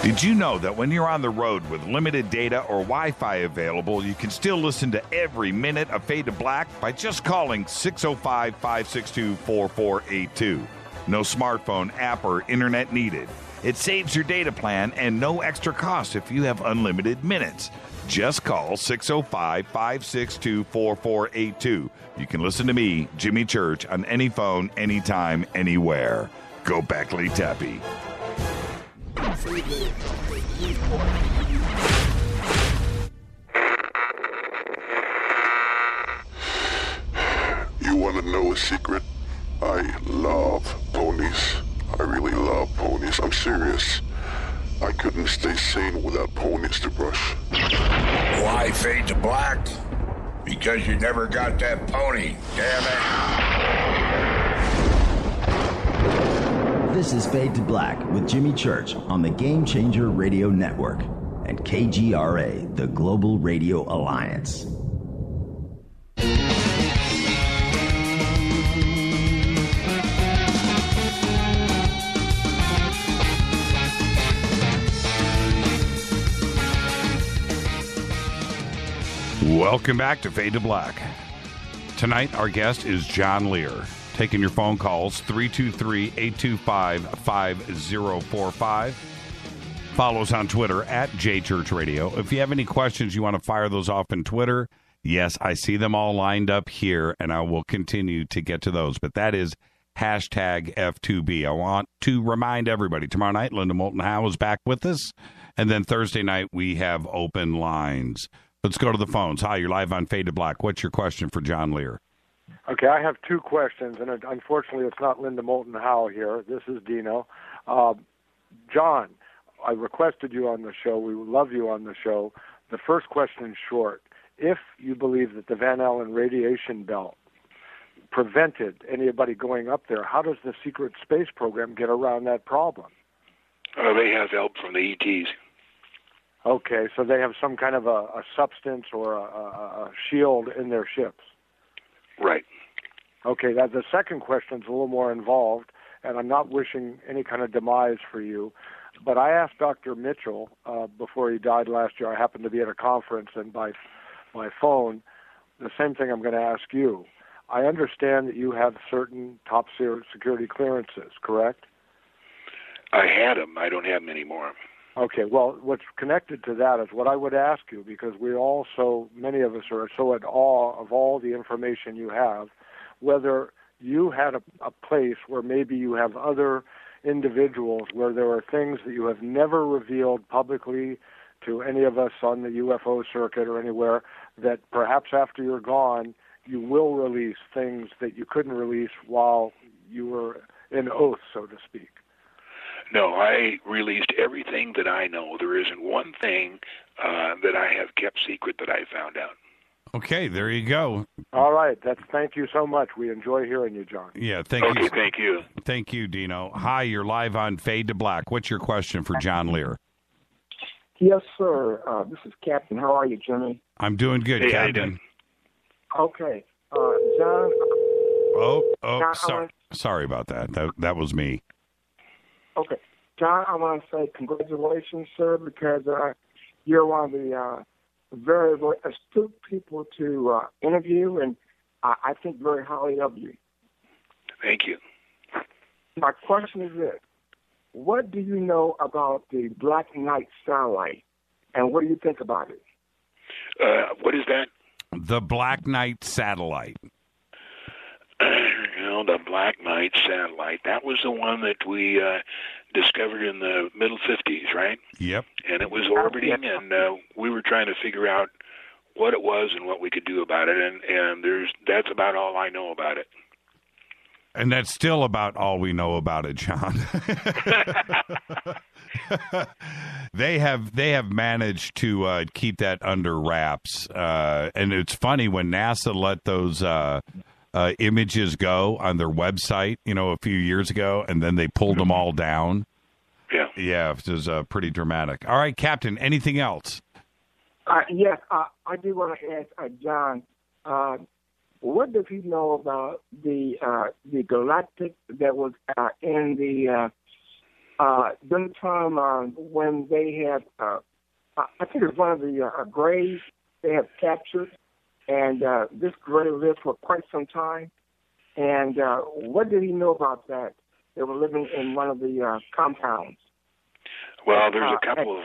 Did you know that when you're on the road with limited data or Wi Fi available, you can still listen to every minute of Fade to Black by just calling 605 562 4482? No smartphone, app, or internet needed. It saves your data plan and no extra cost if you have unlimited minutes. Just call 605 562 4482. You can listen to me, Jimmy Church, on any phone, anytime, anywhere. Go Beckley Tappy. You want to know a secret? I love ponies. I really love ponies. I'm serious. I couldn't stay sane without ponies to brush. Why fade to black? Because you never got that pony, damn it. This is Fade to Black with Jimmy Church on the Game Changer Radio Network and KGRA, the Global Radio Alliance. Welcome back to Fade to Black. Tonight, our guest is John Lear. Taking your phone calls 323 825 5045. Follow us on Twitter at JChurchRadio. If you have any questions, you want to fire those off in Twitter, yes, I see them all lined up here, and I will continue to get to those. But that is hashtag F2B. I want to remind everybody tomorrow night, Linda Moulton Howe is back with us. And then Thursday night, we have open lines. Let's go to the phones. Hi, you're live on Fade to Black. What's your question for John Lear? Okay, I have two questions, and unfortunately, it's not Linda Moulton Howe here. This is Dino. Uh, John, I requested you on the show. We love you on the show. The first question is short. If you believe that the Van Allen radiation belt prevented anybody going up there, how does the secret space program get around that problem? Uh, they have help from the ETs. Okay, so they have some kind of a, a substance or a, a, a shield in their ships. Right. Okay, that the second question is a little more involved, and I'm not wishing any kind of demise for you. But I asked Dr. Mitchell uh, before he died last year. I happened to be at a conference, and by my phone, the same thing I'm going to ask you. I understand that you have certain top secret security clearances, correct? I had them. I don't have them anymore. Okay, well, what's connected to that is what I would ask you because we all so many of us are so at awe of all the information you have, whether you had a, a place where maybe you have other individuals where there are things that you have never revealed publicly to any of us on the UFO circuit or anywhere that perhaps after you're gone, you will release things that you couldn't release while you were in oath, so to speak. No, I released everything that I know. There isn't one thing uh, that I have kept secret that I found out. Okay, there you go. All right. That's thank you so much. We enjoy hearing you, John. Yeah, thank okay, you. thank you. Thank you, Dino. Hi, you're live on Fade to Black. What's your question for John Lear? Yes, sir. Uh, this is Captain. How are you, Jimmy? I'm doing good, Hey, how you Captain. Okay. Uh, John, Oh, oh, John, sorry, sorry about that. That that was me. okay. John, I want to say congratulations, sir, because uh, you're one of the uh, very, very astute people to uh, interview, and I, I think very highly of you. Thank you. My question is this. What do you know about the Black Knight satellite, and what do you think about it? Uh, what is that? The Black Knight satellite. You know, the Black Knight satellite. That was the one that we uh, discovered in the middle 50s, right? Yep. And it was orbiting, and uh, we were trying to figure out what it was and what we could do about it. And and there's that's about all I know about it. And that's still about all we know about it, John. they have they have managed to uh, keep that under wraps, uh, and it's funny when NASA let those uh, uh, images go on their website, you know, a few years ago, and then they pulled them all down. Yeah, yeah, it was uh, pretty dramatic. All right, Captain. Anything else? Uh, yes, uh, I do want to ask uh, John, uh, what does he know about the uh, the galactic that was uh, in the uh, uh, during the time uh, when they had, uh, I I think it was one of the uh, grays they have captured, and uh, this gray lived for quite some time. And uh, what did he know about that? They were living in one of the uh, compounds. Well, there's uh, a couple of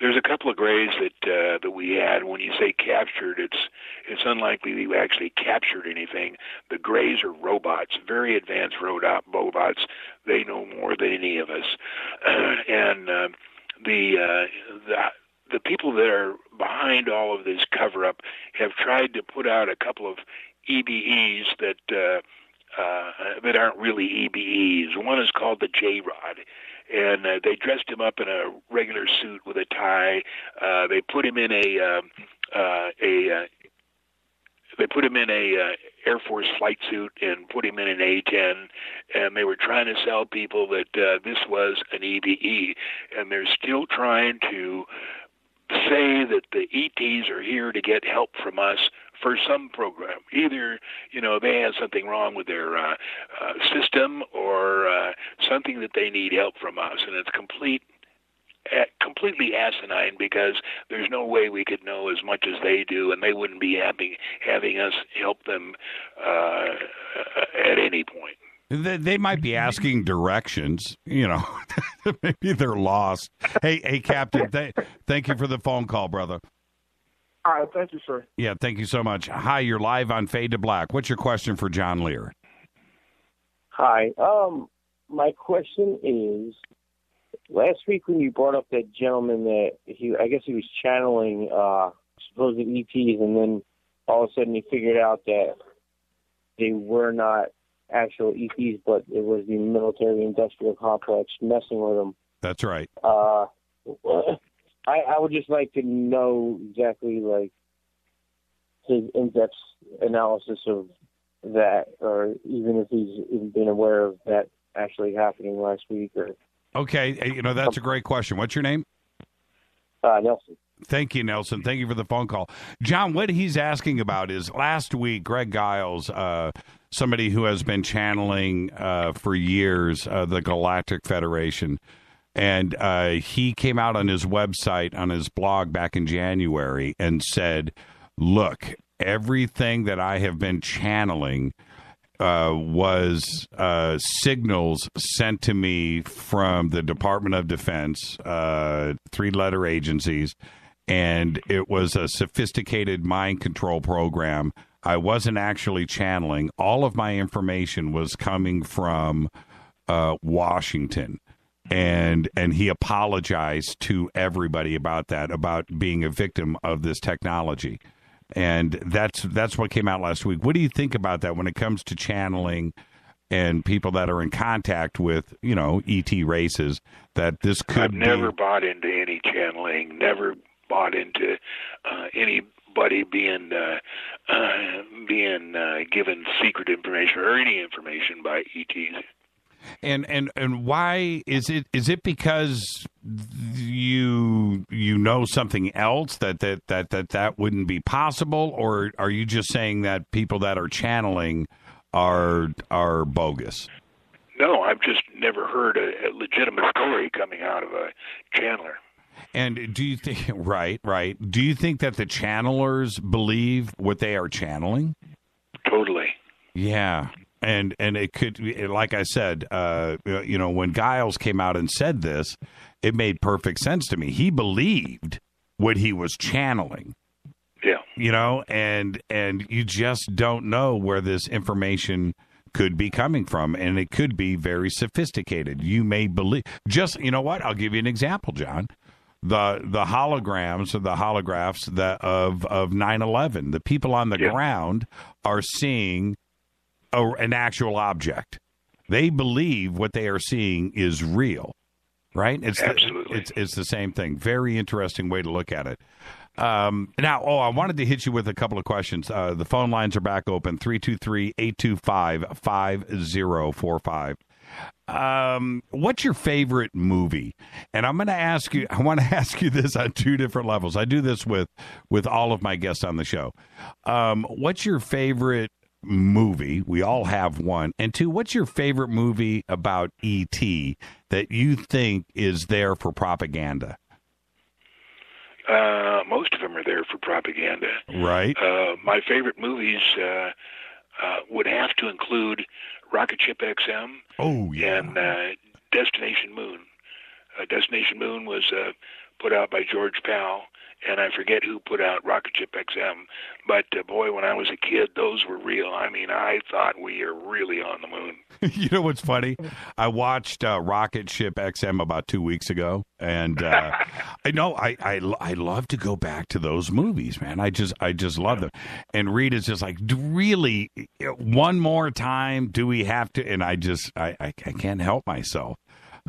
there's a couple of grays that uh, that we had. When you say captured, it's it's unlikely we actually captured anything. The grays are robots, very advanced robot robots. They know more than any of us, and uh, the uh, the the people that are behind all of this cover up have tried to put out a couple of EBEs that. Uh, uh, that aren't really EBEs. One is called the J Rod, and uh, they dressed him up in a regular suit with a tie. Uh, they put him in a um, uh, a uh, they put him in a uh, Air Force flight suit and put him in an A-10, and they were trying to sell people that uh, this was an EBE, and they're still trying to say that the ETs are here to get help from us for some program. Either you know they have something wrong with their uh, uh, system or uh, something that they need help from us, and it's complete. Uh, completely asinine because there's no way we could know as much as they do, and they wouldn't be having having us help them uh, at any point. They, they might be asking directions. You know, maybe they're lost. Hey, hey, Captain. Th- thank you for the phone call, brother. All right, thank you, sir. Yeah, thank you so much. Hi, you're live on Fade to Black. What's your question for John Lear? Hi. Um, my question is, last week when you brought up that gentleman that he, I guess he was channeling uh, supposed ETs, and then all of a sudden he figured out that they were not actual ETs, but it was the military-industrial complex messing with them. That's right. Uh, I, I would just like to know exactly like his in-depth analysis of that, or even if he's even been aware of that actually happening last week, or Okay, eh, you know that's a great question. What's your name? uh, Nelson. Thank you, Nelson. Thank you for the phone call. John, what he's asking about is last week, Greg Giles, uh, somebody who has been channeling uh, for years uh, the Galactic Federation, and uh, he came out on his website, on his blog back in January, and said, Look, everything that I have been channeling uh, was uh, signals sent to me from the Department of Defense, three letter agencies, and it was a sophisticated mind control program. I wasn't actually channeling. All of my information was coming from uh, Washington, and and he apologized to everybody about that, about being a victim of this technology, and that's that's what came out last week. What do you think about that when it comes to channeling? And people that are in contact with, you know, ET races, that this could I've never be, bought into any channeling. Never bought into uh, anybody being uh, uh, being uh, given secret information or any information by ETs. And and and why is it? Is it because you you know something else that that that that that wouldn't be possible, or are you just saying that people that are channeling are are bogus? No, I've just never heard a, a legitimate story coming out of a channeler. And do you think right, right? Do you think that the channelers believe what they are channeling? Totally. Yeah. And and it could like I said, uh, you know, when Giles came out and said this, it made perfect sense to me. He believed what he was channeling. Yeah. You know, and and you just don't know where this information could be coming from and it could be very sophisticated. You may believe just you know what? I'll give you an example, John the the holograms or the holographs that of of 9/11 the people on the Yeah. ground are seeing a, an actual object they believe what they are seeing is real right it's Absolutely. the, it's it's the same thing very interesting way to look at it um, now, oh, I wanted to hit you with a couple of questions. Uh, the phone lines are back open 323 825 5045. Um, what's your favorite movie? And I'm going to ask you. I want to ask you this on two different levels. I do this with with all of my guests on the show. Um, what's your favorite movie? We all have one. And two, what's your favorite movie about ET that you think is there for propaganda? Uh, most of them are there for propaganda. Right. Uh, my favorite movies uh, uh, would have to include Rocket Ship XM Oh yeah. and uh, Destination Moon. Uh, Destination Moon was uh, put out by George Pal, and I forget who put out Rocket Ship XM. But uh, boy, when I was a kid, those were real. I mean, I thought we are really on the moon. you know what's funny? I watched uh, Rocket Ship XM about two weeks ago, and uh, I know I, I I love to go back to those movies, man. I just I just love them. And Reed is just like, really, one more time? Do we have to? And I just I I, I can't help myself.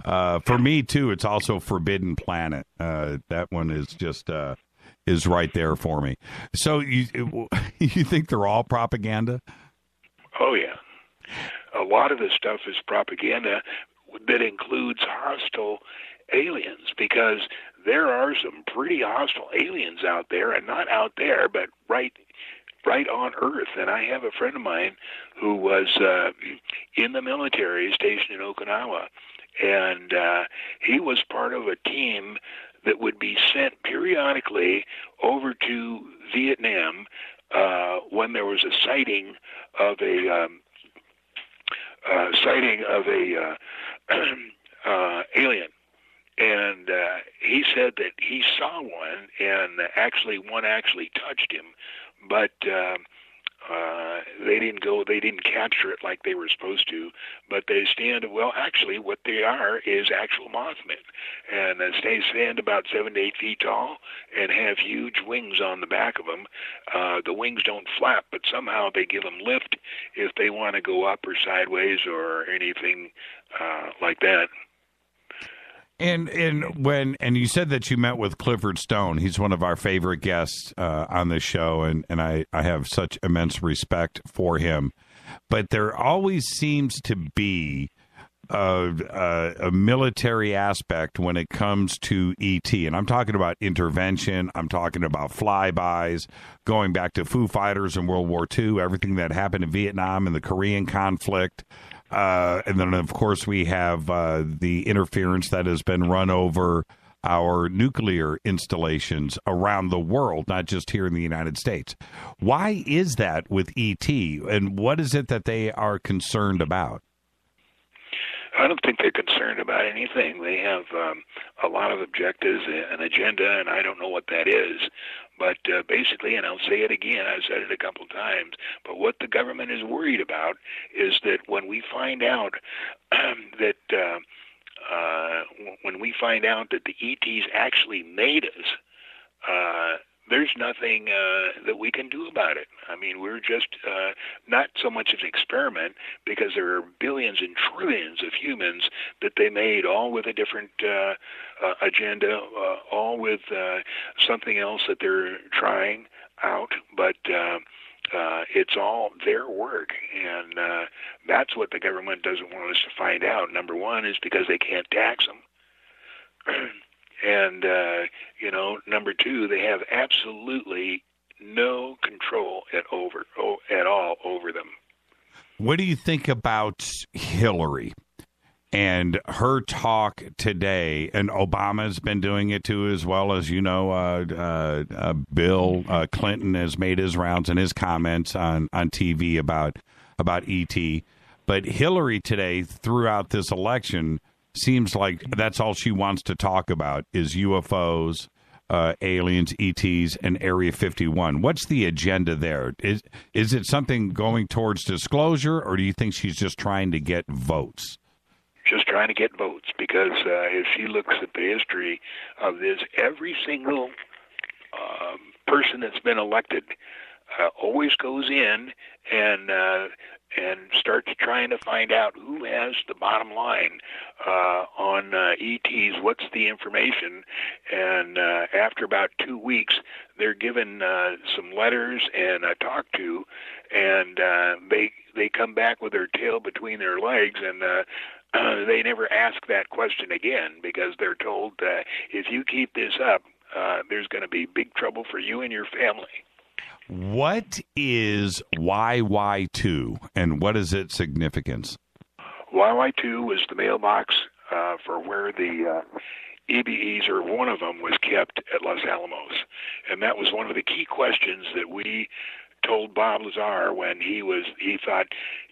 Uh, for me too, it's also Forbidden Planet. Uh, that one is just uh, is right there for me. So you you think they're all propaganda? Oh yeah, a lot of the stuff is propaganda that includes hostile aliens because there are some pretty hostile aliens out there, and not out there, but right right on Earth. And I have a friend of mine who was uh, in the military, stationed in Okinawa, and uh, he was part of a team that would be sent periodically over to Vietnam uh, when there was a sighting of a um, uh, sighting of a uh, uh, alien. And uh, he said that he saw one, and actually one actually touched him, but uh, they didn't go. They didn't capture it like they were supposed to. But they stand. Well, actually, what they are is actual Mothmen, and they stand about seven to eight feet tall and have huge wings on the back of them. Uh, the wings don't flap, but somehow they give them lift if they want to go up or sideways or anything uh, like that. And and when and you said that you met with Clifford Stone. He's one of our favorite guests uh, on this show, and and I I have such immense respect for him. But there always seems to be a, a, a military aspect when it comes to ET, and I'm talking about intervention. I'm talking about flybys, going back to Foo Fighters in World War II, everything that happened in Vietnam and the Korean conflict. Uh, and then, of course, we have uh, the interference that has been run over our nuclear installations around the world, not just here in the United States. Why is that with ET, and what is it that they are concerned about? I don't think they're concerned about anything. They have um, a lot of objectives, an agenda, and I don't know what that is. But uh, basically, and I'll say it again, I've said it a couple times, but what the government is worried about is that when we find out that uh, uh, when we find out that the ETs actually made us, uh, there's nothing uh, that we can do about it. I mean, we're just uh, not so much an experiment because there are billions and trillions of humans that they made, all with a different uh, uh, agenda, uh, all with uh, something else that they're trying out. But uh, uh, it's all their work, and uh, that's what the government doesn't want us to find out. Number one is because they can't tax them. and uh, you know, number two, they have absolutely no control at over at all over them. What do you think about Hillary and her talk today? And Obama's been doing it too, as well as you know, uh, uh, uh, Bill uh, Clinton has made his rounds and his comments on on TV about about ET. But Hillary today, throughout this election, seems like that's all she wants to talk about is UFOs, uh, aliens, ETs, and Area 51. What's the agenda there? Is is it something going towards disclosure, or do you think she's just trying to get votes? Just trying to get votes because uh, if she looks at the history of this, every single um, person that's been elected uh, always goes in and uh, and starts trying to find out who has the bottom line uh, on uh, ETs, what's the information, and uh, after about two weeks, they're given uh, some letters and a talk to, and uh, they they come back with their tail between their legs and. Uh, uh, they never ask that question again because they're told if you keep this up, uh, there's going to be big trouble for you and your family. What is YY2 and what is its significance? YY2 was the mailbox uh, for where the uh, EBEs, or one of them, was kept at Los Alamos. And that was one of the key questions that we told Bob Lazar when he was he thought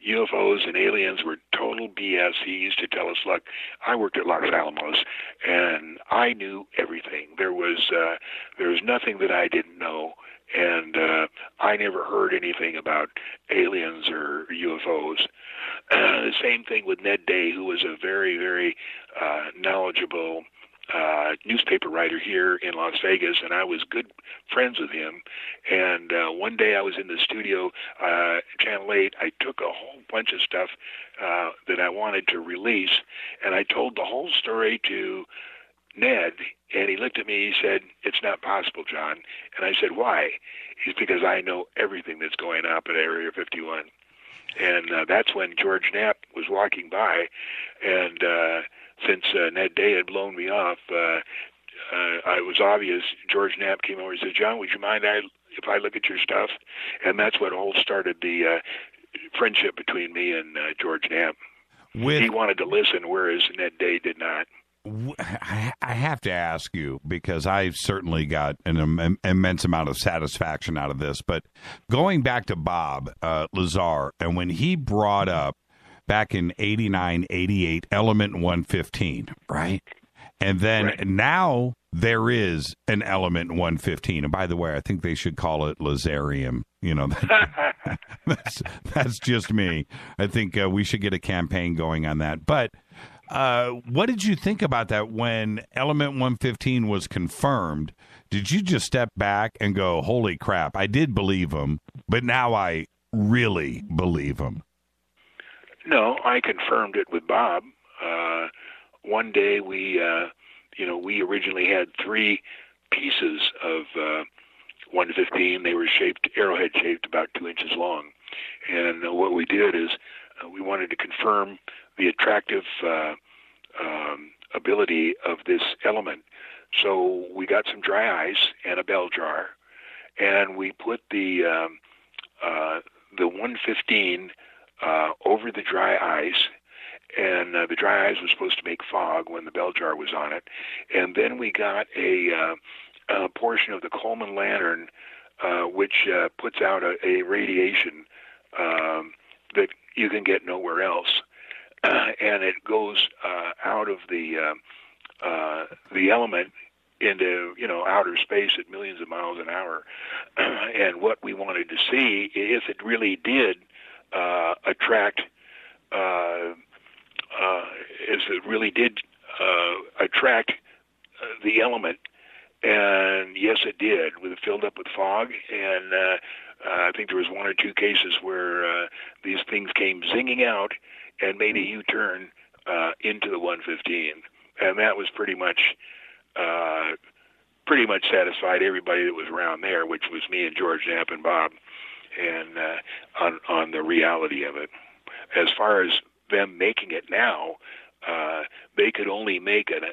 UFOs and aliens were total BS. He used to tell us, "Look, I worked at Los Alamos, and I knew everything. There was uh, there was nothing that I didn't know." And uh, I never heard anything about aliens or UFOs. The same thing with Ned Day, who was a very, very uh, knowledgeable uh, newspaper writer here in Las Vegas, and I was good friends with him. And uh, one day I was in the studio, uh, Channel 8. I took a whole bunch of stuff uh, that I wanted to release, and I told the whole story to Ned, and he looked at me. He said, "It's not possible, John." And I said, "Why?" He's because I know everything that's going up at Area 51. And uh, that's when George Knapp was walking by, and uh, since uh, Ned Day had blown me off, uh, uh, I was obvious. George Knapp came over and said, "John, would you mind I, if I look at your stuff?" And that's what all started the uh, friendship between me and uh, George Knapp. With- he wanted to listen, whereas Ned Day did not. I have to ask you because I certainly got an Im- immense amount of satisfaction out of this. But going back to Bob uh, Lazar, and when he brought up back in 89, 88, Element 115, right? And then right. now there is an Element 115. And by the way, I think they should call it Lazarium. You know, that's, that's just me. I think uh, we should get a campaign going on that. But uh, what did you think about that when Element 115 was confirmed? Did you just step back and go, "Holy crap! I did believe him, but now I really believe him"? No, I confirmed it with Bob. Uh, one day we, uh, you know, we originally had three pieces of uh, 115. They were shaped, arrowhead shaped, about two inches long. And uh, what we did is we wanted to confirm the attractive uh, um, ability of this element. So we got some dry ice and a bell jar, and we put the um, uh, the 115 uh, over the dry ice, and uh, the dry ice was supposed to make fog when the bell jar was on it, and then we got a, uh, a portion of the Coleman lantern, uh, which uh, puts out a, a radiation um, that you can get nowhere else and it goes uh, out of the uh, uh, the element into you know outer space at millions of miles an hour. and what we wanted to see if it really did uh, attract uh, uh, it really did uh, attract uh, the element. And yes, it did. With it filled up with fog, and uh, uh, I think there was one or two cases where uh, these things came zinging out and made a U-turn uh, into the 115, and that was pretty much uh, pretty much satisfied everybody that was around there, which was me and George Knapp and Bob, and uh, on on the reality of it. As far as them making it now, uh, they could only make an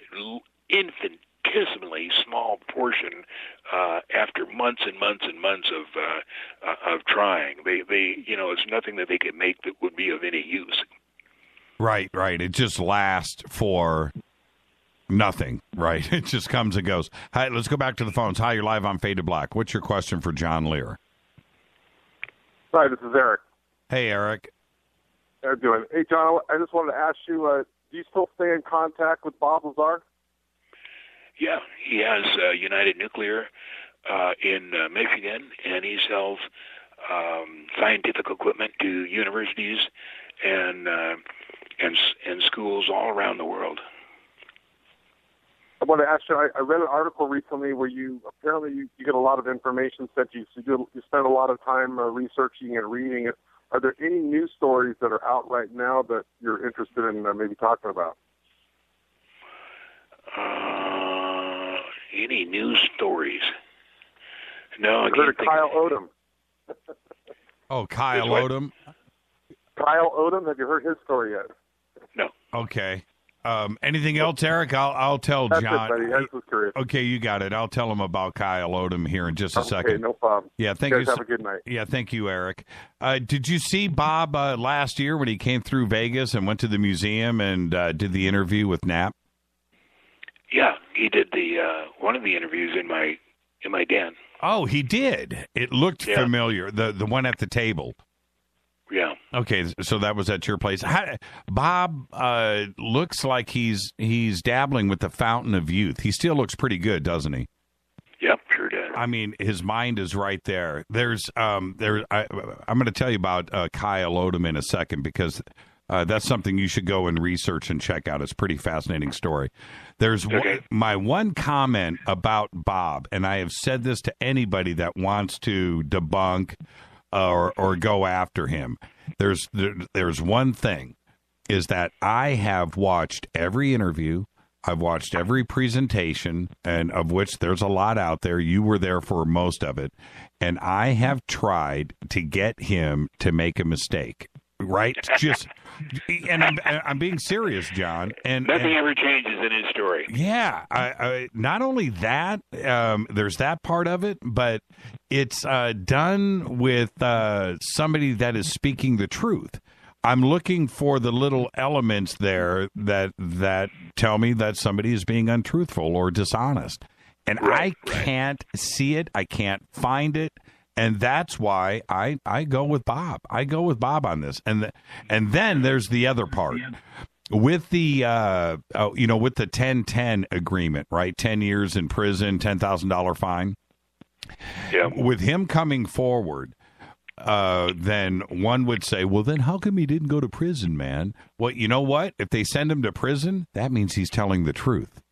infinitesimally small portion uh, after months and months and months of uh, uh, of trying. They they you know it's nothing that they could make that would be of any use. Right, right. It just lasts for nothing, right? It just comes and goes. Hi, let's go back to the phones. Hi, you're live on Fade to Black. What's your question for John Lear? Hi, this is Eric. Hey, Eric. How you doing? Hey, John, I just wanted to ask you, uh, do you still stay in contact with Bob Lazar? Yeah, he has uh, United Nuclear uh, in uh, Michigan, and he sells um, scientific equipment to universities and uh, and and schools all around the world. I want to ask you. I, I read an article recently where you apparently you, you get a lot of information sent you. So you, you spend a lot of time uh, researching and reading it. Are there any news stories that are out right now that you're interested in uh, maybe talking about? Uh, any news stories? No, I I heard can't of Kyle of Odom. Oh, Kyle Which? Odom. Kyle Odom. Have you heard his story yet? Okay. Um, anything else, Eric? I'll I'll tell That's it, John. buddy. I just was curious. Okay, you got it. I'll tell him about Kyle Odom here in just a Okay, second. no problem. Yeah, thank you you. so- have a good night. Yeah, thank you, Eric. Uh, did you see Bob uh, last year when he came through Vegas and went to the museum and uh, did the interview with Knapp? Yeah, he did the uh, one of the interviews in my in my den. Oh, he did. It looked Yeah. familiar. The the one at the table. Yeah. Okay, so that was at your place. How, Bob uh, looks like he's he's dabbling with the fountain of youth. He still looks pretty good, doesn't he? Yep, sure does. I mean, his mind is right there. There's um there I, I'm going to tell you about uh, Kyle Odom in a second because uh, that's something you should go and research and check out. It's a pretty fascinating story. There's one, my one comment about Bob, and I have said this to anybody that wants to debunk or or go after him. There's there, there's one thing is that I have watched every interview. I've watched every presentation, and of which there's a lot out there. You were there for most of it, and I have tried to get him to make a mistake. Right? Just, and I'm, I'm being serious, John. And Nothing and- ever changes in his story. yeah, I, I, not only that, um, there's that part of it, but it's uh, done with uh, somebody that is speaking the truth. I'm looking for the little elements there that that tell me that somebody is being untruthful or dishonest, and I can't see it. I can't find it. And that's why I, I go with Bob. I go with Bob on this, and the, and then there's the other part with the uh, oh, you know with the 10-10 agreement, right? Ten years in prison, ten thousand dollar fine. Yeah. With him coming forward, uh, then one would say, well, then how come he didn't go to prison, man? Well, you know what? If they send him to prison, that means he's telling the truth.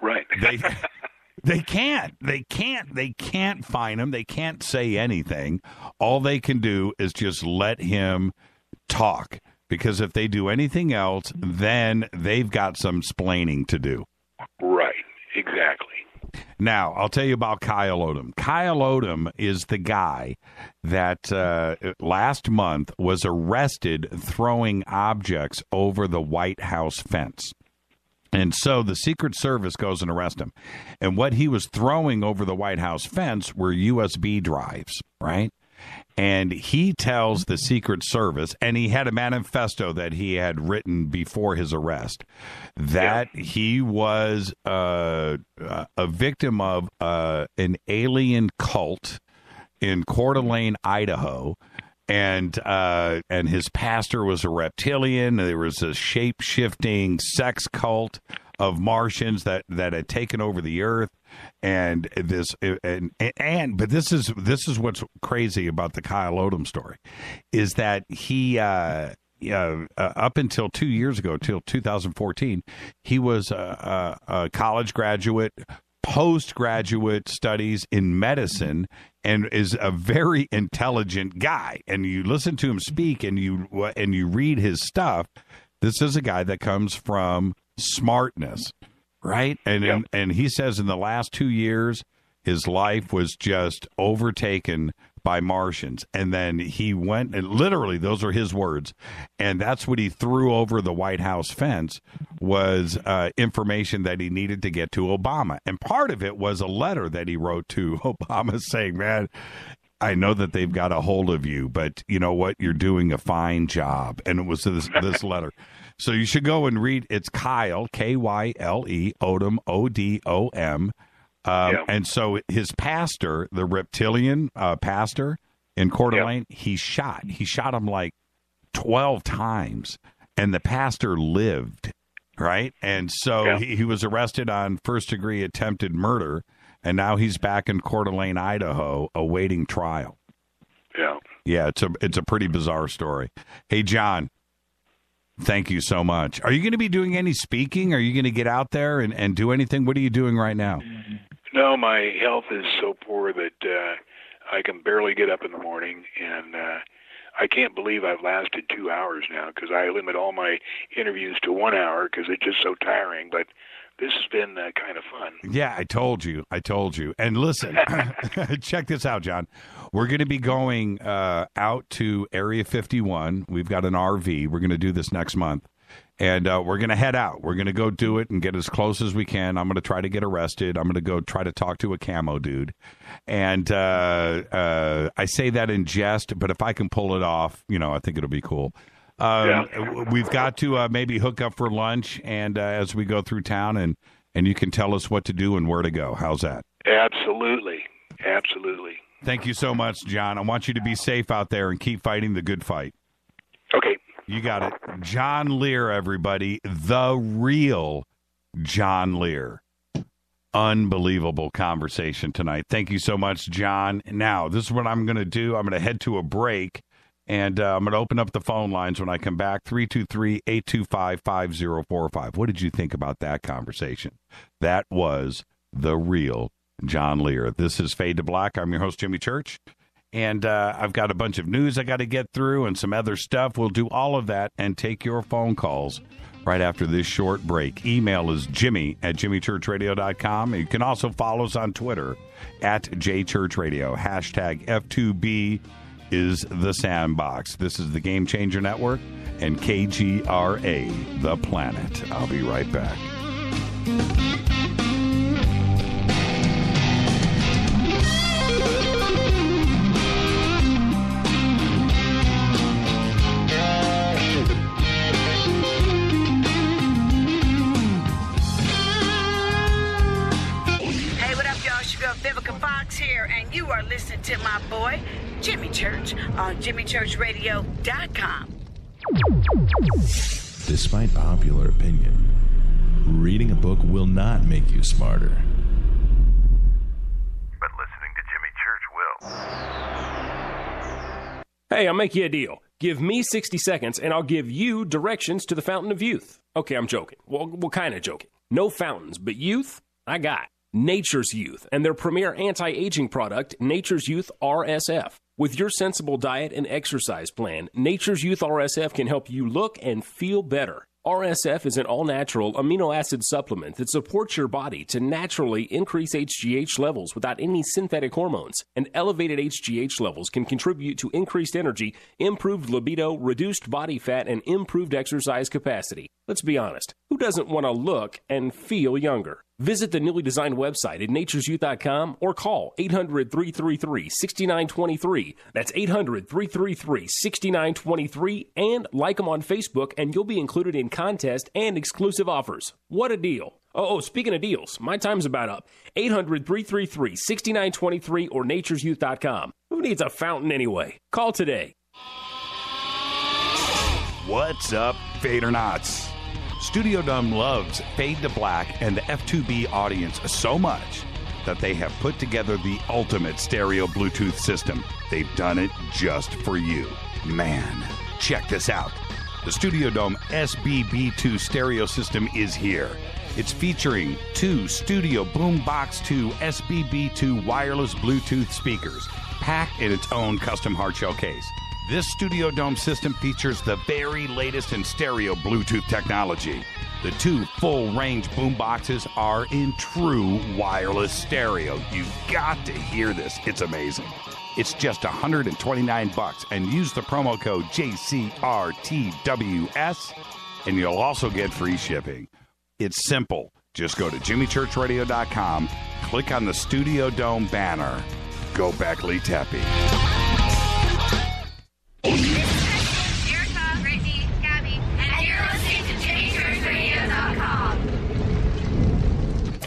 Right. They they can't. They can't. They can't fine him. They can't say anything. All they can do is just let him talk. Because if they do anything else, then they've got some splaining to do. Right. Exactly. Now, I'll tell you about Kyle Odom. Kyle Odom is the guy that uh, last month was arrested throwing objects over the White House fence. And so the Secret Service goes and arrests him. And what he was throwing over the White House fence were USB drives, right? And he tells the Secret Service, and he had a manifesto that he had written before his arrest, that he was uh, a victim of uh, an alien cult in Coeur d'Alene, Idaho. And uh, and his pastor was a reptilian. There was a shape shifting sex cult of Martians that, that had taken over the earth and this and and but this is this is what's crazy about the Kyle Odom story is that he uh, uh, up until two years ago, till 2014, he was a, a, a college graduate, postgraduate studies in medicine, and is a very intelligent guy. And you listen to him speak, and you and you read his stuff. This is a guy that comes from smartness, right? And and, and he says in the last two years, his life was just overtaken by Martians. And then he went and literally those are his words. And that's what he threw over the White House fence was uh, information that he needed to get to Obama. And part of it was a letter that he wrote to Obama saying, man, I know that they've got a hold of you, but you know what? You're doing a fine job. And it was this, this letter. So you should go and read. It's Kyle, K Y L E, Odom, O D O M. Um, And so his pastor, the reptilian uh, pastor in Coeur d'Alene, he shot. He shot him like 12 times, and the pastor lived, right? And so Yeah. he, he was arrested on first degree attempted murder, and now he's back in Coeur d'Alene, Idaho, awaiting trial. Yeah. Yeah, it's a it's a pretty bizarre story. Hey, John, thank you so much. Are you going to be doing any speaking? Are you going to get out there and, and do anything? What are you doing right now? No, my health is so poor that uh, I can barely get up in the morning, and uh, I can't believe I've lasted two hours now because I limit all my interviews to one hour because it's just so tiring. But this has been uh, kind of fun. Yeah, I told you. I told you. And listen, check this out, John. We're going to be going uh, out to Area 51. We've got an RV. We're going to do this next month. And uh, we're going to head out. We're going to go do it and get as close as we can. I'm going to try to get arrested. I'm going to go try to talk to a camo dude. And uh, uh, I say that in jest, but if I can pull it off, you know, I think it'll be cool. Um, We've got to uh, maybe hook up for lunch, and uh, as we go through town, and and you can tell us what to do and where to go. How's that? Absolutely, absolutely. Thank you so much, John. I want you to be safe out there and keep fighting the good fight. Okay. You got it. John Lear, everybody. The real John Lear. Unbelievable conversation tonight. Thank you so much, John. Now, this is what I'm going to do. I'm going to head to a break and uh, I'm going to open up the phone lines when I come back 323 825 5045. What did you think about that conversation? That was the real John Lear. This is Fade to Black. I'm your host, Jimmy Church. And uh, I've got a bunch of news I got to get through and some other stuff. We'll do all of that and take your phone calls right after this short break. Email is jimmy at jimmychurchradio.com. You can also follow us on Twitter at jchurchradio. Hashtag F2B is the sandbox. This is the Game Changer Network and KGRA, the planet. I'll be right back. To my boy, Jimmy Church, on JimmyChurchRadio.com. Despite popular opinion, reading a book will not make you smarter. But listening to Jimmy Church will. Hey, I'll make you a deal. Give me 60 seconds and I'll give you directions to the Fountain of Youth. Okay, I'm joking. Well, we're kind of joking. No fountains, but youth, I got. Nature's Youth and their premier anti aging product, Nature's Youth RSF. With your sensible diet and exercise plan, Nature's Youth RSF can help you look and feel better. RSF is an all natural amino acid supplement that supports your body to naturally increase HGH levels without any synthetic hormones. And elevated HGH levels can contribute to increased energy, improved libido, reduced body fat, and improved exercise capacity. Let's be honest, who doesn't want to look and feel younger? Visit the newly designed website at nature'syouth.com or call 800 333 6923. That's 800 333 6923 and like them on Facebook, and you'll be included in contest and exclusive offers. What a deal! Oh, oh, speaking of deals, my time's about up. 800 333 6923 or nature'syouth.com. Who needs a fountain anyway? Call today. What's up, Fader Knots? Studio Dome loves Fade to Black and the F2B audience so much that they have put together the ultimate stereo Bluetooth system. They've done it just for you. Man, check this out. The Studio Dome SBB2 stereo system is here. It's featuring two Studio Boombox 2 SBB2 wireless Bluetooth speakers, packed in its own custom hardshell case. This Studio Dome system features the very latest in stereo Bluetooth technology. The two full range boomboxes are in true wireless stereo. You've got to hear this. It's amazing. It's just 129 bucks and use the promo code JCRTWS and you'll also get free shipping. It's simple. Just go to jimmychurchradio.com, click on the Studio Dome banner. Go Beckley Teppy. Erica,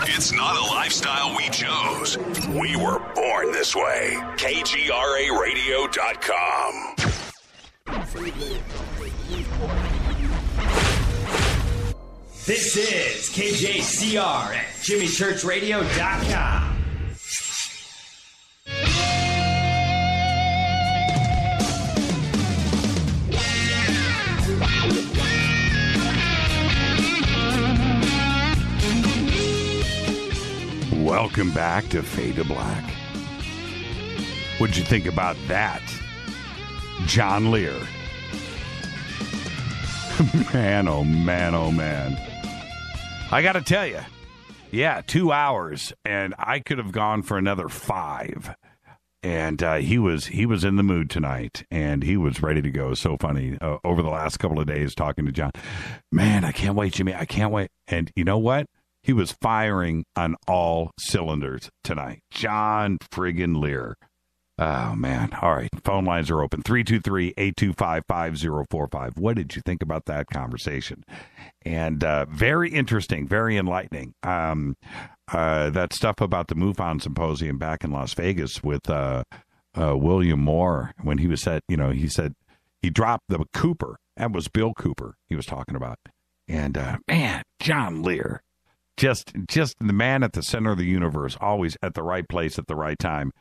It's not a lifestyle we chose. We were born this way. KGRARadio.com. This is KJCR at JimmyChurchRadio.com. Welcome back to Fade to Black. What'd you think about that? John Lear. man, oh man, oh man. I got to tell you, yeah, two hours, and I could have gone for another five. And uh, he was he was in the mood tonight, and he was ready to go. So funny uh, over the last couple of days talking to John. Man, I can't wait, Jimmy. I can't wait. And you know what? He was firing on all cylinders tonight. John friggin' Lear. Oh, man. All right. Phone lines are open 323 825 5045. What did you think about that conversation? And uh, very interesting, very enlightening. Um, uh, that stuff about the MUFON symposium back in Las Vegas with uh, uh, William Moore, when he was said, you know, he said he dropped the Cooper. That was Bill Cooper he was talking about. And uh, man, John Lear, just just the man at the center of the universe, always at the right place at the right time.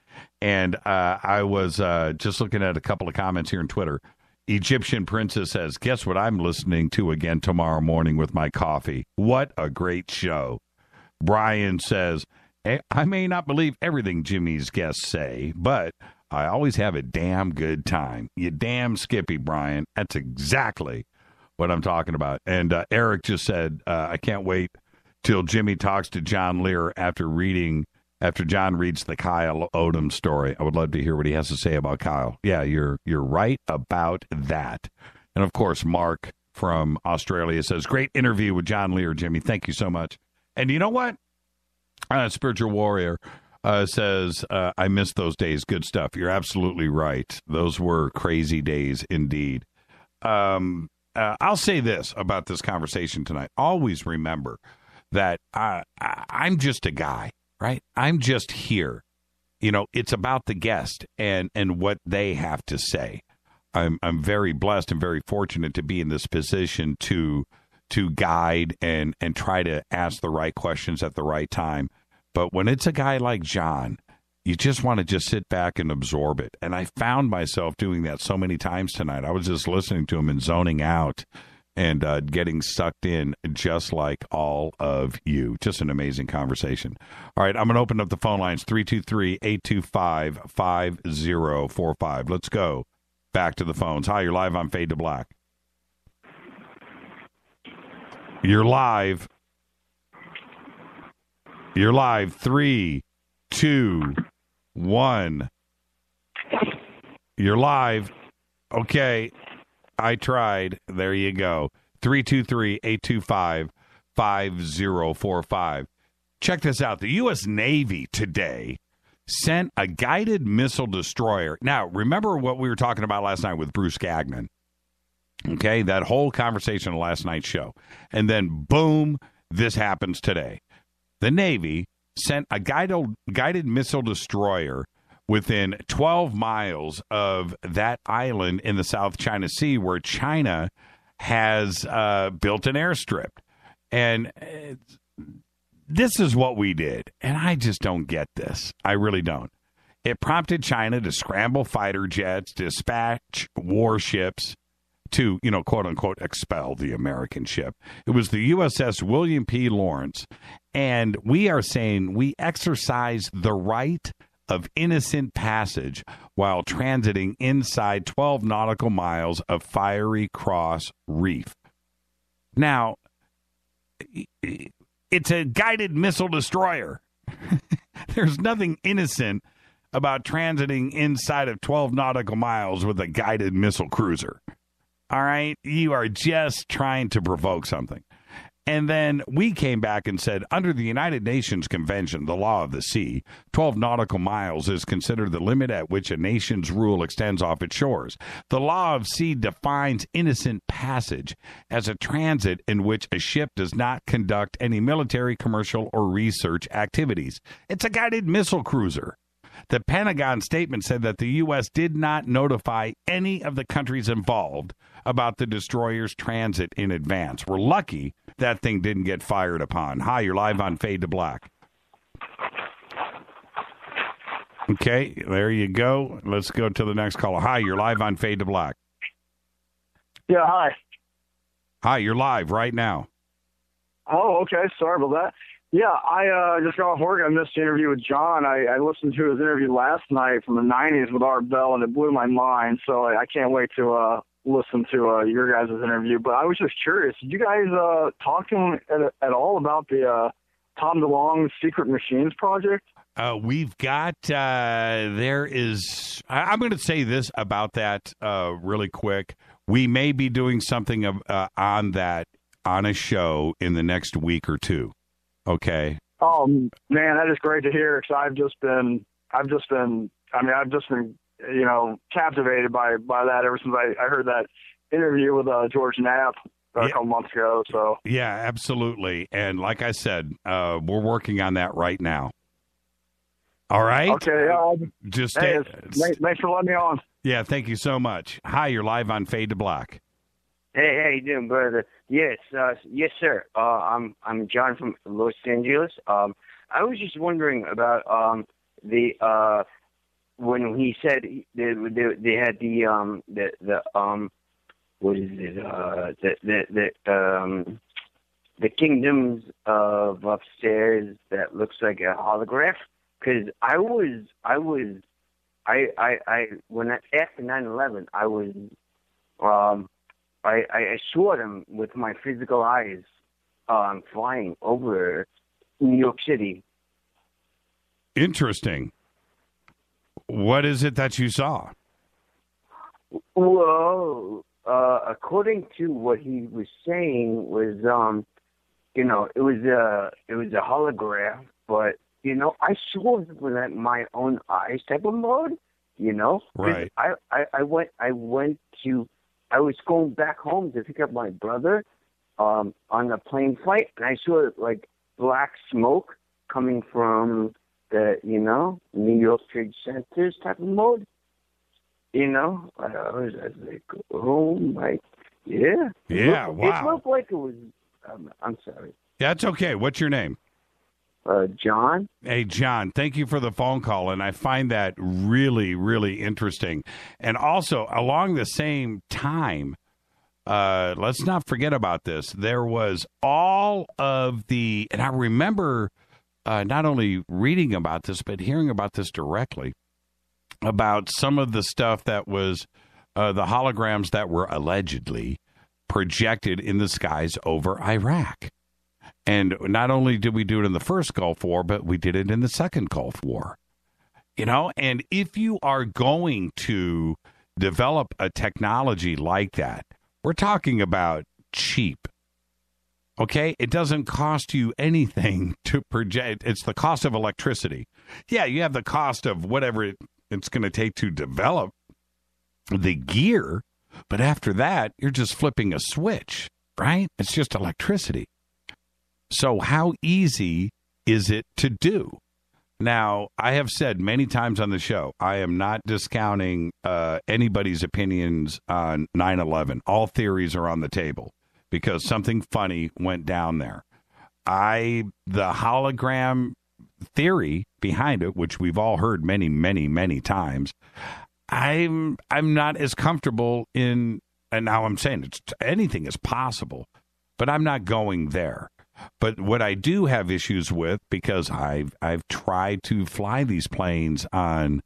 And uh, I was uh, just looking at a couple of comments here on Twitter. Egyptian Princess says, "Guess what? I'm listening to again tomorrow morning with my coffee. What a great show!" Brian says, "Eh, "I may not believe everything Jimmy's guests say, but." I always have a damn good time. You damn Skippy, Brian. That's exactly what I'm talking about. And uh, Eric just said, uh, I can't wait till Jimmy talks to John Lear after reading after John reads the Kyle Odom story. I would love to hear what he has to say about Kyle. Yeah, you're you're right about that. And of course, Mark from Australia says, "Great interview with John Lear, Jimmy. Thank you so much." And you know what? Uh, Spiritual Warrior uh, says, uh, "I miss those days. Good stuff. You're absolutely right. Those were crazy days indeed." Um, uh, I'll say this about this conversation tonight. Always remember that I, I, I'm just a guy, right? I'm just here. You know, it's about the guest and and what they have to say. I'm I'm very blessed and very fortunate to be in this position to to guide and and try to ask the right questions at the right time. But when it's a guy like John, you just want to just sit back and absorb it. And I found myself doing that so many times tonight. I was just listening to him and zoning out and uh, getting sucked in just like all of you. Just an amazing conversation. All right, I'm going to open up the phone lines 323 825 5045. Let's go back to the phones. Hi, you're live on Fade to Black. You're live. You're live. Three, two, one. You're live. Okay. I tried. There you go. 323 825 5045. Check this out. The U.S. Navy today sent a guided missile destroyer. Now, remember what we were talking about last night with Bruce Gagnon? Okay, that whole conversation on last night's show. And then, boom, this happens today. The Navy sent a guided, guided missile destroyer within 12 miles of that island in the South China Sea where China has uh, built an airstrip. And uh, this is what we did. And I just don't get this. I really don't. It prompted China to scramble fighter jets, dispatch warships to, you know, quote unquote, expel the American ship. It was the USS William P. Lawrence. And we are saying we exercise the right of innocent passage while transiting inside 12 nautical miles of Fiery Cross Reef. Now, it's a guided missile destroyer. There's nothing innocent about transiting inside of 12 nautical miles with a guided missile cruiser. All right? You are just trying to provoke something. And then we came back and said, under the United Nations Convention, the law of the sea, 12 nautical miles is considered the limit at which a nation's rule extends off its shores. The law of sea defines innocent passage as a transit in which a ship does not conduct any military, commercial, or research activities. It's a guided missile cruiser. The Pentagon statement said that the U.S. did not notify any of the countries involved about the destroyer's transit in advance. We're lucky that thing didn't get fired upon. Hi, you're live on Fade to Black. Okay, there you go. Let's go to the next caller. Hi, you're live on Fade to Black. Yeah, hi. Hi, you're live right now. Oh, okay. Sorry about that. Yeah, I uh, just got off work. I missed the interview with John. I, I listened to his interview last night from the '90s with Art Bell, and it blew my mind. So I, I can't wait to uh, listen to uh, your guys' interview. But I was just curious. Did you guys uh, talk to him at, at all about the uh, Tom DeLonge Sekret Machines project? Uh, we've got uh, there is. I, am going to say this about that uh, really quick. We may be doing something of, uh, on that on a show in the next week or two. Okay. Oh man, that is great to hear. Because I've just been, I've just been, I mean, I've just been, you know, captivated by by that ever since I, I heard that interview with uh, George Knapp a couple months ago. So yeah, absolutely. And like I said, uh, we're working on that right now. All right. Okay. Uh, Just hey, stay- thanks for letting me on. Yeah, thank you so much. Hi, you're live on Fade to Black. Hey, how you doing, brother? Yes, uh, yes, sir. Uh, I'm I'm John from Los Angeles. Um, I was just wondering about um the uh when he said they they, they had the um the the um what is it uh the the the um the kingdoms of upstairs that looks like a holograph because I was I was I I I when I, after nine eleven I was um I, I saw them with my physical eyes um, flying over New York City. Interesting. What is it that you saw? Well, uh, according to what he was saying, was um, you know, it was a it was a holograph, but you know, I saw it with my own eyes type of mode. You know, Right. I, I I went I went to I was going back home to pick up my brother um on a plane flight, and I saw like black smoke coming from the you know New York Trade Centers type of mode. You know, I was, I was like, oh my, yeah, It Yeah, looked- wow. It looked like it was. Um, I'm sorry, That's okay. What's your name? Uh, John. Hey, John, thank you for the phone call. And I find that really, really interesting. And also, along the same time, uh, let's not forget about this. There was all of the, and I remember uh, not only reading about this, but hearing about this directly about some of the stuff that was uh, the holograms that were allegedly projected in the skies over Iraq. And not only did we do it in the first Gulf War, but we did it in the second Gulf War. You know, and if you are going to develop a technology like that, we're talking about cheap. Okay? It doesn't cost you anything to project. It's the cost of electricity. Yeah, you have the cost of whatever it, it's going to take to develop the gear, but after that, you're just flipping a switch, right? It's just electricity. So, how easy is it to do? Now, I have said many times on the show, I am not discounting uh, anybody's opinions on 9 11. All theories are on the table because something funny went down there. I, the hologram theory behind it, which we've all heard many, many, many times, I'm I'm not as comfortable in and now I'm saying it's anything is possible, but I'm not going there. But what I do have issues with because I've I've tried to fly these planes on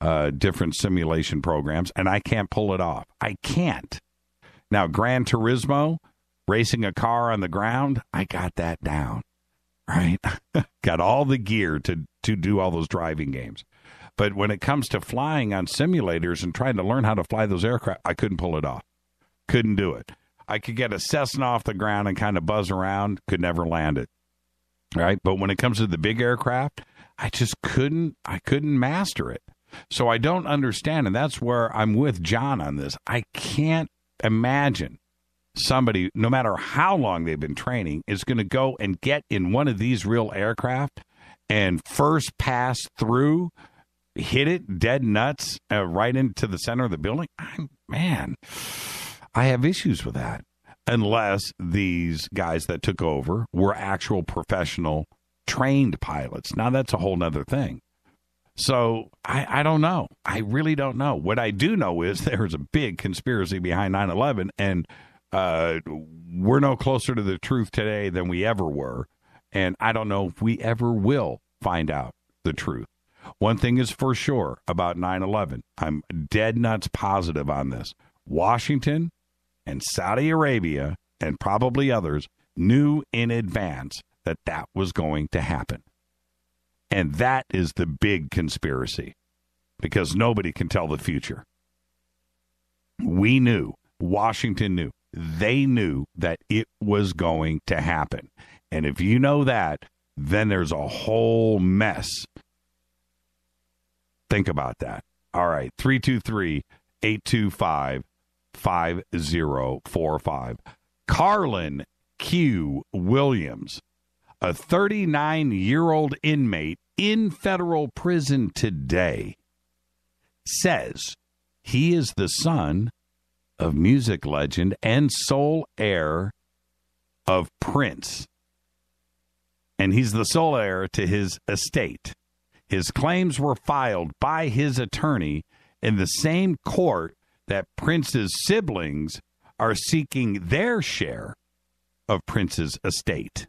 uh, different simulation programs and I can't pull it off. I can't. Now, Gran Turismo, racing a car on the ground, I got that down. Right, got all the gear to to do all those driving games. But when it comes to flying on simulators and trying to learn how to fly those aircraft, I couldn't pull it off. Couldn't do it. I could get a Cessna off the ground and kind of buzz around, could never land it. Right? But when it comes to the big aircraft, I just couldn't I couldn't master it. So I don't understand and that's where I'm with John on this. I can't imagine somebody no matter how long they've been training is going to go and get in one of these real aircraft and first pass through hit it dead nuts uh, right into the center of the building. I'm, man, I have issues with that. Unless these guys that took over were actual professional trained pilots. Now that's a whole nother thing. So I, I don't know. I really don't know. What I do know is there's a big conspiracy behind 9 11, and uh, we're no closer to the truth today than we ever were. And I don't know if we ever will find out the truth. One thing is for sure about 9 11. I'm dead nuts positive on this. Washington and Saudi Arabia and probably others knew in advance that that was going to happen. And that is the big conspiracy because nobody can tell the future. We knew, Washington knew, they knew that it was going to happen. And if you know that, then there's a whole mess. Think about that. All right, 323 825 5045. Carlin Q. Williams, a 39 year old inmate in federal prison today, says he is the son of music legend and sole heir of Prince. And he's the sole heir to his estate. His claims were filed by his attorney in the same court that Prince's siblings are seeking their share of Prince's estate.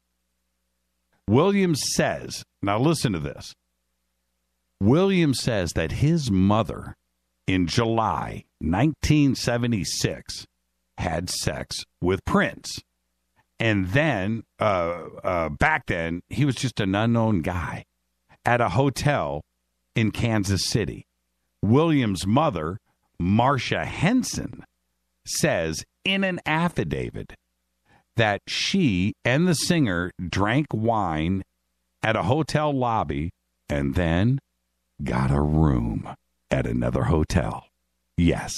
Williams says, now listen to this. Williams says that his mother in July 1976 had sex with Prince. And then, uh, uh, back then, he was just an unknown guy at a hotel in Kansas City. Williams' mother Marcia Henson says in an affidavit that she and the singer drank wine at a hotel lobby and then got a room at another hotel. Yes.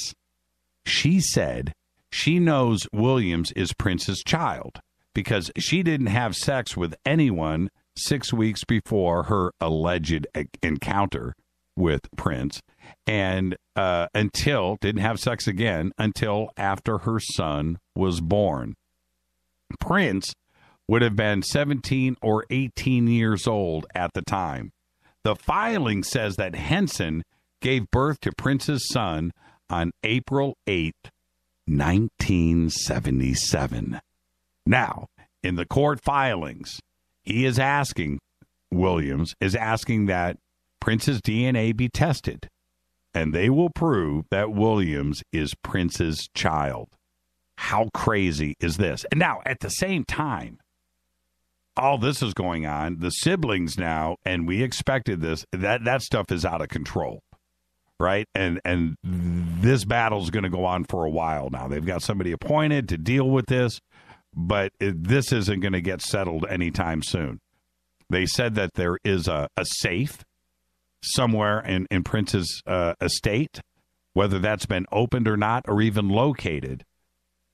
She said she knows Williams is Prince's child because she didn't have sex with anyone six weeks before her alleged encounter with Prince and uh, until didn't have sex again until after her son was born. Prince would have been 17 or 18 years old at the time. The filing says that Henson gave birth to Prince's son on April 8, 1977. Now, in the court filings, he is asking, Williams is asking that Prince's DNA be tested, and they will prove that Williams is Prince's child. How crazy is this? And now, at the same time, all this is going on, the siblings now, and we expected this, that, that stuff is out of control. Right. And and this battle's going to go on for a while now. They've got somebody appointed to deal with this, but it, this isn't going to get settled anytime soon. They said that there is a, a safe somewhere in, in Prince's uh, estate, whether that's been opened or not, or even located,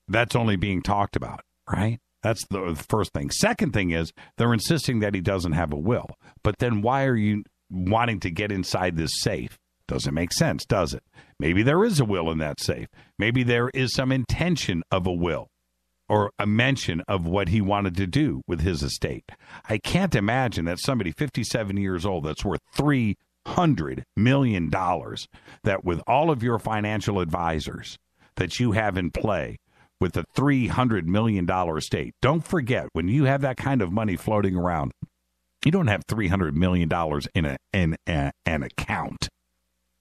that's only being talked about, right? That's the first thing. Second thing is they're insisting that he doesn't have a will. But then why are you wanting to get inside this safe? Doesn't make sense, does it? Maybe there is a will in that safe. Maybe there is some intention of a will or a mention of what he wanted to do with his estate. I can't imagine that somebody 57 years old that's worth 3 hundred million dollars that with all of your financial advisors that you have in play with a $300 million estate. Don't forget, when you have that kind of money floating around, you don't have $300 million in, a, in a, an account.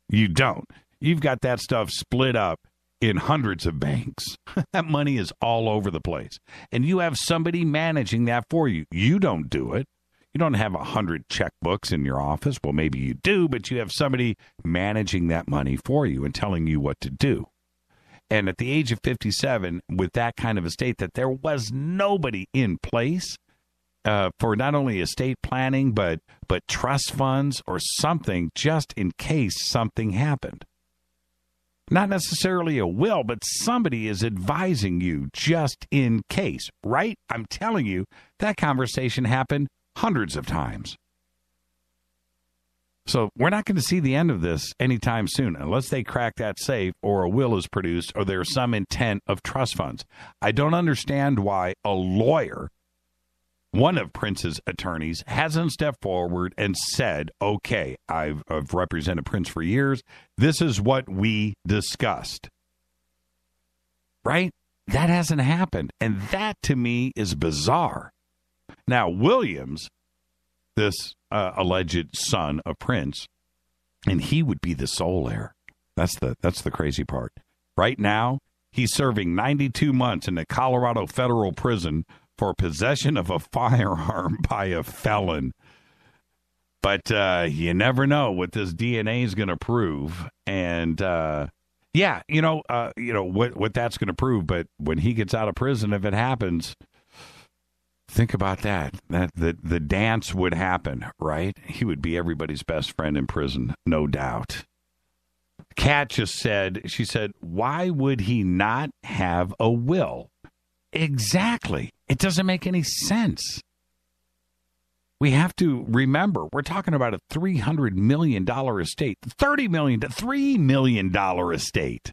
You don't. You've got that stuff split up in hundreds of banks. that money is all over the place. And you have somebody managing that for you. You don't do it. You don't have a hundred checkbooks in your office. Well, maybe you do, but you have somebody managing that money for you and telling you what to do. And at the age of 57, with that kind of estate, that there was nobody in place uh, for not only estate planning, but but trust funds or something, just in case something happened. Not necessarily a will, but somebody is advising you just in case, right? I'm telling you, that conversation happened hundreds of times. So we're not going to see the end of this anytime soon unless they crack that safe or a will is produced or there's some intent of trust funds. I don't understand why a lawyer, one of Prince's attorneys, hasn't stepped forward and said, okay, I've, I've represented Prince for years. This is what we discussed. Right? That hasn't happened. And that to me is bizarre. Now, Williams, this uh, alleged son of Prince, and he would be the sole heir. That's the that's the crazy part. Right now, he's serving 92 months in a Colorado federal prison for possession of a firearm by a felon. But uh, you never know what this DNA is going to prove, and uh, yeah, you know, uh, you know what what that's going to prove. But when he gets out of prison, if it happens, Think about that. That the the dance would happen, right? He would be everybody's best friend in prison, no doubt. Kat just said, she said, why would he not have a will? Exactly. It doesn't make any sense. We have to remember we're talking about a $300 million estate, $30 million, $3 million estate.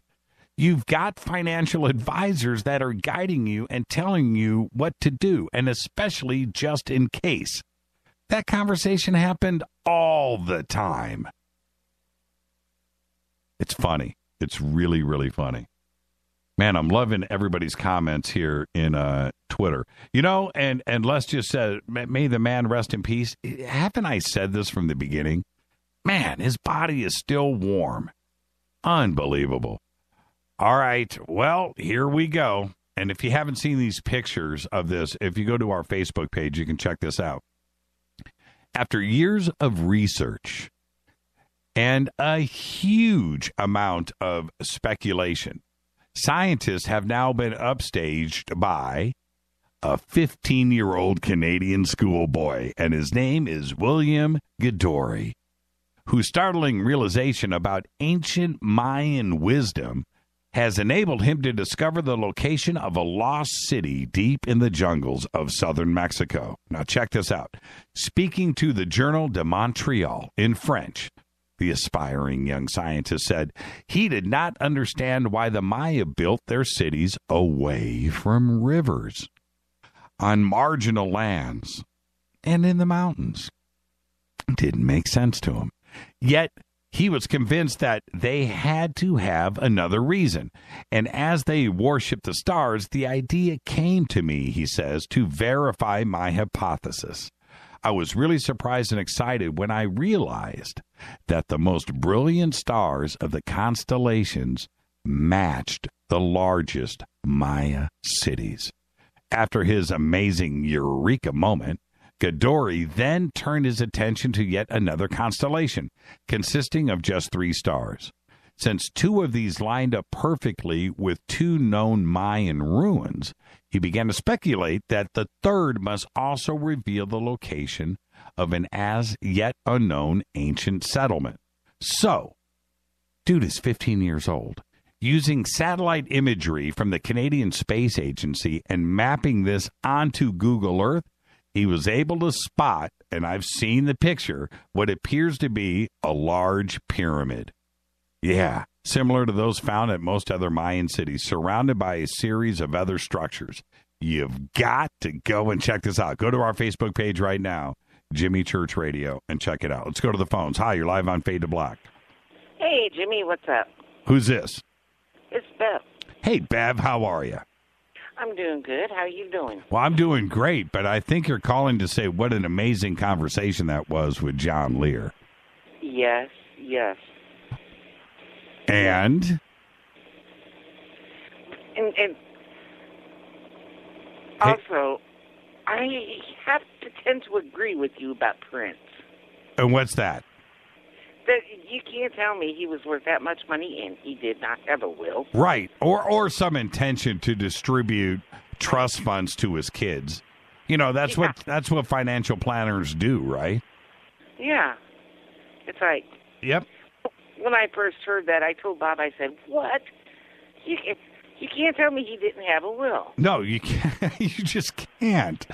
You've got financial advisors that are guiding you and telling you what to do, and especially just in case. That conversation happened all the time. It's funny. It's really, really funny. Man, I'm loving everybody's comments here in uh, Twitter. You know, and and let's just say, may the man rest in peace. Haven't I said this from the beginning? Man, his body is still warm. Unbelievable. All right. Well, here we go. And if you haven't seen these pictures of this, if you go to our Facebook page, you can check this out. After years of research and a huge amount of speculation, scientists have now been upstaged by a 15 year old Canadian schoolboy, and his name is William Gadoury, whose startling realization about ancient Mayan wisdom has enabled him to discover the location of a lost city deep in the jungles of southern Mexico. Now, check this out. Speaking to the Journal de Montreal in French, the aspiring young scientist said he did not understand why the Maya built their cities away from rivers, on marginal lands, and in the mountains. It didn't make sense to him. Yet he was convinced that they had to have another reason. And as they worshiped the stars, the idea came to me, he says, to verify my hypothesis. I was really surprised and excited when I realized that the most brilliant stars of the constellations matched the largest Maya cities. After his amazing eureka moment, Gadoury then turned his attention to yet another constellation, consisting of just three stars. Since two of these lined up perfectly with two known Mayan ruins, he began to speculate that the third must also reveal the location of an as yet unknown ancient settlement. So, dude is 15 years old. Using satellite imagery from the Canadian Space Agency and mapping this onto Google Earth, he was able to spot, and I've seen the picture, what appears to be a large pyramid. Yeah, similar to those found at most other Mayan cities, surrounded by a series of other structures. You've got to go and check this out. Go to our Facebook page right now, Jimmy Church Radio, and check it out. Let's go to the phones. Hi, you're live on Fade to Black. Hey, Jimmy, what's up? Who's this? It's Beth. Hey, Bev, how are you? I'm doing good. How are you doing? Well, I'm doing great, but I think you're calling to say what an amazing conversation that was with John Lear. Yes, yes. And And, and also, I have to tend to agree with you about Prince. and what's that? That you can't tell me he was worth that much money and he did not have a will. Right. Or or some intention to distribute trust funds to his kids. You know, that's what that's what financial planners do, right? Yeah, it's like Yep. when I first heard that, I told Bob, I said, "What? You you can't tell me he didn't have a will." No, you can't. You just can't.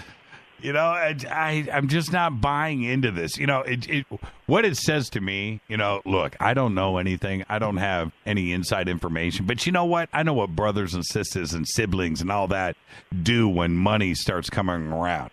You know, I, I I'm just not buying into this. You know, it, it what it says to me. You know, look, I don't know anything. I don't have any inside information. But you know what? I know what brothers and sisters and siblings and all that do when money starts coming around.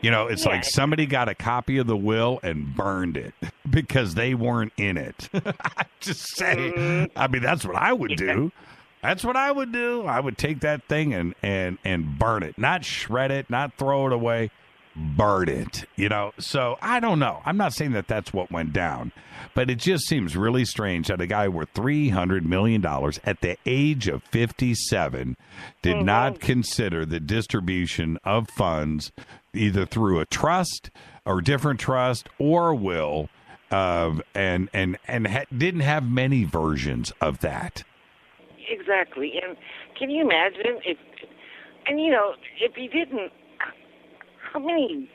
You know, it's like somebody got a copy of the will and burned it because they weren't in it. I just say, mm-hmm. I mean, that's what I would do. That's what I would do. I would take that thing and and and burn it, not shred it, not throw it away, burn it. You know. So I don't know. I'm not saying that that's what went down, but it just seems really strange that a guy worth three hundred million dollars at the age of 57 did not consider the distribution of funds either through a trust or different trust or will. Uh, and and and ha- didn't have many versions of that. Exactly. And can you imagine if, and you know, if he didn't, how many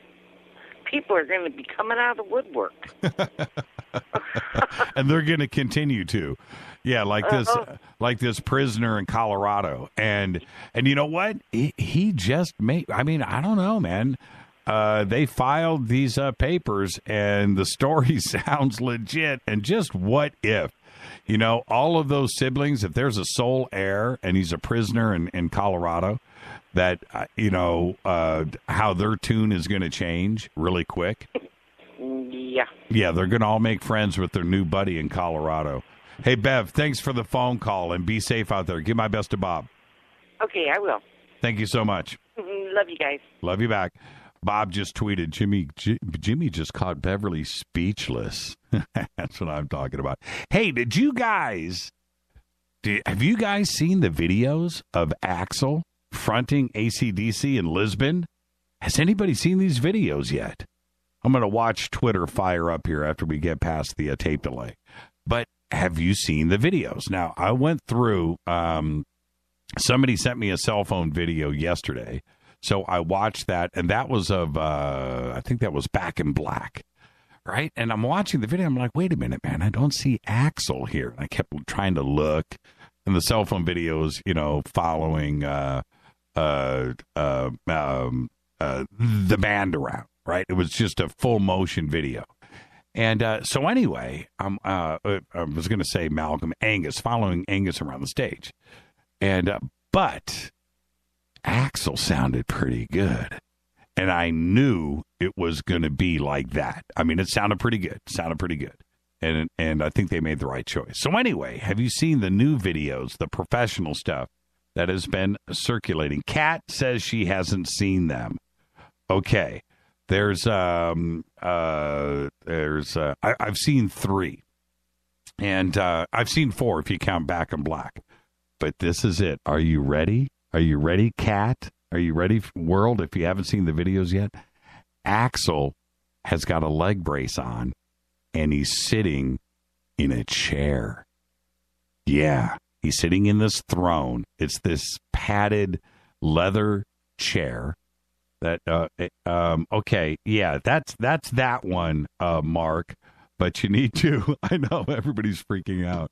people are going to be coming out of the woodwork? and they're going to continue to yeah like this Uh-huh. like this prisoner in colorado and and you know what he, he just made i mean i don't know man uh, they filed these uh, papers and the story sounds legit and just what if you know all of those siblings if there's a sole heir and he's a prisoner in, in colorado that uh, you know uh, how their tune is going to change really quick Yeah. yeah, they're going to all make friends with their new buddy in Colorado. Hey, Bev, thanks for the phone call and be safe out there. Give my best to Bob. Okay, I will. Thank you so much. Love you guys. Love you back. Bob just tweeted Jimmy J- Jimmy just caught Beverly speechless. That's what I'm talking about. Hey, did you guys did, have you guys seen the videos of Axl fronting AC/DC in Lisbon? Has anybody seen these videos yet? I'm going to watch Twitter fire up here after we get past the uh, tape delay. But have you seen the videos? Now, I went through um, somebody sent me a cell phone video yesterday. So I watched that, and that was of, uh, I think that was Back in Black, right? And I'm watching the video. I'm like, wait a minute, man, I don't see Axl here. And I kept trying to look, and the cell phone videos, you know, following uh, uh, uh, um, uh, the band around, right? It was just a full motion video. And uh, so, anyway, I'm, uh, uh, I was going to say Malcolm Angus, following Angus around the stage. And, uh, but Axl sounded pretty good. And I knew it was going to be like that. I mean, it sounded pretty good. Sounded pretty good. And, and I think they made the right choice. So, anyway, have you seen the new videos, the professional stuff that has been circulating? Kat says she hasn't seen them. Okay. There's um uh there's uh I, I've seen three. And uh I've seen four if you count back in black. But this is it. Are you ready? Are you ready, Kat? Are you ready, world? If you haven't seen the videos yet, Axl has got a leg brace on and he's sitting in a chair. Yeah, he's sitting in this throne. It's this padded leather chair that uh eh, um okay, yeah, that's that's that one uh Mark, but you need to I know everybody's freaking out.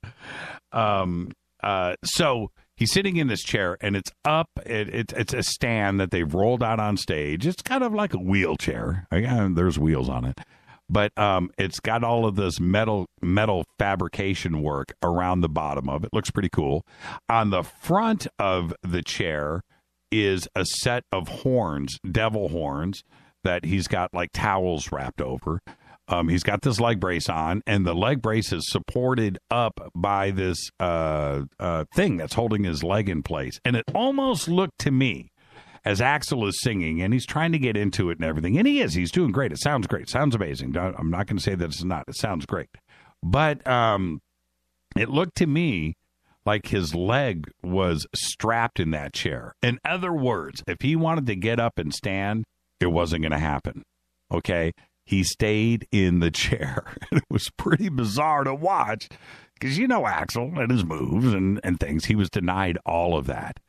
Um uh so he's sitting in this chair and it's up it, it it's a stand that they've rolled out on stage. It's kind of like a wheelchair. Again, there's wheels on it. But um, it's got all of this metal metal fabrication work around the bottom of it. Looks pretty cool. On the front of the chair is a set of horns, devil horns, that he's got like towels wrapped over. Um, he's got this leg brace on, and the leg brace is supported up by this uh, uh, thing that's holding his leg in place. And it almost looked to me as Axl is singing, and he's trying to get into it and everything. And he is. He's doing great. It sounds great. sounds amazing. I'm not going to say that it's not. It sounds great. But um, it looked to me like his leg was strapped in that chair. In other words, if he wanted to get up and stand, it wasn't going to happen. Okay. He stayed in the chair. it was pretty bizarre to watch because you know Axl and his moves and, and things. He was denied all of that.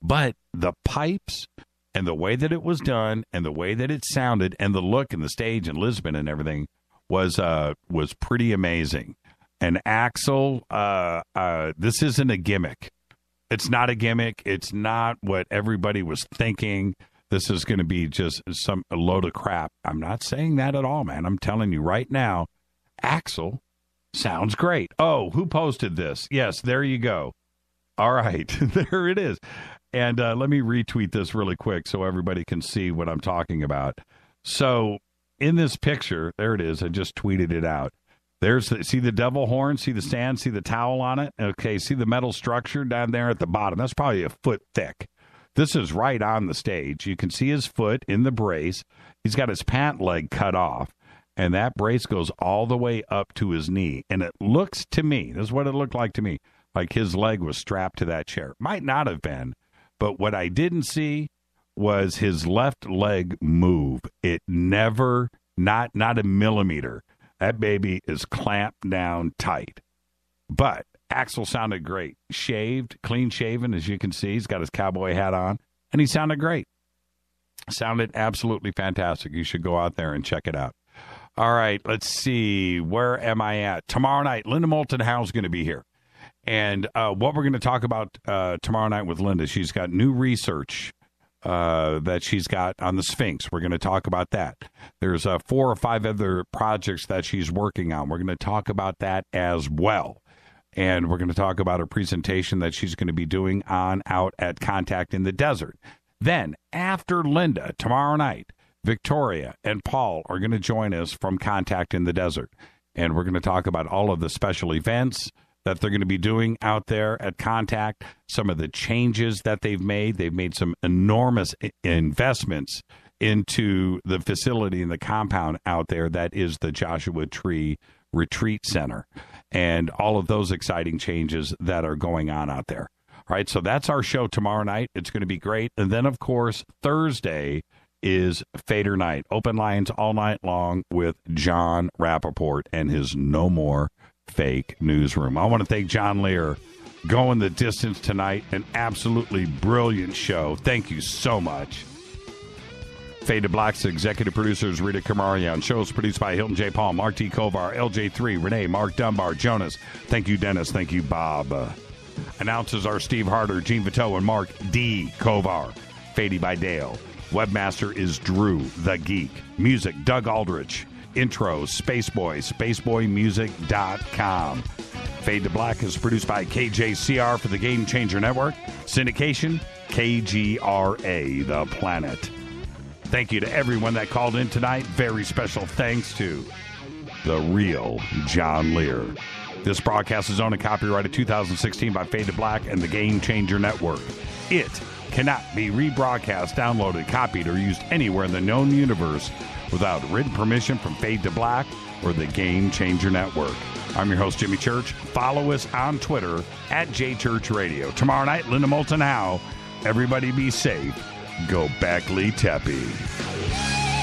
But the pipes and the way that it was done and the way that it sounded and the look and the stage and Lisbon and everything was uh was pretty amazing. And Axl, uh, uh, this isn't a gimmick. It's not a gimmick. It's not what everybody was thinking. This is going to be just some a load of crap. I'm not saying that at all, man. I'm telling you right now, Axl sounds great. Oh, who posted this? Yes, there you go. All right, there it is. And uh, let me retweet this really quick so everybody can see what I'm talking about. So, in this picture, there it is. I just tweeted it out. There's the, see the devil horn, see the sand, see the towel on it. Okay, see the metal structure down there at the bottom. That's probably a foot thick. This is right on the stage. You can see his foot in the brace. He's got his pant leg cut off, and that brace goes all the way up to his knee. And it looks to me, this is what it looked like to me, like his leg was strapped to that chair. Might not have been, but what I didn't see was his left leg move. It never, not not a millimeter. That baby is clamped down tight. But Axl sounded great. Shaved, clean shaven, as you can see. He's got his cowboy hat on, and he sounded great. Sounded absolutely fantastic. You should go out there and check it out. All right, let's see. Where am I at? Tomorrow night, Linda Moulton Howe's going to be here. And uh, what we're going to talk about uh, tomorrow night with Linda, she's got new research uh, that she's got on the Sphinx. We're going to talk about that. There's uh, four or five other projects that she's working on. We're going to talk about that as well. And we're going to talk about a presentation that she's going to be doing on out at Contact in the Desert. Then, after Linda, tomorrow night, Victoria and Paul are going to join us from Contact in the Desert. And we're going to talk about all of the special events that they're going to be doing out there at Contact, some of the changes that they've made. They've made some enormous investments into the facility and the compound out there that is the Joshua Tree Retreat Center and all of those exciting changes that are going on out there. All right, so that's our show tomorrow night. It's going to be great. And then, of course, Thursday is Fader Night. Open lines all night long with Jon Rappoport and his No More Fake Newsroom. I want to thank John Lear going the distance tonight. An absolutely brilliant show. Thank you so much. Fade to Black's executive producers Rita Kamarian. Shows produced by Hilton J. Paul, Mark T. Kovar, LJ3, Renee, Mark Dunbar, Jonas. Thank you, Dennis. Thank you, Bob. Announcers are Steve Harder, Gene Vito, and Mark D. Kovar. Fady by Dale. Webmaster is Drew the Geek. Music, Doug Aldrich. Intro, Spaceboy, spaceboymusic.com. Fade to Black is produced by KJCR for the Game Changer Network. Syndication, KGRA, The Planet. Thank you to everyone that called in tonight. Very special thanks to the real John Lear. This broadcast is owned and copyrighted 2016 by Fade to Black and the Game Changer Network. It cannot be rebroadcast, downloaded, copied, or used anywhere in the known universe without written permission from Fade to Black or the Game Changer Network. I'm your host, Jimmy Church. Follow us on Twitter at JChurchRadio. Tomorrow night, Linda Moulton Howe. Everybody be safe. Go Beckley Teppy.